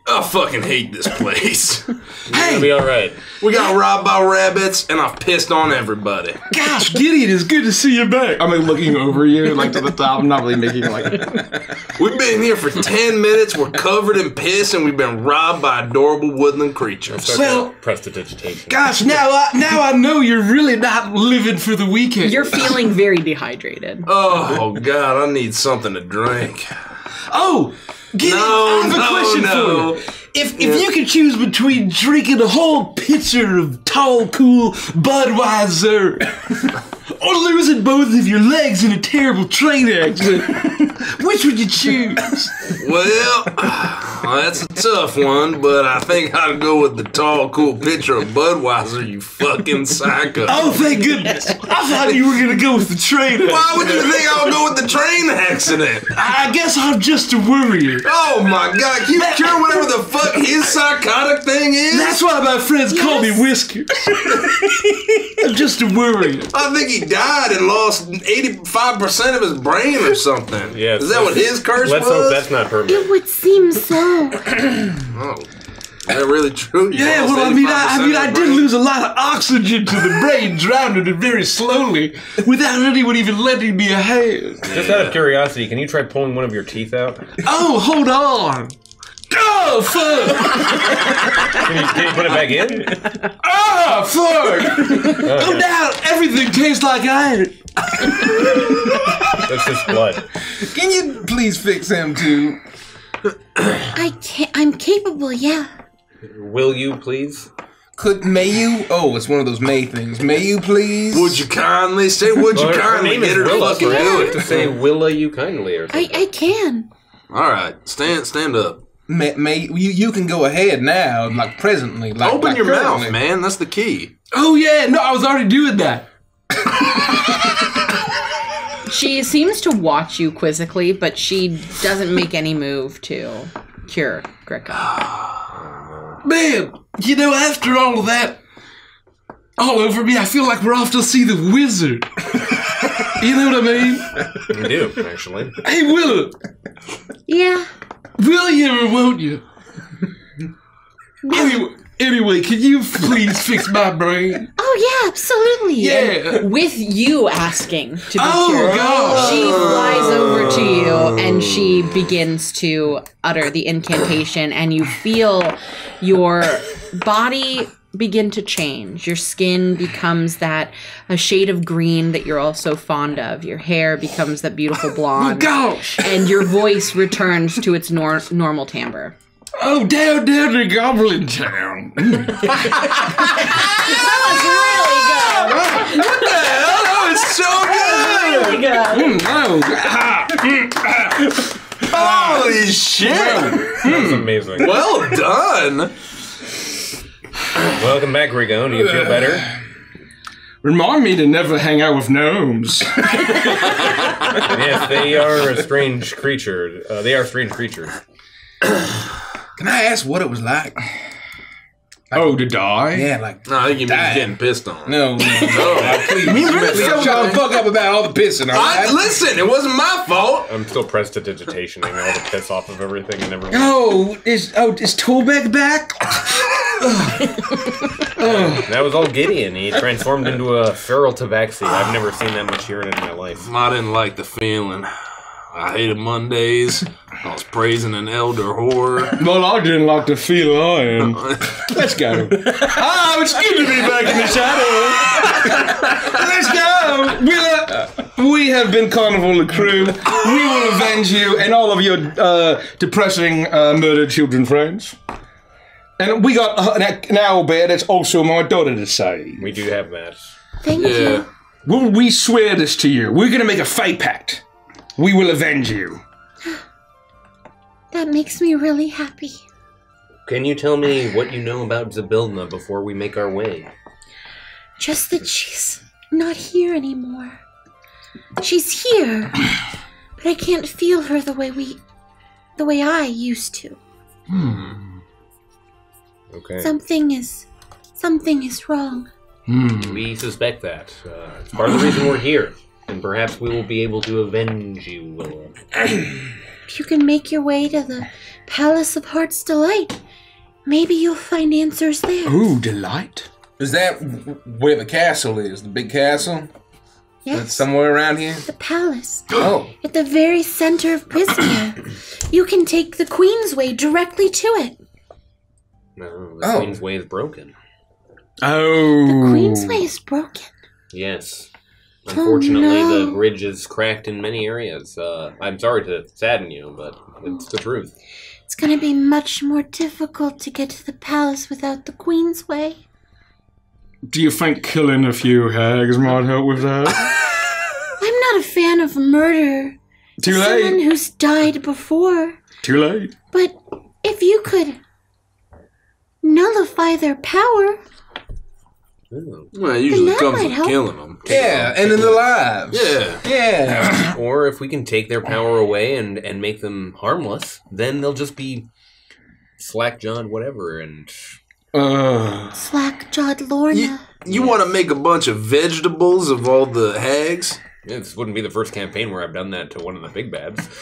I fucking hate this place. It'll be all right. We got robbed by rabbits, and I've pissed on everybody. Gosh, Gideon, it's good to see you back. I'm like looking over you, like to the top. I'm not really making like. We've been here for 10 minutes, we're covered in piss, and we've been robbed by adorable woodland creatures. Well- prestidigitation. Gosh, now I now I know you're really not living for the weekend. You're feeling very dehydrated. Oh, God, I need something to drink. Oh, Gideon, No, I have a no, question no. for you. If if you could choose between drinking a whole pitcher of tall, cool Budweiser or losing both of your legs in a terrible train accident, which would you choose? Well, that's a tough one, but I think I'd go with the tall, cool picture of Budweiser, you fucking psycho. Oh, thank goodness! I thought you were gonna go with the train. Why would you think I would go with the train accident? I guess I'm just a worrier. Oh my god, can you cure whatever the fuck his psychotic thing is? That's why my friends call me Whiskers. I'm just a worrier. I think he died and lost 85% of his brain or something. Yeah, Is that what his curse Let's was? hope that's not permanent. It would seem so. Oh, is that really true? You Yeah, well, I mean, I, I mean, I did lose a lot of oxygen to the brain, drowning it very slowly, without anyone even lending me a hand. Just out of curiosity, can you try pulling one of your teeth out? Oh, hold on. Oh, fuck! Can you, can you put it back in? Ah, fuck! Oh, now everything tastes like iron. That's just blood. Can you please fix him too? I can't. I'm capable. Yeah. Will you please? Could may you? Oh, it's one of those May things. May you please? Would you kindly say, would you Her- her kindly name is get her to Willa, fucking correct? do To it? say, "Willa you kindly" or something. I something. I can. All right, stand stand up. May, may you? You can go ahead now, like presently. Like Open like your currently. mouth, man. That's the key. Oh, yeah, no, I was already doing that. She seems to watch you quizzically, but she doesn't make any move to cure Gricko. Man, you know, after all of that, all over me, I feel like we're off to see the wizard. you know what I mean? You do, actually. Hey, Willa, Yeah. will you or won't you? Anyway, anyway, can you please fix my brain? Oh yeah. Absolutely. Yeah. With you asking to be Oh, cured, gosh. she flies over to you and she begins to utter the incantation, and you feel your body begin to change. Your skin becomes that a shade of green that you're also fond of. Your hair becomes that beautiful oh, blonde. Gosh. and your voice returns to its nor- normal timbre. Oh, down, down to Goblin Town. Oh, it's so good! oh, ah, mm, ah. Holy shit! That was amazing. Well done. Welcome back, Rigo. Do you feel better? remind me to never hang out with gnomes. yes, they are a strange creature. Uh, they are strange creatures. Can I ask what it was like? Oh, to die? Yeah, like No, I think you mean Die. he's getting pissed on. no, no, no. No. please, Me really please, feel shut the fuck up about all the pissing. all I, listen, it wasn't my fault. I'm still prestidigitationing all the piss off of everything and everyone. Oh, is oh is Torbek back? That was all Gideon. He transformed into a feral tabaxi. I've never seen that much urine in my life. I didn't like the feeling. I hated Mondays. I was praising an elder whore. Well, I didn't like the feel iron. Let's go. oh, it's good to be back in the shadow. Let's go. Willa, we have been Carnival the crew. We will avenge you and all of your uh, depressing uh, murdered children friends. And we got uh, an, an owl bear that's also my daughter to save. We do have that. Thank Yeah. you. Will we swear this to you? We're gonna make a fate pact. We will avenge you. That makes me really happy. Can you tell me what you know about Zybilna before we make our way? Just that she's not here anymore. She's here, but I can't feel her the way we, the way I used to. Okay. Something is, something is wrong. We suspect that. Uh, it's part of the reason we're here. And perhaps we will be able to avenge you, Willa. If you can make your way to the Palace of Heart's Delight, maybe you'll find answers there. Ooh, delight. Is that where the castle is? The big castle? That's Yes, somewhere around here? the palace. Oh. At the very center of Prismeer. you can take the Queen's Way directly to it. No, the Oh. Queen's Way is broken. Oh. The Queen's Way is broken. Yes. Unfortunately, no. the bridge is cracked in many areas. Uh, I'm sorry to sadden you, but it's the truth. It's gonna be much more difficult to get to the palace without the Queen's Way. Do you think killing a few hags might help with that? I'm not a fan of murder. Too late. Someone who's died before. Too late. But if you could nullify their power, Well, it usually that comes might with help. killing them. Yeah, and in the lives. Yeah. Yeah. Or if we can take their power away and, and make them harmless, then they'll just be slack jawed whatever and Uh, slack jawed Lorna. You, you want to make a bunch of vegetables of all the hags? Yeah, this wouldn't be the first campaign where I've done that to one of the big bads.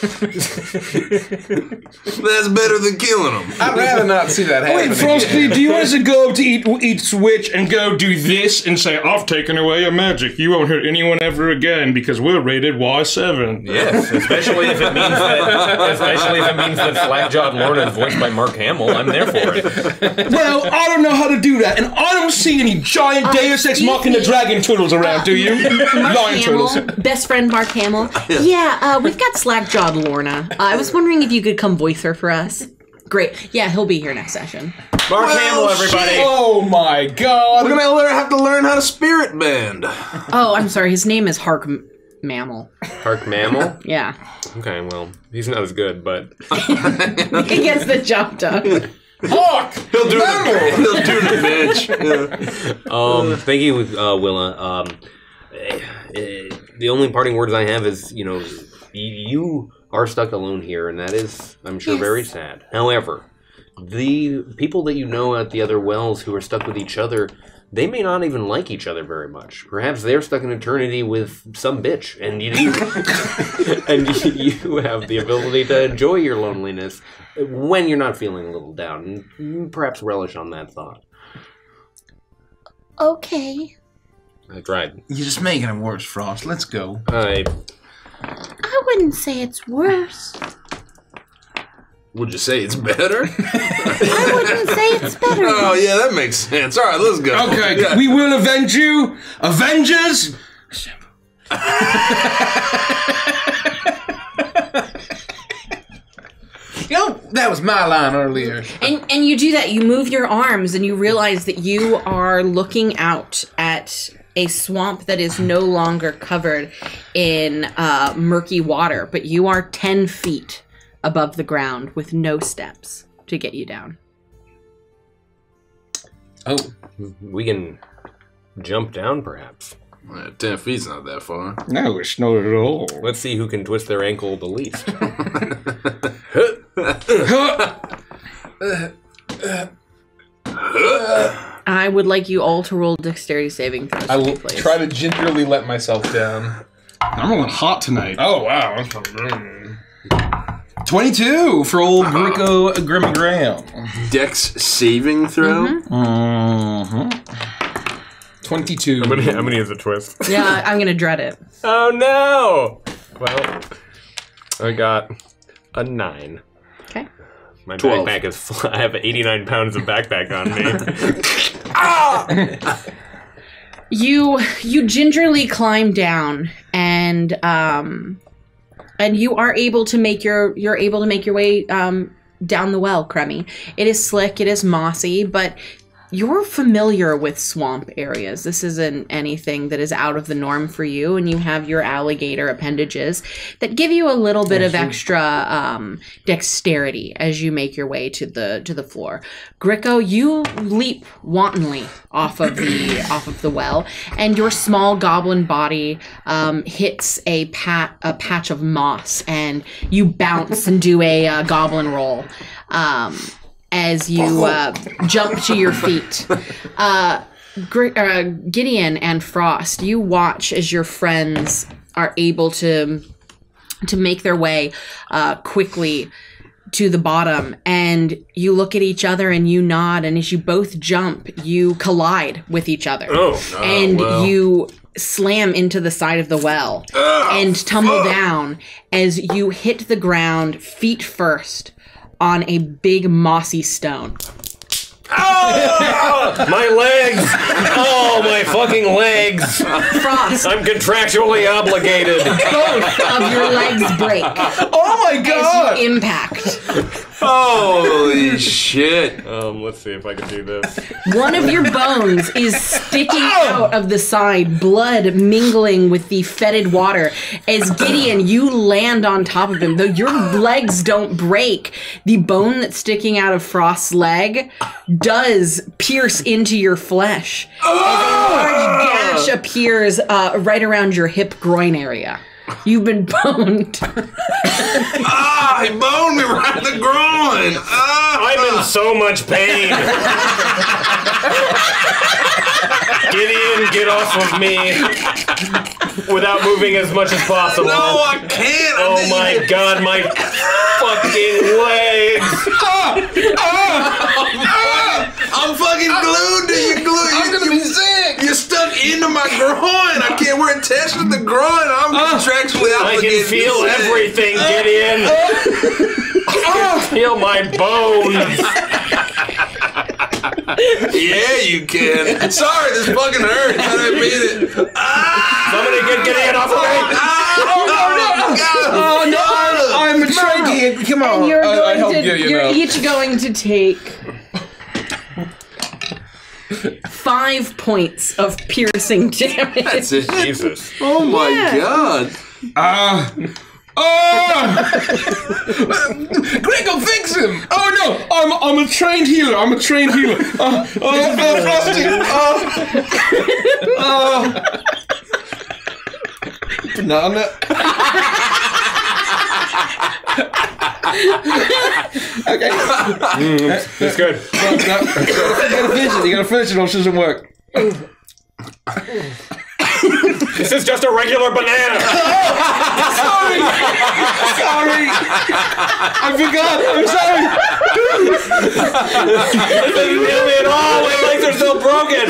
That's better than killing them. I'd rather not see that happen. Wait, Frosty, do you want us to go up to eat eat switch and go do this and say, I've taken away your magic. You won't hurt anyone ever again because we're rated Y7. yes, especially if it means that especially if it means that slack-jawed Lorna is voiced by Mark Hamill. I'm there for it. Well, I don't know how to do that, and I don't see any giant Uh, Deus Ex excuse Machina me. dragon turtles around, do you? Mark Lion Hamill, turtles. Best friend Mark Hamill. Yeah, uh, we've got slack-jawed Lorna. Uh, I was wondering if you could come voice her for us. Great. Yeah, he'll be here next session. Mark Well, Hamill, everybody. Oh my god. We're gonna learn, have to learn how to spirit bend. Oh, I'm sorry. His name is Hark Mammal. Hark Mammal. Yeah, Okay, well, he's not as good, but he gets the job done. Hawk! He'll do the he'll do the bitch. Yeah. Um, thank you, uh, Willa. Um, Eh, the only parting words I have is, you know, you are stuck alone here, and that is, I'm sure, Yes. very sad. However, the people that you know at the other wells who are stuck with each other, they may not even like each other very much. Perhaps they're stuck in eternity with some bitch, and you and you have the ability to enjoy your loneliness when you're not feeling a little down, and perhaps relish on that thought. Okay. I tried. You're just making it worse, Frost. Let's go. I I wouldn't say it's worse. Would you say it's better? I wouldn't say it's better. oh yeah, that makes sense. All right, let's go. Okay, Yeah. we will avenge you. Avengers! You know, that was my line earlier. And and you do that. You move your arms, and you realize that you are looking out at a swamp that is no longer covered in uh, murky water, but you are ten feet above the ground with no steps to get you down. Oh, we can jump down, perhaps. Yeah, Ten feet's not that far. No, it's not at all. Let's see who can twist their ankle the least. would like you all to roll dexterity saving throws. I will please. try to gingerly let myself down. I'm rolling hot tonight. Oh wow. Mm. 22 for old Rico Grimmy Graham. Dex saving throw. Mm-hmm. Mm-hmm. 22. I'm gonna, I'm gonna use a twist. Yeah, I'm gonna dread it. Oh no! Well, I got a nine. Okay. My Twelve. backpack is. Full. I have 89 pounds of backpack on me. ah! You you gingerly climb down and um and you are able to make your you're able to make your way um down the well, Cremmy. It is slick, it is mossy, but you're familiar with swamp areas. This isn't anything that is out of the norm for you, and you have your alligator appendages that give you a little bit of extra um, dexterity as you make your way to the to the floor. Gricko, you leap wantonly off of the off of the well, and your small goblin body um, hits a pat a patch of moss, and you bounce and do a uh, goblin roll. Um, as you uh, jump to your feet. Uh, Gr- uh, Gideon and Frost, you watch as your friends are able to to make their way uh, quickly to the bottom, and you look at each other and you nod, and as you both jump, you collide with each other, oh, and well. you slam into the side of the well and tumble down as you hit the ground feet first on a big mossy stone. Oh! my legs! Oh, my fucking legs! Frost, I'm contractually obligated. both of your legs break Oh my god! as you impact. Holy shit! Um, let's see if I can do this. One of your bones is sticking out of the side, blood mingling with the fetid water. As Gideon, you land on top of him. Though your legs don't break, the bone that's sticking out of Frost's leg does pierce into your flesh. As a large gash appears uh, right around your hip groin area. You've been boned. Ah, he boned me right in the groin. Ah, I'm in so much pain. Gideon, get off of me without moving as much as possible. no, I can't. I Oh didn't my even- god, my fucking legs! I'm fucking glued to you. Glue. I'm You, gonna you, be sick! you're stuck into my groin. I can't. We're attached to the groin. I'm contractually I can feel to say- everything, Gideon. I can feel my bones. Yeah, you can. Sorry, this fucking hurts. I didn't mean it. Ah, Somebody get Gideon off of me. ah, oh, no, Oh no! I'm, I'm a trachea. Come on. You're I- I going helped to. Gideon You're out. each going to take five points of piercing damage. That's it. Jesus. Oh my Yeah. god. Ah. Oh! Gregor, fix him! Oh no! I'm I'm a trained healer. I'm a trained healer. Uh, uh, uh, Frosty. Uh, uh. Banana. Okay. It's good. No, you gotta finish it. You gotta finish it, or it doesn't work. This is just a regular banana. Sorry. Sorry. I forgot. I'm sorry. This isn't nearly at all. My legs are still broken.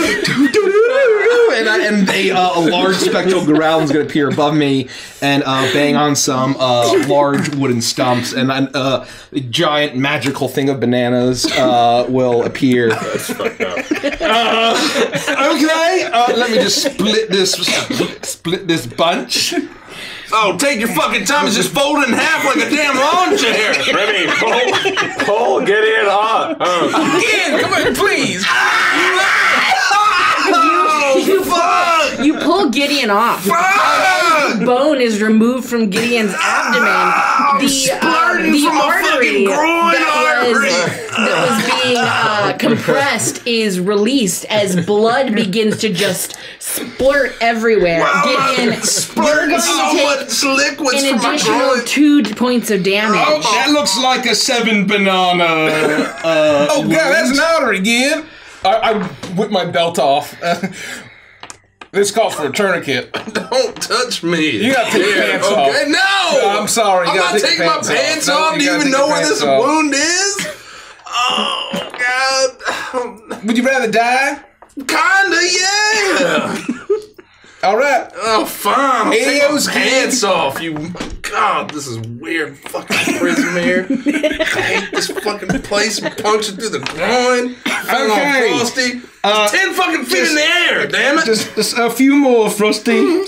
and I, and a, uh, a large spectral growl is going to appear above me and uh, bang on some uh, large wooden stumps, and uh, a giant magical thing of bananas uh, will appear. Uh, okay, uh, let me just split this split this bunch. Oh, take your fucking time. It's just folded in half like a damn lawn chair. Remy, pull, pull Gideon off. Oh. Ian, come on, please. you, pull, you pull Gideon off. Fuck! Bone is removed from Gideon's abdomen. The, uh, the artery that was, that was being uh, compressed is released as blood begins to just splurt everywhere. Gideon, you're going so to take liquids an from my additional groin. two points of damage. That looks like a seven banana. Uh, Oh god, that's an artery again. I, I whip my belt off. this calls for a tourniquet. Don't touch me. You gotta take your pants okay? off. No! No, I'm sorry, you I'm not taking your my pants off. pants No, off. you Do you even know where this off. wound is? Oh, God. Would you rather die? Kinda, yeah. All right. Oh, fine. I'll take my Adios, pants off. You, God, this is weird. Fucking prison here. I hate this fucking place. I'm punching through the groin. Feeling Okay. all frosty. Uh, Ten fucking feet in the air. Damn it. Just, just a few more, Frosty.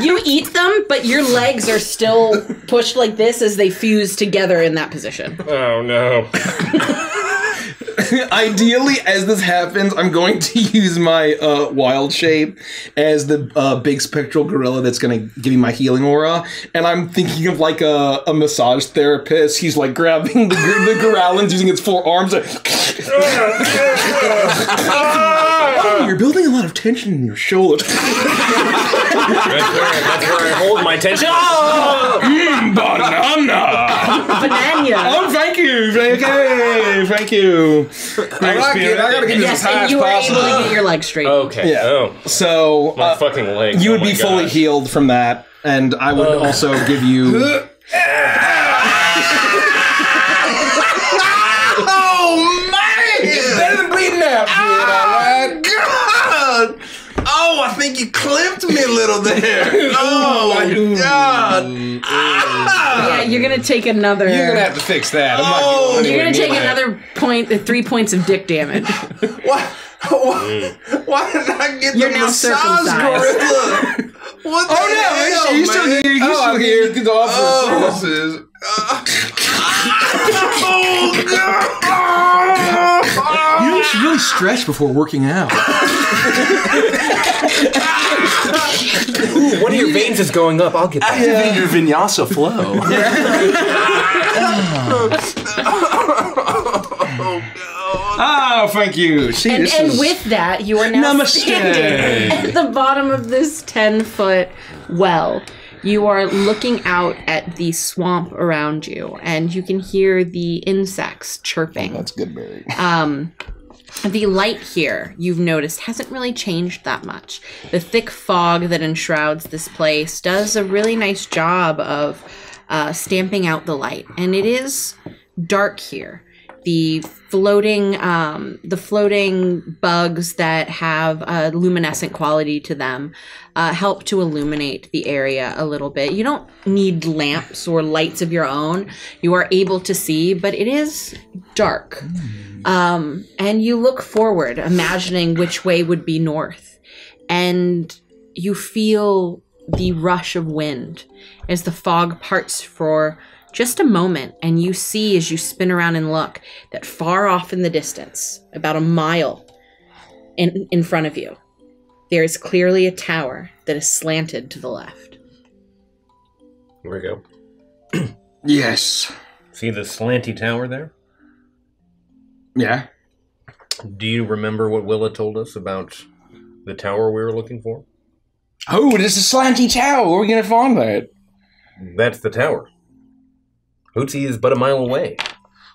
You eat them, but your legs are still pushed like this as they fuse together in that position. Oh no. Ideally, as this happens, I'm going to use my uh, wild shape as the uh, big spectral gorilla that's going to give me my healing aura. And I'm thinking of like a, a massage therapist. He's like grabbing the, the Gorallins using its four arms. and- oh, you're building a lot of tension in your shoulders. That's where, that's where I hold my tension. Oh! Banana. Banana. Oh, thank you. Okay, thank you. I like it. I gotta get Yes, as high and as you were able to get your legs straight. Okay. Yeah. Oh, So my uh, fucking legs. you would oh my be fully gosh. healed from that, and I would also give you. Oh, man. Better than bleeding out, kid, alright? God! Oh, I think you clipped me a little there. Oh my God! Ah! Yeah, you're gonna take another. You're gonna have to fix that. I'm not Oh, going you're gonna take that. another point, uh, three points of dick damage. Why, why, why did I get You're the now massage gorilla? What the Oh no, hell, you're still man? here. You're oh, still I here. mean, You can offer Oh. services. Oh God! You should really stretch before working out. Ooh, one of your veins is going up. I'll get that. Activate your vinyasa flow. Oh, oh, thank you. See, And, this and is with that, you are now Namaste. standing at the bottom of this 10 foot well. You are looking out at the swamp around you, and you can hear the insects chirping. That's good. Um, the light here, you've noticed, hasn't really changed that much. The thick fog that enshrouds this place does a really nice job of uh, stamping out the light, and it is dark here. The floating, um, the floating bugs that have a luminescent quality to them uh, help to illuminate the area a little bit. You don't need lamps or lights of your own. You are able to see, but it is dark. Um, and you look forward, imagining which way would be north. And you feel the rush of wind as the fog parts for just a moment. And you see, as you spin around and look, that far off in the distance, about a mile in, in front of you, there is clearly a tower that is slanted to the left. Here we go. yes. See the slanty tower there? Yeah. Do you remember what Willa told us about the tower we were looking for? Oh, it is a slanty tower. Where are we gonna find that? That's the tower. Hootsie is but a mile away.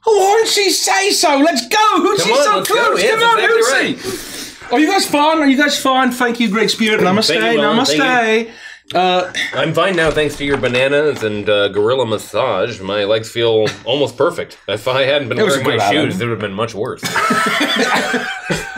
Oh, she say so? Let's go. Come on, so close. Come on, exactly Hootsy. Are you guys fine? Are you guys fine? Thank you, Great Spirit. Namaste. You, Namaste. Uh, I'm fine now thanks to your bananas and uh, gorilla massage. My legs feel almost perfect. If I hadn't been wearing my shoes, it would have been much worse.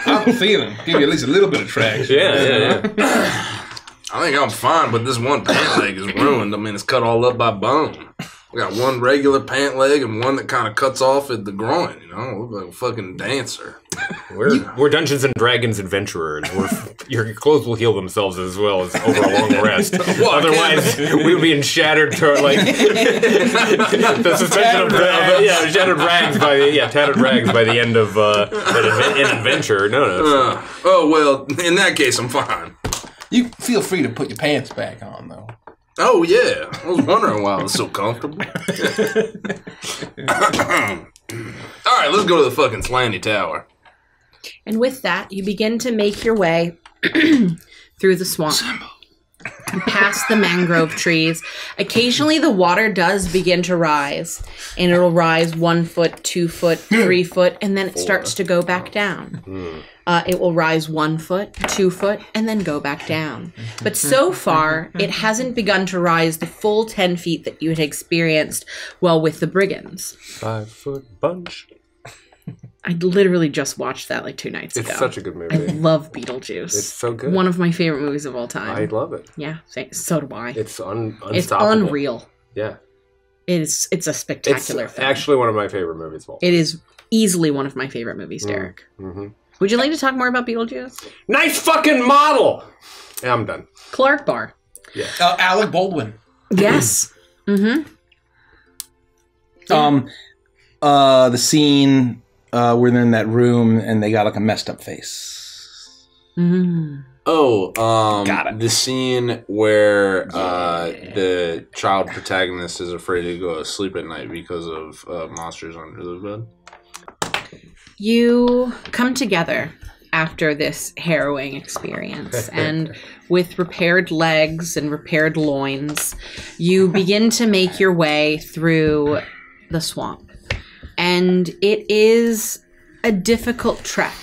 I'm feeling. Give you at least a little bit of traction. Yeah, yeah, yeah. I think I'm fine, but this one pant leg is ruined. I mean, it's cut all up by bone. We got one regular pant leg and one that kind of cuts off at the groin. You know, look like a fucking dancer. We're, we're Dungeons and Dragons adventurers. We're, your clothes will heal themselves as well as over a long rest. Otherwise, we would be in shattered, to, like the suspension of, of yeah, shattered rags by the yeah, tattered rags by the end of uh, an, an adventure. No, no. Uh, oh well, in that case, I'm fine. You feel free to put your pants back on, though. Oh yeah, I was wondering why I was so comfortable. all right, let's go to the fucking slanty tower. And with that, you begin to make your way through the swamp. past the mangrove trees. Occasionally, the water does begin to rise, and it'll rise one foot, two foot, three hmm. foot, and then it starts to go back down. Hmm. Uh, it will rise one foot, two foot, and then go back down. But so far, it hasn't begun to rise the full 10 feet that you had experienced while with the brigands. Five foot bunch. I literally just watched that like two nights It's ago. It's such a good movie. I love Beetlejuice. It's so good. One of my favorite movies of all time. I love it. yeah, so do I. It's un- unstoppable. It's unreal. Yeah. It is. It's a It's spectacular film. actually one of my favorite movies of all. it is easily one of my favorite movies, Mm. Derek. hmm Would you like to talk more about Beetlejuice? Nice fucking model. Yeah, I'm done. Clark Bar. Uh, Alec Baldwin. Yes. mm-hmm. Um, uh, the scene uh, where they're in that room and they got like a messed up face. Mm-hmm. Oh, um, Got it. the scene where uh, the child protagonist is afraid to go to sleep at night because of uh, monsters under the bed. You come together after this harrowing experience, and with repaired legs and repaired loins, you begin to make your way through the swamp. And it is a difficult trek.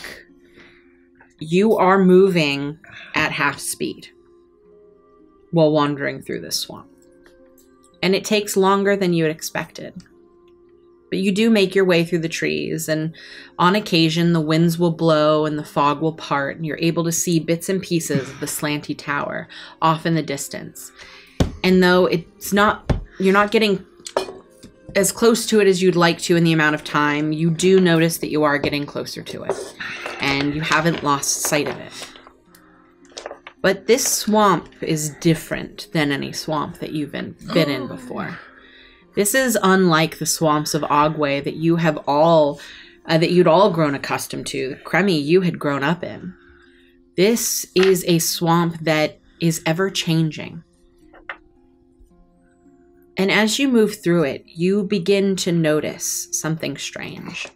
You are moving at half speed while wandering through this swamp. And it takes longer than you had expected. But you do make your way through the trees, and on occasion, the winds will blow and the fog will part, and you're able to see bits and pieces of the slanty tower off in the distance. And though it's not, you're not getting as close to it as you'd like to in the amount of time, you do notice that you are getting closer to it, and you haven't lost sight of it. But this swamp is different than any swamp that you've been, been in oh, before. This is unlike the swamps of Ogway that you have all uh, that you'd all grown accustomed to. The Cremmy you had grown up in. This is a swamp that is ever changing. And as you move through it, you begin to notice something strange.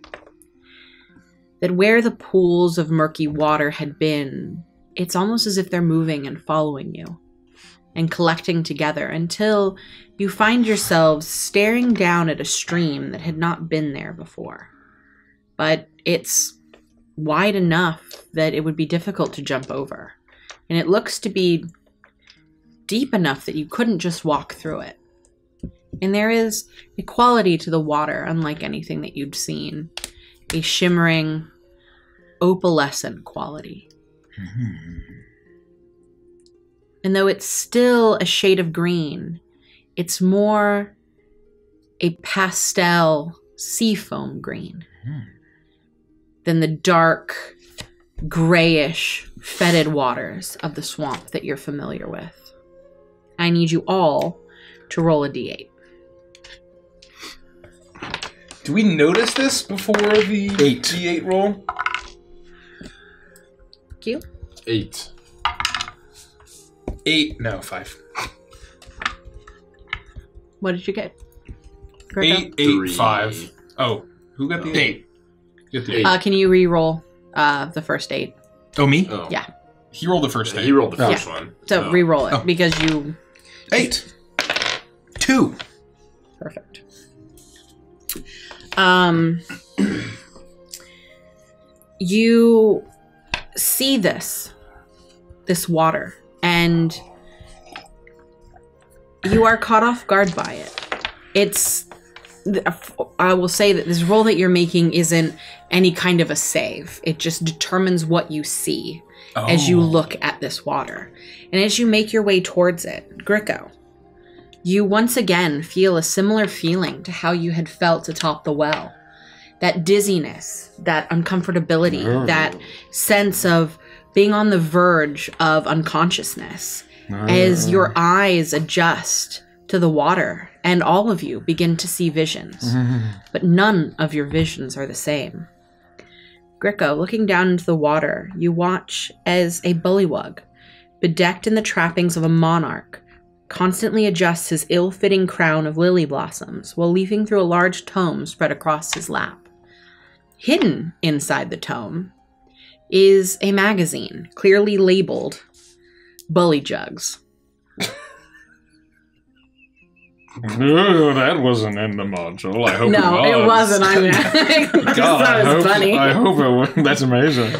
That where the pools of murky water had been, it's almost as if they're moving and following you and collecting together until you find yourselves staring down at a stream that had not been there before. But it's wide enough that it would be difficult to jump over. And it looks to be deep enough that you couldn't just walk through it. And there is a quality to the water unlike anything that you'd seen a shimmering, opalescent quality. Mm-hmm. And though it's still a shade of green, it's more a pastel seafoam green hmm. than the dark, grayish, fetid waters of the swamp that you're familiar with. I need you all to roll a d8. Do we notice this before the Eight. D8 roll? Q? Eight. Eight. No, five. What did you get? Gricko? Eight, eight, Three. five. Oh, who got the No. eight? Get the Eight. Uh, can you re-roll uh, the first eight? Oh, me? Oh. Yeah. He rolled the first Yeah, eight. he rolled the Oh. first one. So Oh. re-roll it Oh. because you Eight. Two. Perfect. Um, you see this, this water, and you are caught off guard by it. It's, uh, I will say that this roll that you're making isn't any kind of a save. It just determines what you see as you Oh. look at this water. And as you make your way towards it, Gricko, you once again feel a similar feeling to how you had felt atop the well. That dizziness, that uncomfortability, mm. that sense of being on the verge of unconsciousness as ah. your eyes adjust to the water and all of you begin to see visions. But none of your visions are the same. Gricko, looking down into the water, you watch as a bullywug, bedecked in the trappings of a monarch, constantly adjusts his ill fitting crown of lily blossoms while leafing through a large tome spread across his lap. Hidden inside the tome is a magazine clearly labeled Bully Jugs. No, that wasn't in the module. I hope No, it was. it wasn't. I mean, I God, I hope, funny. I hope it was. That's amazing.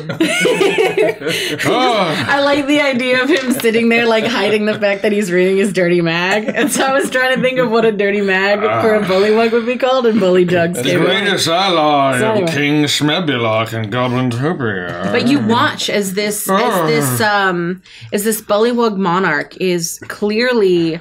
oh, I like the idea of him sitting there, like hiding the fact that he's reading his dirty mag. And so I was trying to think of what a dirty mag ah. for a bullywug would be called, and bully jugs the greatest ally So anyway. King Schmebulok and Goblin Goblintopia. But you watch as this as this ah. um as this bullywug monarch is clearly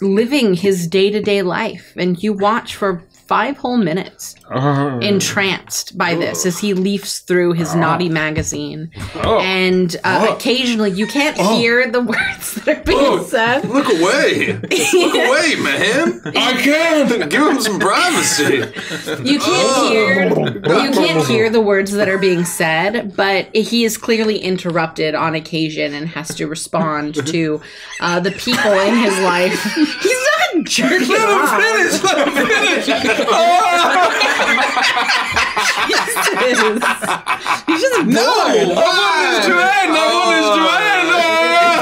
living his day-to-day life and you watch for five whole minutes Oh, entranced by this as he leafs through his naughty magazine oh. and uh, occasionally you can't hear the words that are being Oh. said Look away! Look away, man! I can't. Give him some privacy. You can't hear you can't hear the words that are being said, but he is clearly interrupted on occasion and has to respond to uh, the people in his life. He's not jerking off. Finish, let him finish. Jesus. He's just bored.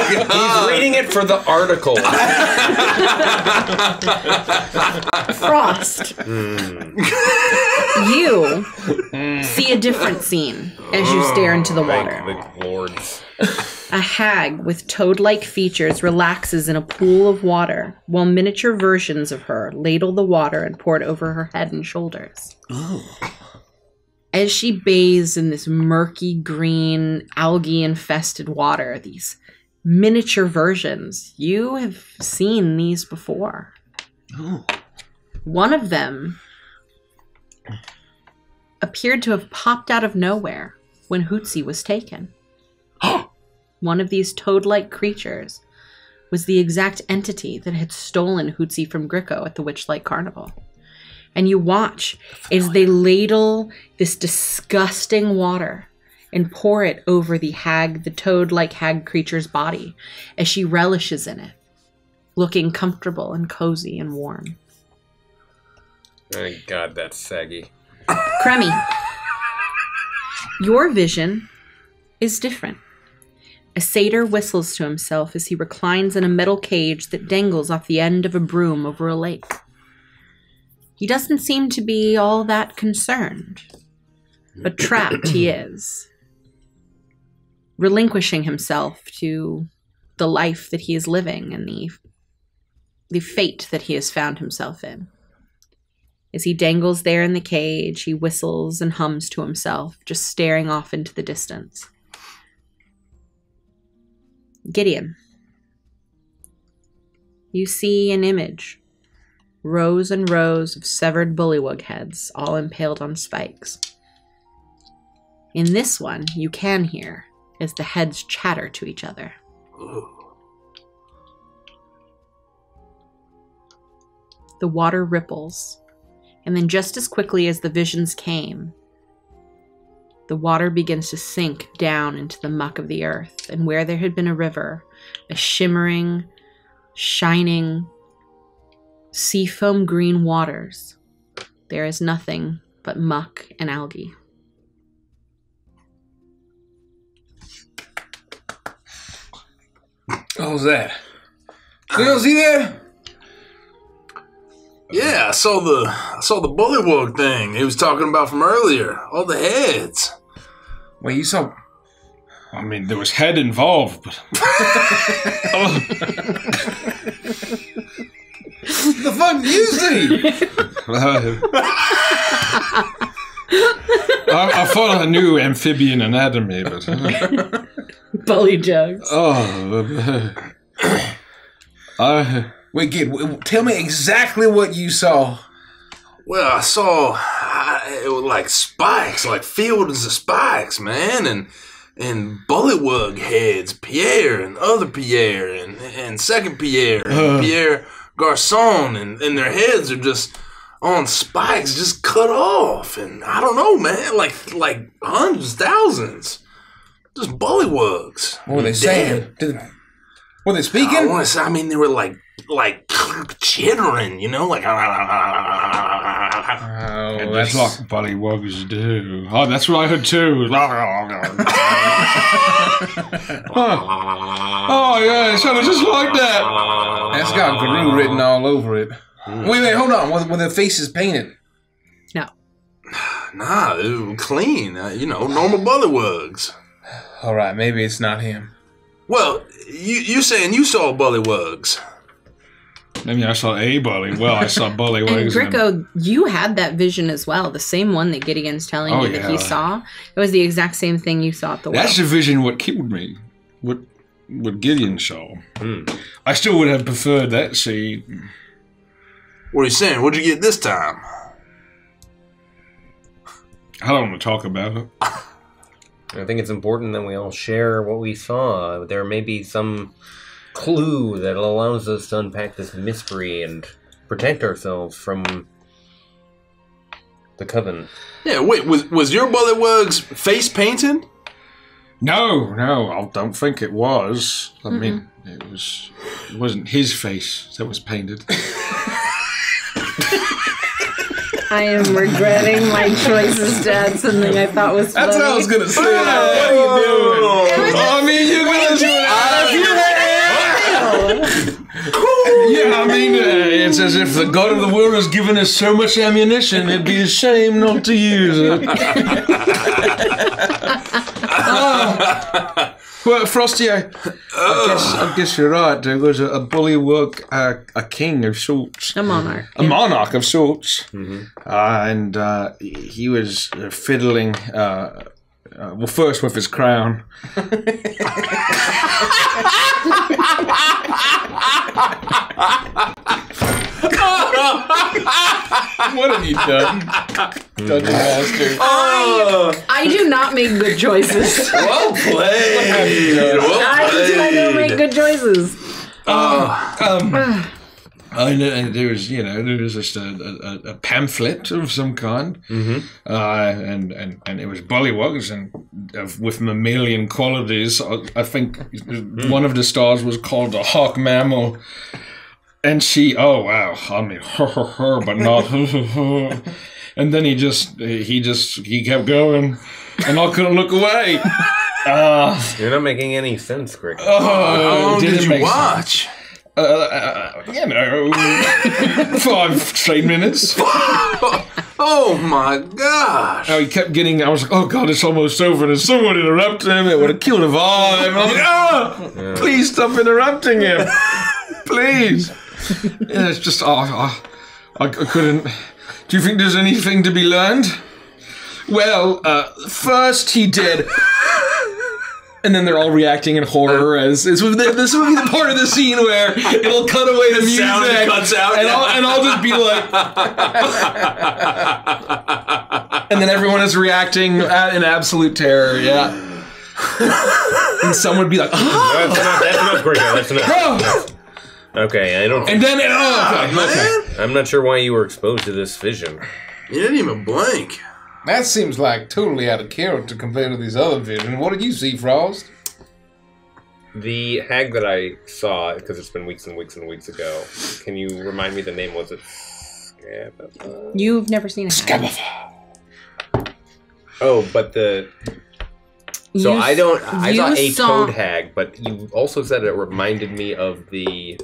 He's reading it for the article. Frost. Mm. You mm. see a different scene as you stare into the water. Thank the lords. A hag with toad like features relaxes in a pool of water, while miniature versions of her ladle the water and pour it over her head and shoulders. Oh. As she bathes in this murky green, algae infested water, these miniature versions, you have seen these before. Oh. One of them appeared to have popped out of nowhere when Hootsie was taken. One of these toad like creatures was the exact entity that had stolen Hootsie from Gricko at the Witchlight Carnival. And you watch as they ladle this disgusting water and pour it over the hag, the toad like hag creature's body as she relishes in it, looking comfortable and cozy and warm. Thank God that's saggy. Cremmy, your vision is different. A satyr whistles to himself as he reclines in a metal cage that dangles off the end of a broom over a lake. He doesn't seem to be all that concerned, but trapped he is, relinquishing himself to the life that he is living and the, the fate that he has found himself in. As he dangles there in the cage, he whistles and hums to himself, just staring off into the distance. Gideon. You see an image rows and rows of severed bullywug heads, all impaled on spikes. In this one, you can hear as the heads chatter to each other. The water ripples, and then just as quickly as the visions came, the water begins to sink down into the muck of the earth, and where there had been a river, a shimmering, shining, seafoam green waters, there is nothing but muck and algae. What was that? You don't see that? Yeah, I saw the I saw the bullywug thing he was talking about from earlier. All the heads. Wait, you saw? I mean, there was head involved, but The fuck you see? I, I thought I knew amphibian anatomy, but Bully jugs. oh, I Wait, kid, tell me exactly what you saw. Well, I saw I, it was like spikes, like fields of spikes, man, and and bullywug heads, Pierre and other Pierre and and second Pierre and uh. Pierre Garcon, and and their heads are just on spikes, just cut off, and I don't know, man, like like hundreds, thousands, just bullywugs. What were they Dead. saying? Did were they I speaking? want to say, I mean, they were like like chittering, you know, like. Oh, that's that's like bullywugs do. Oh, that's what I heard too. oh yeah, it sounded just like that. that's got Gru written all over it. Wait, wait, hold on. Were, were their faces painted? No. Nah, they were clean. Uh, you know, normal bullywugs. All right, maybe it's not him. Well, you you saying you saw bullywugs? I mean, I saw a bully. Well, I saw bullywugs. And and- Gricko, you had that vision as well. The same one that Gideon's telling Oh, you that he saw. It was the exact same thing you saw at the well. That's the vision what killed me. What what Gideon saw. Hmm. I still would have preferred that scene. What are you saying? What'd you get this time? I don't want to talk about it. I think it's important that we all share what we saw. There may be some clue that allows us to unpack this mystery and protect ourselves from the coven. Yeah, wait, was was your bullywugs face painted? No, no, I don't think it was. I mean, it was. It wasn't his face that was painted. I am regretting my choices to add something I thought was funny. That's what I was gonna say. Like, what are you doing? I mean, you're gonna do it. Yeah, I mean, uh, it's as if the god of the world has given us so much ammunition, it'd be a shame not to use it. Ah. Well, Frosty, I, I guess I guess you're right. There was a, a bullywug, uh, a king of sorts, A monarch. a monarch of sorts, uh, and uh, he was uh, fiddling. Uh, uh, well, first with his crown. What have you done? Dungeon Master. I do not make good choices. Well played. well I, do- I don't make good choices. Um, I know and there was, you know, there was just a, a, a pamphlet of some kind, mm-hmm. uh, and, and and it was bullywugs and uh, with mammalian qualities. I, I think one of the stars was called a hawk mammal, and she, oh wow, I mean, her, her, her, but not. And then he just, he just, he kept going, and I couldn't look away. Uh, You're not making any sense, Greg. How long Oh, didn't did you make watch? uh, uh, you know, five straight minutes. Oh my gosh. Oh, he kept getting. I was like, oh god, it's almost over. And if someone interrupted him, it would have killed the vibe. And I'm like, ah, please stop interrupting him, please. Yeah, it's just, oh, oh, I, I couldn't. Do you think there's anything to be learned? Well, uh, first he did. And then they're all reacting in horror as, as this would be the part of the scene where it'll cut away the, music, sound cuts out, and. I'll, and I'll just be like, and then everyone is reacting in absolute terror. Yeah, and some would be like, oh, That's enough, that's enough, Gricko. That's enough. Okay, I don't. and then oh, okay, okay. Man, I'm not sure why you were exposed to this vision. you didn't even blink. That seems like totally out of character compared to these other visions. What did you see, Frost? The hag that I saw, because it's been weeks and weeks and weeks ago. Can you remind me the name? Was it? Skabatha? You've never seen a hag. Oh, but the so You I don't. I you saw a saw- toad hag, but you also said it reminded me of the.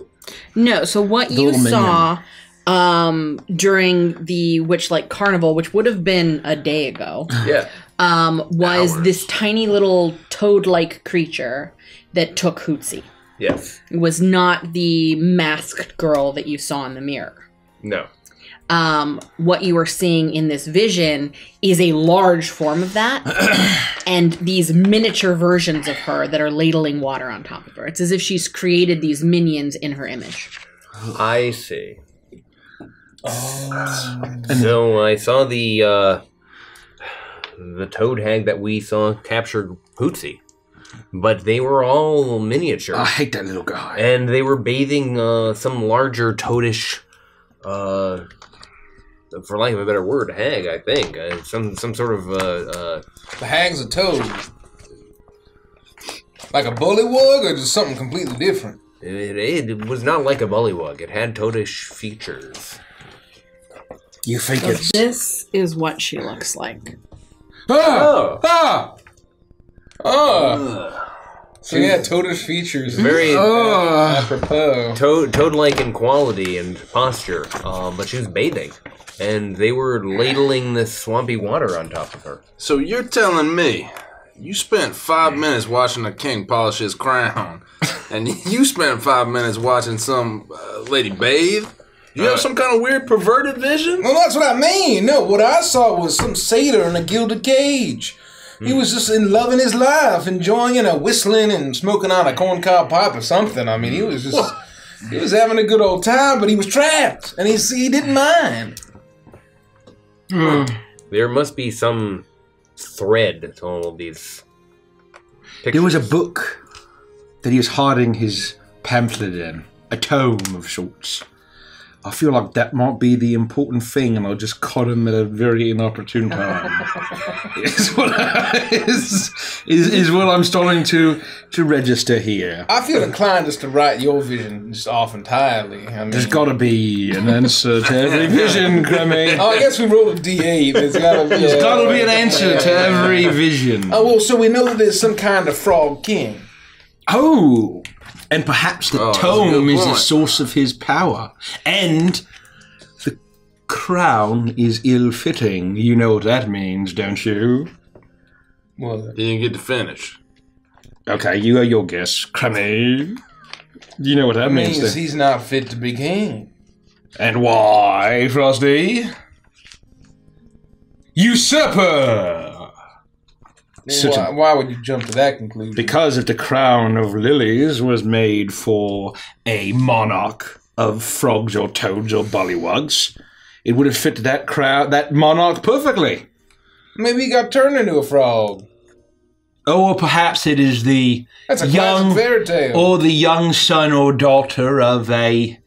No, so what you saw um during the Witchlight Carnival, which would have been a day ago, Yeah. um, was Hours. this tiny little toad-like creature that took Hootsie. Yes. It was not the masked girl that you saw in the mirror. No. Um, what you are seeing in this vision is a large form of that, and these miniature versions of her that are ladling water on top of her. It's as if she's created these minions in her image. I see. So I saw the uh, the toad hag that we saw capture Hootsie, but they were all miniature, I hate that little guy. and they were bathing uh, some larger toadish, uh, for lack of a better word, hag. I think uh, some some sort of uh, uh, The hag's a toad. Like a bullywug or just something completely different? it, it was not like a bullywug. It had toadish features. You think So it's this is what she looks like. Ah! Oh, Ah! Oh! So yeah, Toad's features. very uh, apropos. toad toad-like in quality and posture. Um, but she was bathing, and they were ladling this swampy water on top of her. So you're telling me you spent five minutes watching a king polish his crown, and you spent five minutes watching some uh, lady bathe? You have some kind of weird perverted vision? Well, that's what I mean. No, what I saw was some satyr in a gilded cage. He was just in loving his life, enjoying, you know, whistling and smoking on a corncob pipe or something. I mean, he was just, he was having a good old time, but he was trapped, and he he didn't mind. There must be some thread to all of these. There was a book that he was hiding his pamphlet in, a tome of sorts. I feel like that might be the important thing, and I just caught him at a very inopportune time. is, what I, is, is, is what I'm starting to to register here. I feel inclined just to write your vision just off entirely. I mean, There's got to be an answer to every vision, Cremmy. Oh, I guess we rolled a d8. There's gotta be. There's got to be an answer to every vision. Oh well, so we know that there's some kind of frog king. Oh, and perhaps the Oh, tome is the source of his power, and the crown is ill-fitting. You know what that means, don't you? Well, You didn't get to finish. Okay, you are your guess, Cremmy. You know what that that means. means he's not fit to be king. And why, Frosty? Usurper! A- Why, why would you jump to that conclusion? Because if the crown of lilies was made for a monarch of frogs or toads or bullywugs, it would have fit that crowd, that monarch perfectly. Maybe he got turned into a frog. Oh, or perhaps it is the That's a young, fairy tale. or the young son or daughter of a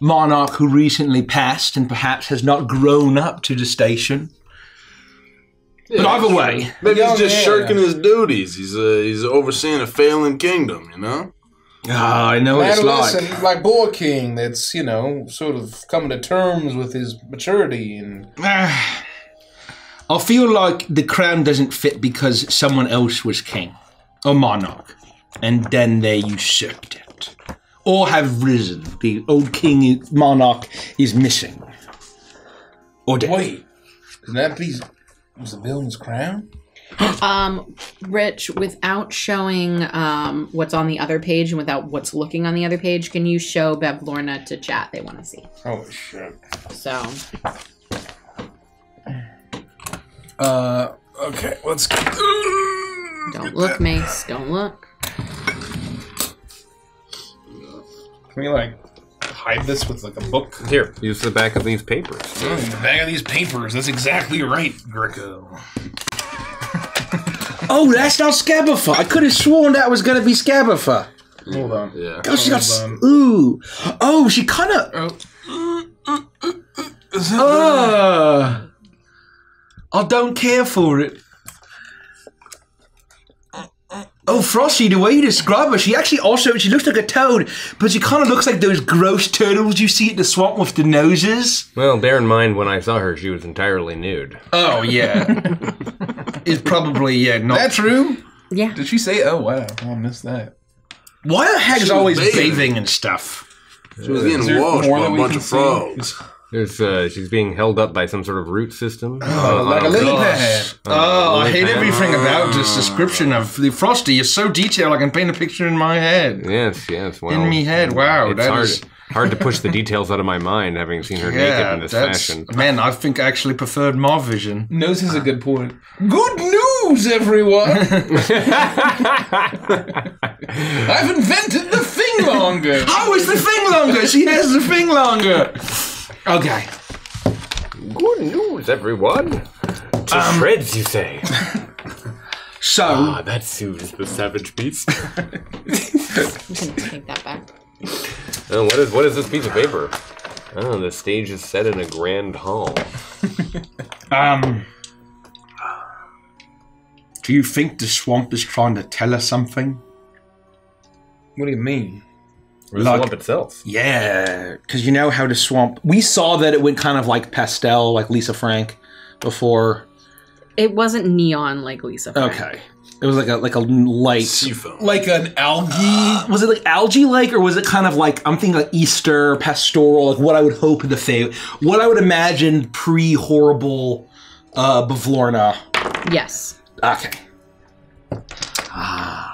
monarch who recently passed and perhaps has not grown up to the station. But either way, Maybe he's just man. shirking his duties. He's uh, he's overseeing a failing kingdom, you know? ah, I know what it's like. like Boar King, that's you know sort of coming to terms with his maturity and I feel like the crown doesn't fit because someone else was king or monarch, and then they usurped it, or have risen. The old king monarch is missing, or dead. wait, can that be was the villain's crown? Um, Rich, without showing um, what's on the other page and without what's looking on the other page, can you show Bavlorna to chat? They want to see. Oh shit. So, Uh, okay, let's. don't look, Mace. Don't look. Can we like hide this with like a book? Here, use the back of these papers. Mm, the back of these papers. That's exactly right, Gricko. Oh, that's not Skabatha. I could have sworn that was going to be Skabatha. Hold on. Yeah. Oh, she got. On. Ooh. Oh, she kind of. Uh, I don't care for it. Oh, Frosty, the way you describe her, she actually also she looks like a toad, but she kind of looks like those gross turtles you see at the swamp with the noses. Well, bear in mind when I saw her, she was entirely nude. Oh yeah, it's probably yeah not. That true? Yeah. Did she say? Oh wow, I missed that. Why the heck She was always bathing. bathing and stuff? She was getting there washed more by a bunch of frogs. There's, uh, she's being held up by some sort of root system. Oh, Uh, like a on lily pad. Oh, I lily hate pad. everything about this description of the Frosty. It's so detailed, I can paint a picture in my head. Yes, yes. Well, In me head, wow, it's that hard, is- hard to push the details out of my mind, having seen her naked in this that's fashion. man. I think I actually preferred my vision. Nose is a good point. Good news, everyone! I've invented the thing longer. Oh, it's the thing longer. She has the thing longer. Okay. Good news, everyone. To Um, shreds, you say? So Ah, that soothes the savage beast. You can take that back. Oh, what is what is this piece of paper? Oh, the stage is set in a grand hall. Um, do you think the swamp is trying to tell us something? What do you mean? Or the Like- swamp itself. Yeah, because you know how the swamp. We saw that it went kind of like pastel, like Lisa Frank, before. It wasn't neon like Lisa. Frank. Okay, it was like a like a light. Seafoam. Like an algae. Was it like algae like, or was it kind of like I'm thinking like Easter pastoral, like what I would hope the Fae, what I would imagine pre horrible uh Bavlorna. Yes. Okay. Ah.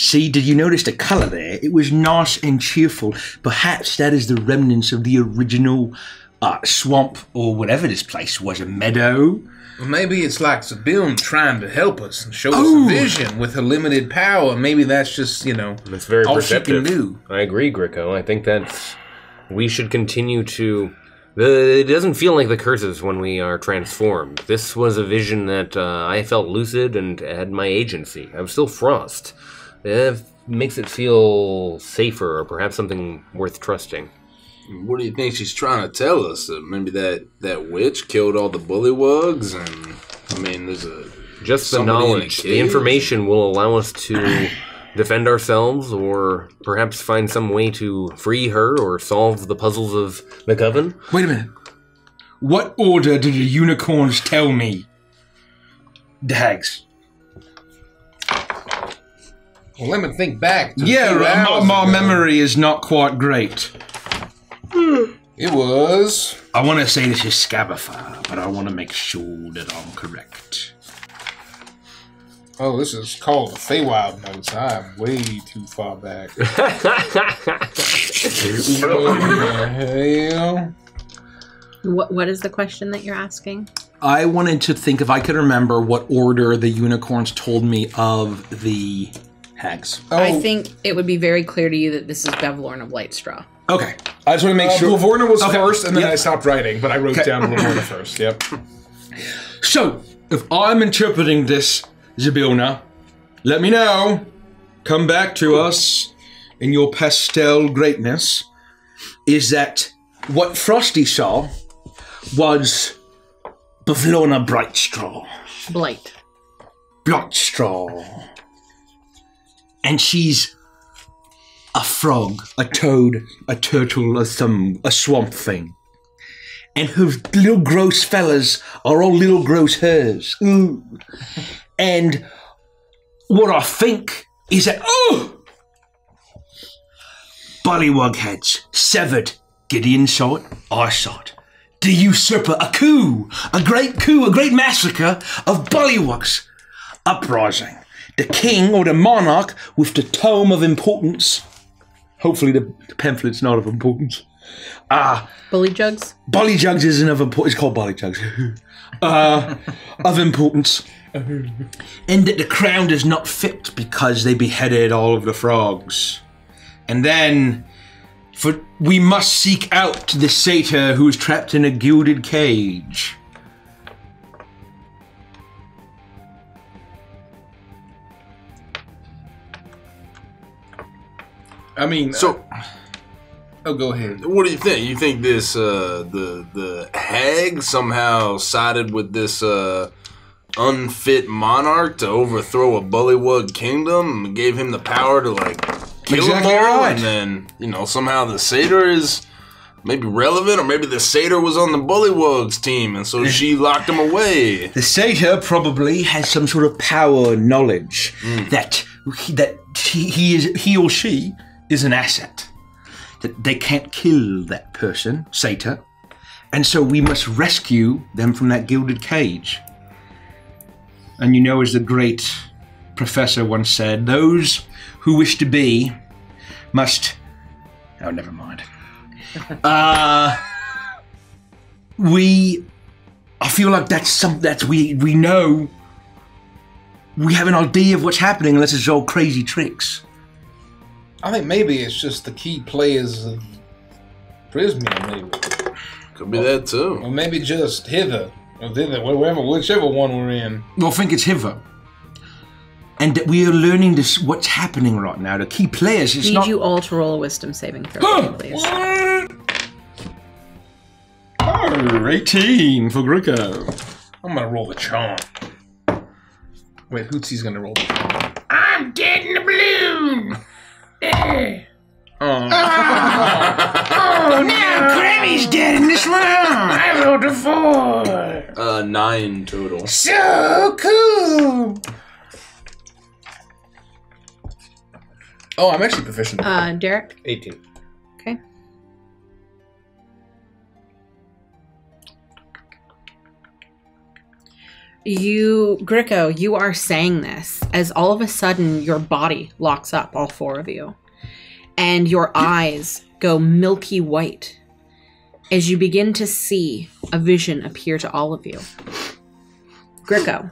See, did you notice the color there? It was nice and cheerful. Perhaps that is the remnants of the original uh, swamp or whatever this place was a meadow. Well, maybe it's like Sabine trying to help us and show us Oh. a vision with her limited power. Maybe that's just, you know, It's very all she can perceptive. do. I agree, Gricko. I think that we should continue to. It doesn't feel like the curses when we are transformed. This was a vision that uh, I felt lucid and had my agency. I'm still Frost. It makes it feel safer, or perhaps something worth trusting. What do you think she's trying to tell us? That maybe that that witch killed all the bullywugs, and I mean, there's a Just the Somebody in knowledge, the information will allow us to defend ourselves, or perhaps find some way to free her or solve the puzzles of the coven. Wait a minute. What order did the unicorns tell me? The hags. Well, let me think back. To Yeah, few my, hours my ago. memory is not quite great. It was. I want to say this is Skabatha, but I want to make sure that I'm correct. Oh, this is called the Feywild Notes. I'm way too far back. what the hell? What What is the question that you're asking? I wanted to think if I could remember what order the unicorns told me of the hags. Oh, I think it would be very clear to you that this is Bavlorna Blightstraw. Okay, I just want to make uh, sure. Bavlorna was Okay. first, and then Yep. I stopped writing, but I wrote Okay. down Bavlorna first. Yep. So, if I'm interpreting this, Zybilna, let me know. Come back to us in your pastel greatness. Is that what Frosty saw was Bavlorna Brightstraw? Blight. Blackstraw. And she's a frog, a toad, a turtle, a some a swamp thing. And her little gross fellas are all little gross hers. Ooh. And what I think is that oh Bullywug heads severed. Gideon saw it, I saw it. The usurper, a coup, a great coup, a great massacre of bullywugs uprising. The king or the monarch with the tome of importance. Hopefully, the pamphlet's not of importance. Ah, Bully jugs. Bully Jugs isn't of importance. It's called Bollyjugs. uh, of importance. and that the crown does not fit because they beheaded all of the frogs. And then, for we must seek out the satyr who is trapped in a gilded cage. I mean, so. oh, go ahead. What do you think? You think this uh, the the hag somehow sided with this uh, unfit monarch to overthrow a bullywug kingdom and gave him the power to like kill Exactly them all? right. And then you know somehow the satyr is maybe relevant, or maybe the satyr was on the bullywugs team, and so she locked him away. The satyr probably has some sort of power knowledge that he, that he, he is he or she is an asset. That they can't kill that person, satyr, and so we must rescue them from that gilded cage. And you know, as the great professor once said, those who wish to be must. Oh, never mind. uh, we I feel like that's some that's we we know we have an idea of what's happening unless it's all crazy tricks. I think maybe it's just the key players of Prismeer, maybe. Could be that too. Or maybe just hither. Or thither, wherever, whichever one we're in. Well, I think it's hither. And we are learning this what's happening right now. The key players it's Need not you all to roll a wisdom saving throw, please. Oh, 18 for Gricko. I'm gonna roll the charm. Wait, Hootsie's gonna roll the charm. I'm dead in the balloon. Oh, now Grammy's dead in this round. I rolled a four. Uh, nine total. So cool. Oh, I'm actually proficient. Uh, Derek. 18. You, Gricko, you are saying this as all of a sudden your body locks up, all four of you, and your eyes go milky white as you begin to see a vision appear to all of you. Gricko,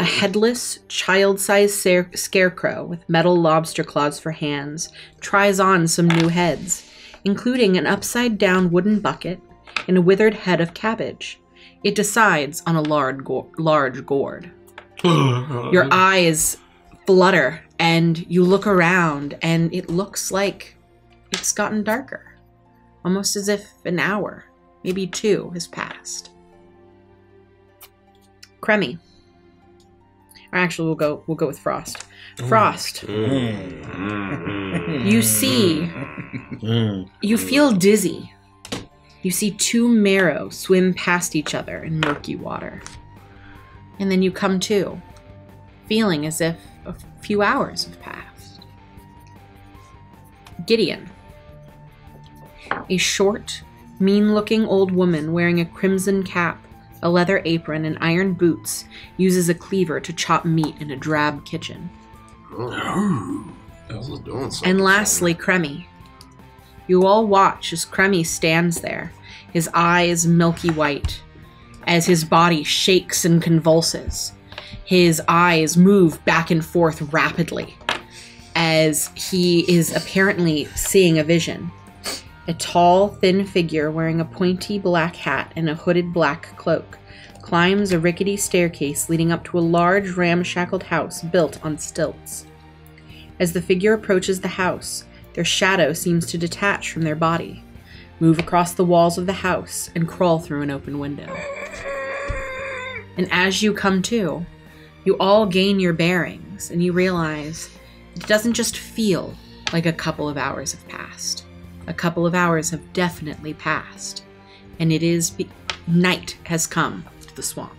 a headless, child sized scarecrow with metal lobster claws for hands tries on some new heads, including an upside down wooden bucket and a withered head of cabbage. It decides on a large, go- large gourd. Your eyes flutter and you look around, and it looks like it's gotten darker. Almost as if an hour, maybe two, has passed. Cremmy. Or actually, we'll go. We'll go with Frost. Mm. Frost. Mm. Mm. You see. You feel dizzy. You see two merrow swim past each other in murky water, and then you come to, feeling as if a few hours have passed. Gideon. A short, mean looking old woman wearing a crimson cap, a leather apron, and iron boots uses a cleaver to chop meat in a drab kitchen. Doing. And lastly, Cremmy. You all watch as Cremmy stands there, his eyes milky white, as his body shakes and convulses. His eyes move back and forth rapidly as he is apparently seeing a vision. A tall, thin figure wearing a pointy black hat and a hooded black cloak climbs a rickety staircase leading up to a large ramshackled house built on stilts. As the figure approaches the house, their shadow seems to detach from their body, move across the walls of the house, and crawl through an open window. And as you come to, you all gain your bearings and you realize it doesn't just feel like a couple of hours have passed. A couple of hours have definitely passed, and it is be- night has come to the swamp.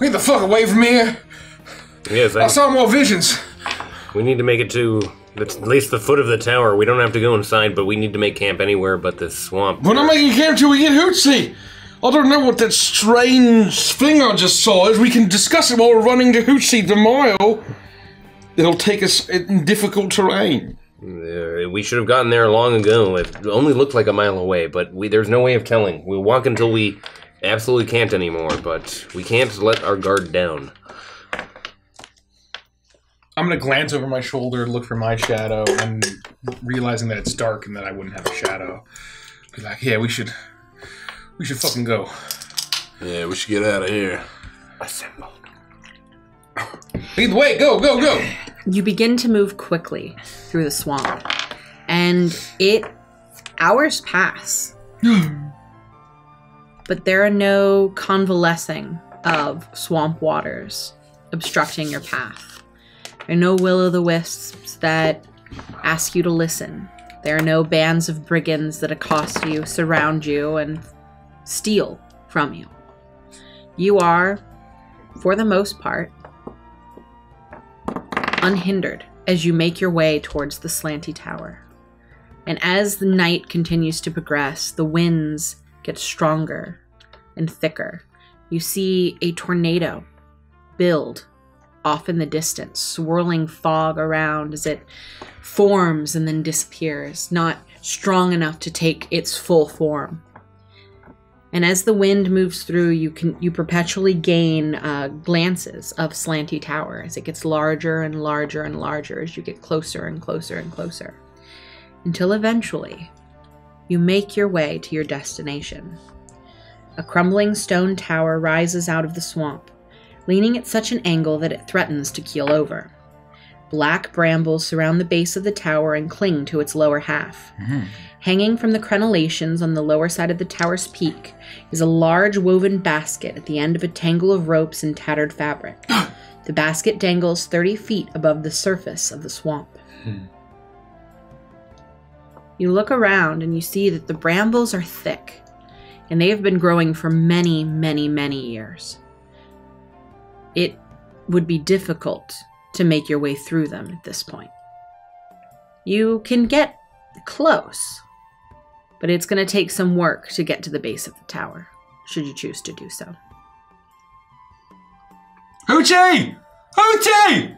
Get the fuck away from here. Yes, I I, saw more visions. We need to make it to at least the foot of the tower. We don't have to go inside, but we need to make camp anywhere but this swamp. We're not making camp till we get Hootsie. I don't know what that strange thing I just saw is. We can discuss it while we're running to Hootsie mile. It'll take us in difficult terrain. Uh, we should have gotten there long ago. It only looked like a mile away, but we, there's no way of telling. We'll walk until we absolutely can't anymore, but we can't let our guard down. I'm gonna glance over my shoulder, look for my shadow, and realizing that it's dark and that I wouldn't have a shadow, be like, "Yeah, we should, we should fucking go." Yeah, we should get out of here. Assemble. Lead the way, go, go, go. You begin to move quickly through the swamp, and it hours pass. but there are no convalescing of swamp waters obstructing your path. There are no will o' the wisps that ask you to listen. There are no bands of brigands that accost you, surround you, and steal from you. You are, for the most part, unhindered as you make your way towards the slanty tower. And as the night continues to progress, the winds get stronger and thicker. You see a tornado build off in the distance, swirling fog around as it forms and then disappears, not strong enough to take its full form. And as the wind moves through, you can you perpetually gain uh, glances of Slanty Tower as it gets larger and larger and larger as you get closer and closer and closer, until eventually you make your way to your destination. A crumbling stone tower rises out of the swamp, leaning at such an angle that it threatens to keel over. Black brambles surround the base of the tower and cling to its lower half. Mm-hmm. Hanging from the crenellations on the lower side of the tower's peak is a large woven basket at the end of a tangle of ropes and tattered fabric. The basket dangles 30 feet above the surface of the swamp. Hmm. You look around and you see that the brambles are thick, and they have been growing for many, many, many years. It would be difficult to make your way through them at this point. You can get close, but it's going to take some work to get to the base of the tower, should you choose to do so. Hoochie! Hoochie!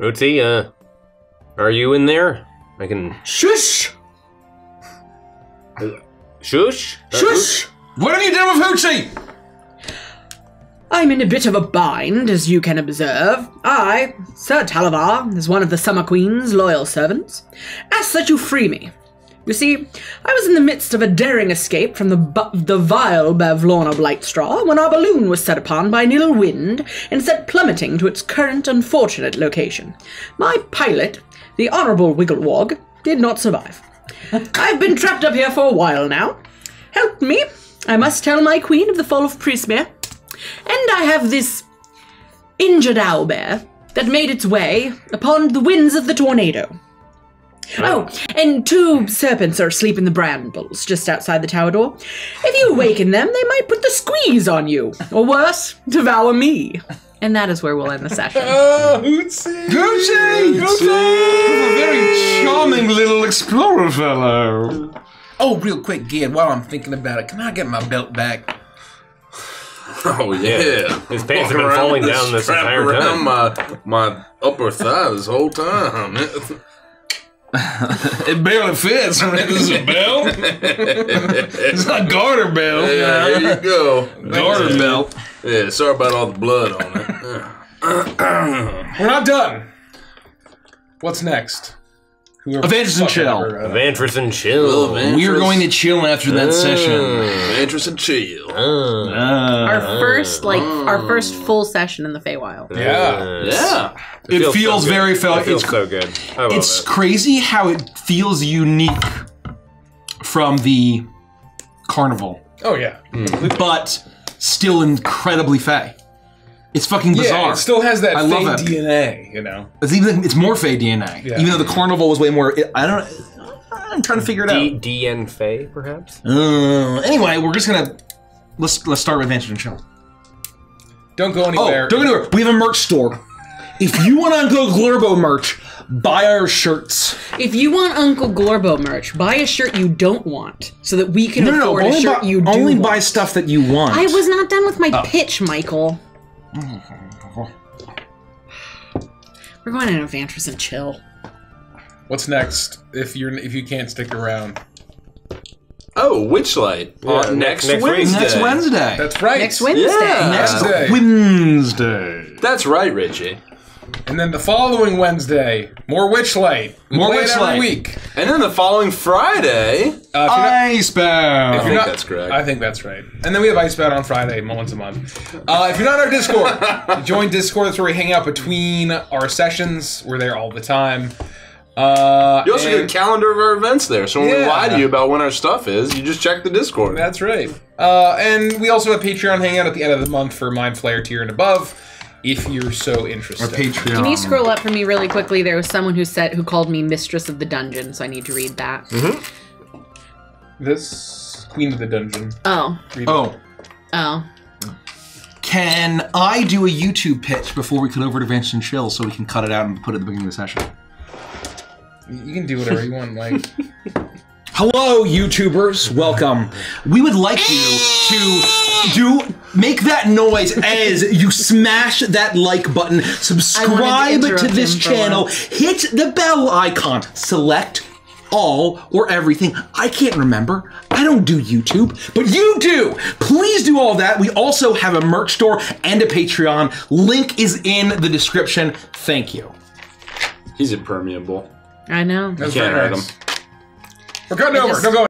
Uti, uh, are you in there? I can Shush! shush. Uh, Shush! What have you done with Hoochie? I'm in a bit of a bind, as you can observe. I, Sir Talavar, is one of the Summer Queen's loyal servants. Ask that you free me. You see, I was in the midst of a daring escape from the bu- the vile Bavlorna Blightstraw when our balloon was set upon by an ill wind and set plummeting to its current unfortunate location. My pilot, the Honourable Wigglewog, did not survive. I've been trapped up here for a while now. Help me. I must tell my queen of the fall of Prismeer. And I have this injured owlbear that made its way upon the winds of the tornado. Oh, and two serpents are asleep in the brambles just outside the tower door. If you awaken them, they might put the squeeze on you, or worse, devour me. And that is where we'll end the session. Oh, Hootsie! Hoochie! Hoochie! A very charming little explorer fellow. Oh, real quick, Gid, while I'm thinking about it, can I get my belt back? Oh yeah, His pants have Walking been falling down this entire around time. My my upper thigh this whole time. It barely fits. This is a belt. It's not garter belt. yeah, here you go. Garter belt. Yeah, sorry about all the blood on it. We're not done. What's next? Who are Avengers and Chill. ever, uh, Vantress and chill. We are going to chill after that session. Interest and chill. Uh, Our first, like, our first full session in the Feywild. Yeah. Yeah. It feels, so good. very It felt. feels It's so good. It's it. crazy how it feels unique from the carnival, Oh yeah. but still incredibly fey. It's fucking bizarre. Yeah, it still has that I love Fey it. DNA, you know. It's even it's more Fey DNA. Yeah. Even though the carnival was way more. I don't. I'm trying to figure it D- out. DN Fey, perhaps? Uh, anyway, we're just gonna let's let's start with Adventure and Chill. Don't go anywhere. Oh, anywhere. don't get anywhere. We have a merch store. If you want Uncle Glorbo merch, buy our shirts. If you want Uncle Glorbo merch, buy a shirt you don't want, so that we can No, no, no. afford a Only, shirt buy, you do only want. buy stuff that you want. I was not done with my Oh. pitch, Michael. We're going to Avantris and chill. What's next? If you're if you can't stick around. Oh, Witchlight. Yeah, Uh, next- next, next. Wednesday. Next Wednesday. That's right. Next Wednesday. Yeah. Next day. Wednesday. That's right, Richie. And then the following Wednesday, more Witchlight. We More play it Witchlight. every week. And then the following Friday. Uh, if you're not- Icebound. if I think not- that's correct. I think that's right. And then we have Icebound on Friday, once a month. Uh, if you're not on our Discord, join Discord. That's where we hang out between our sessions. We're there all the time. Uh, You also get a calendar of our events there. So when we Yeah. lie to you about when our stuff is, you just check the Discord. That's right. Uh, and we also have Patreon hangout at the end of the month for Mind Flayer tier and above, if you're so interested. Our Patreon. Can you scroll up for me really quickly? There was someone who said who called me Mistress of the Dungeon, so I need to read that. Mm-hmm. This Queen of the Dungeon. Oh, Read Oh, oh. can I do a YouTube pitch before we cut over to Adventure and Chill so we can cut it out and put it at the beginning of the session? You can do whatever you want, Mike. Hello, YouTubers. Welcome. We would like you to do make that noise as you smash that like button, subscribe to interrupt this channel, hit the bell icon, select all or everything. I can't remember. I don't do YouTube, but you do. Please do all that. We also have a merch store and a Patreon. Link is in the description. Thank you. He's impermeable. I know. That's can't hurt nice. We're cutting over. just- Don't go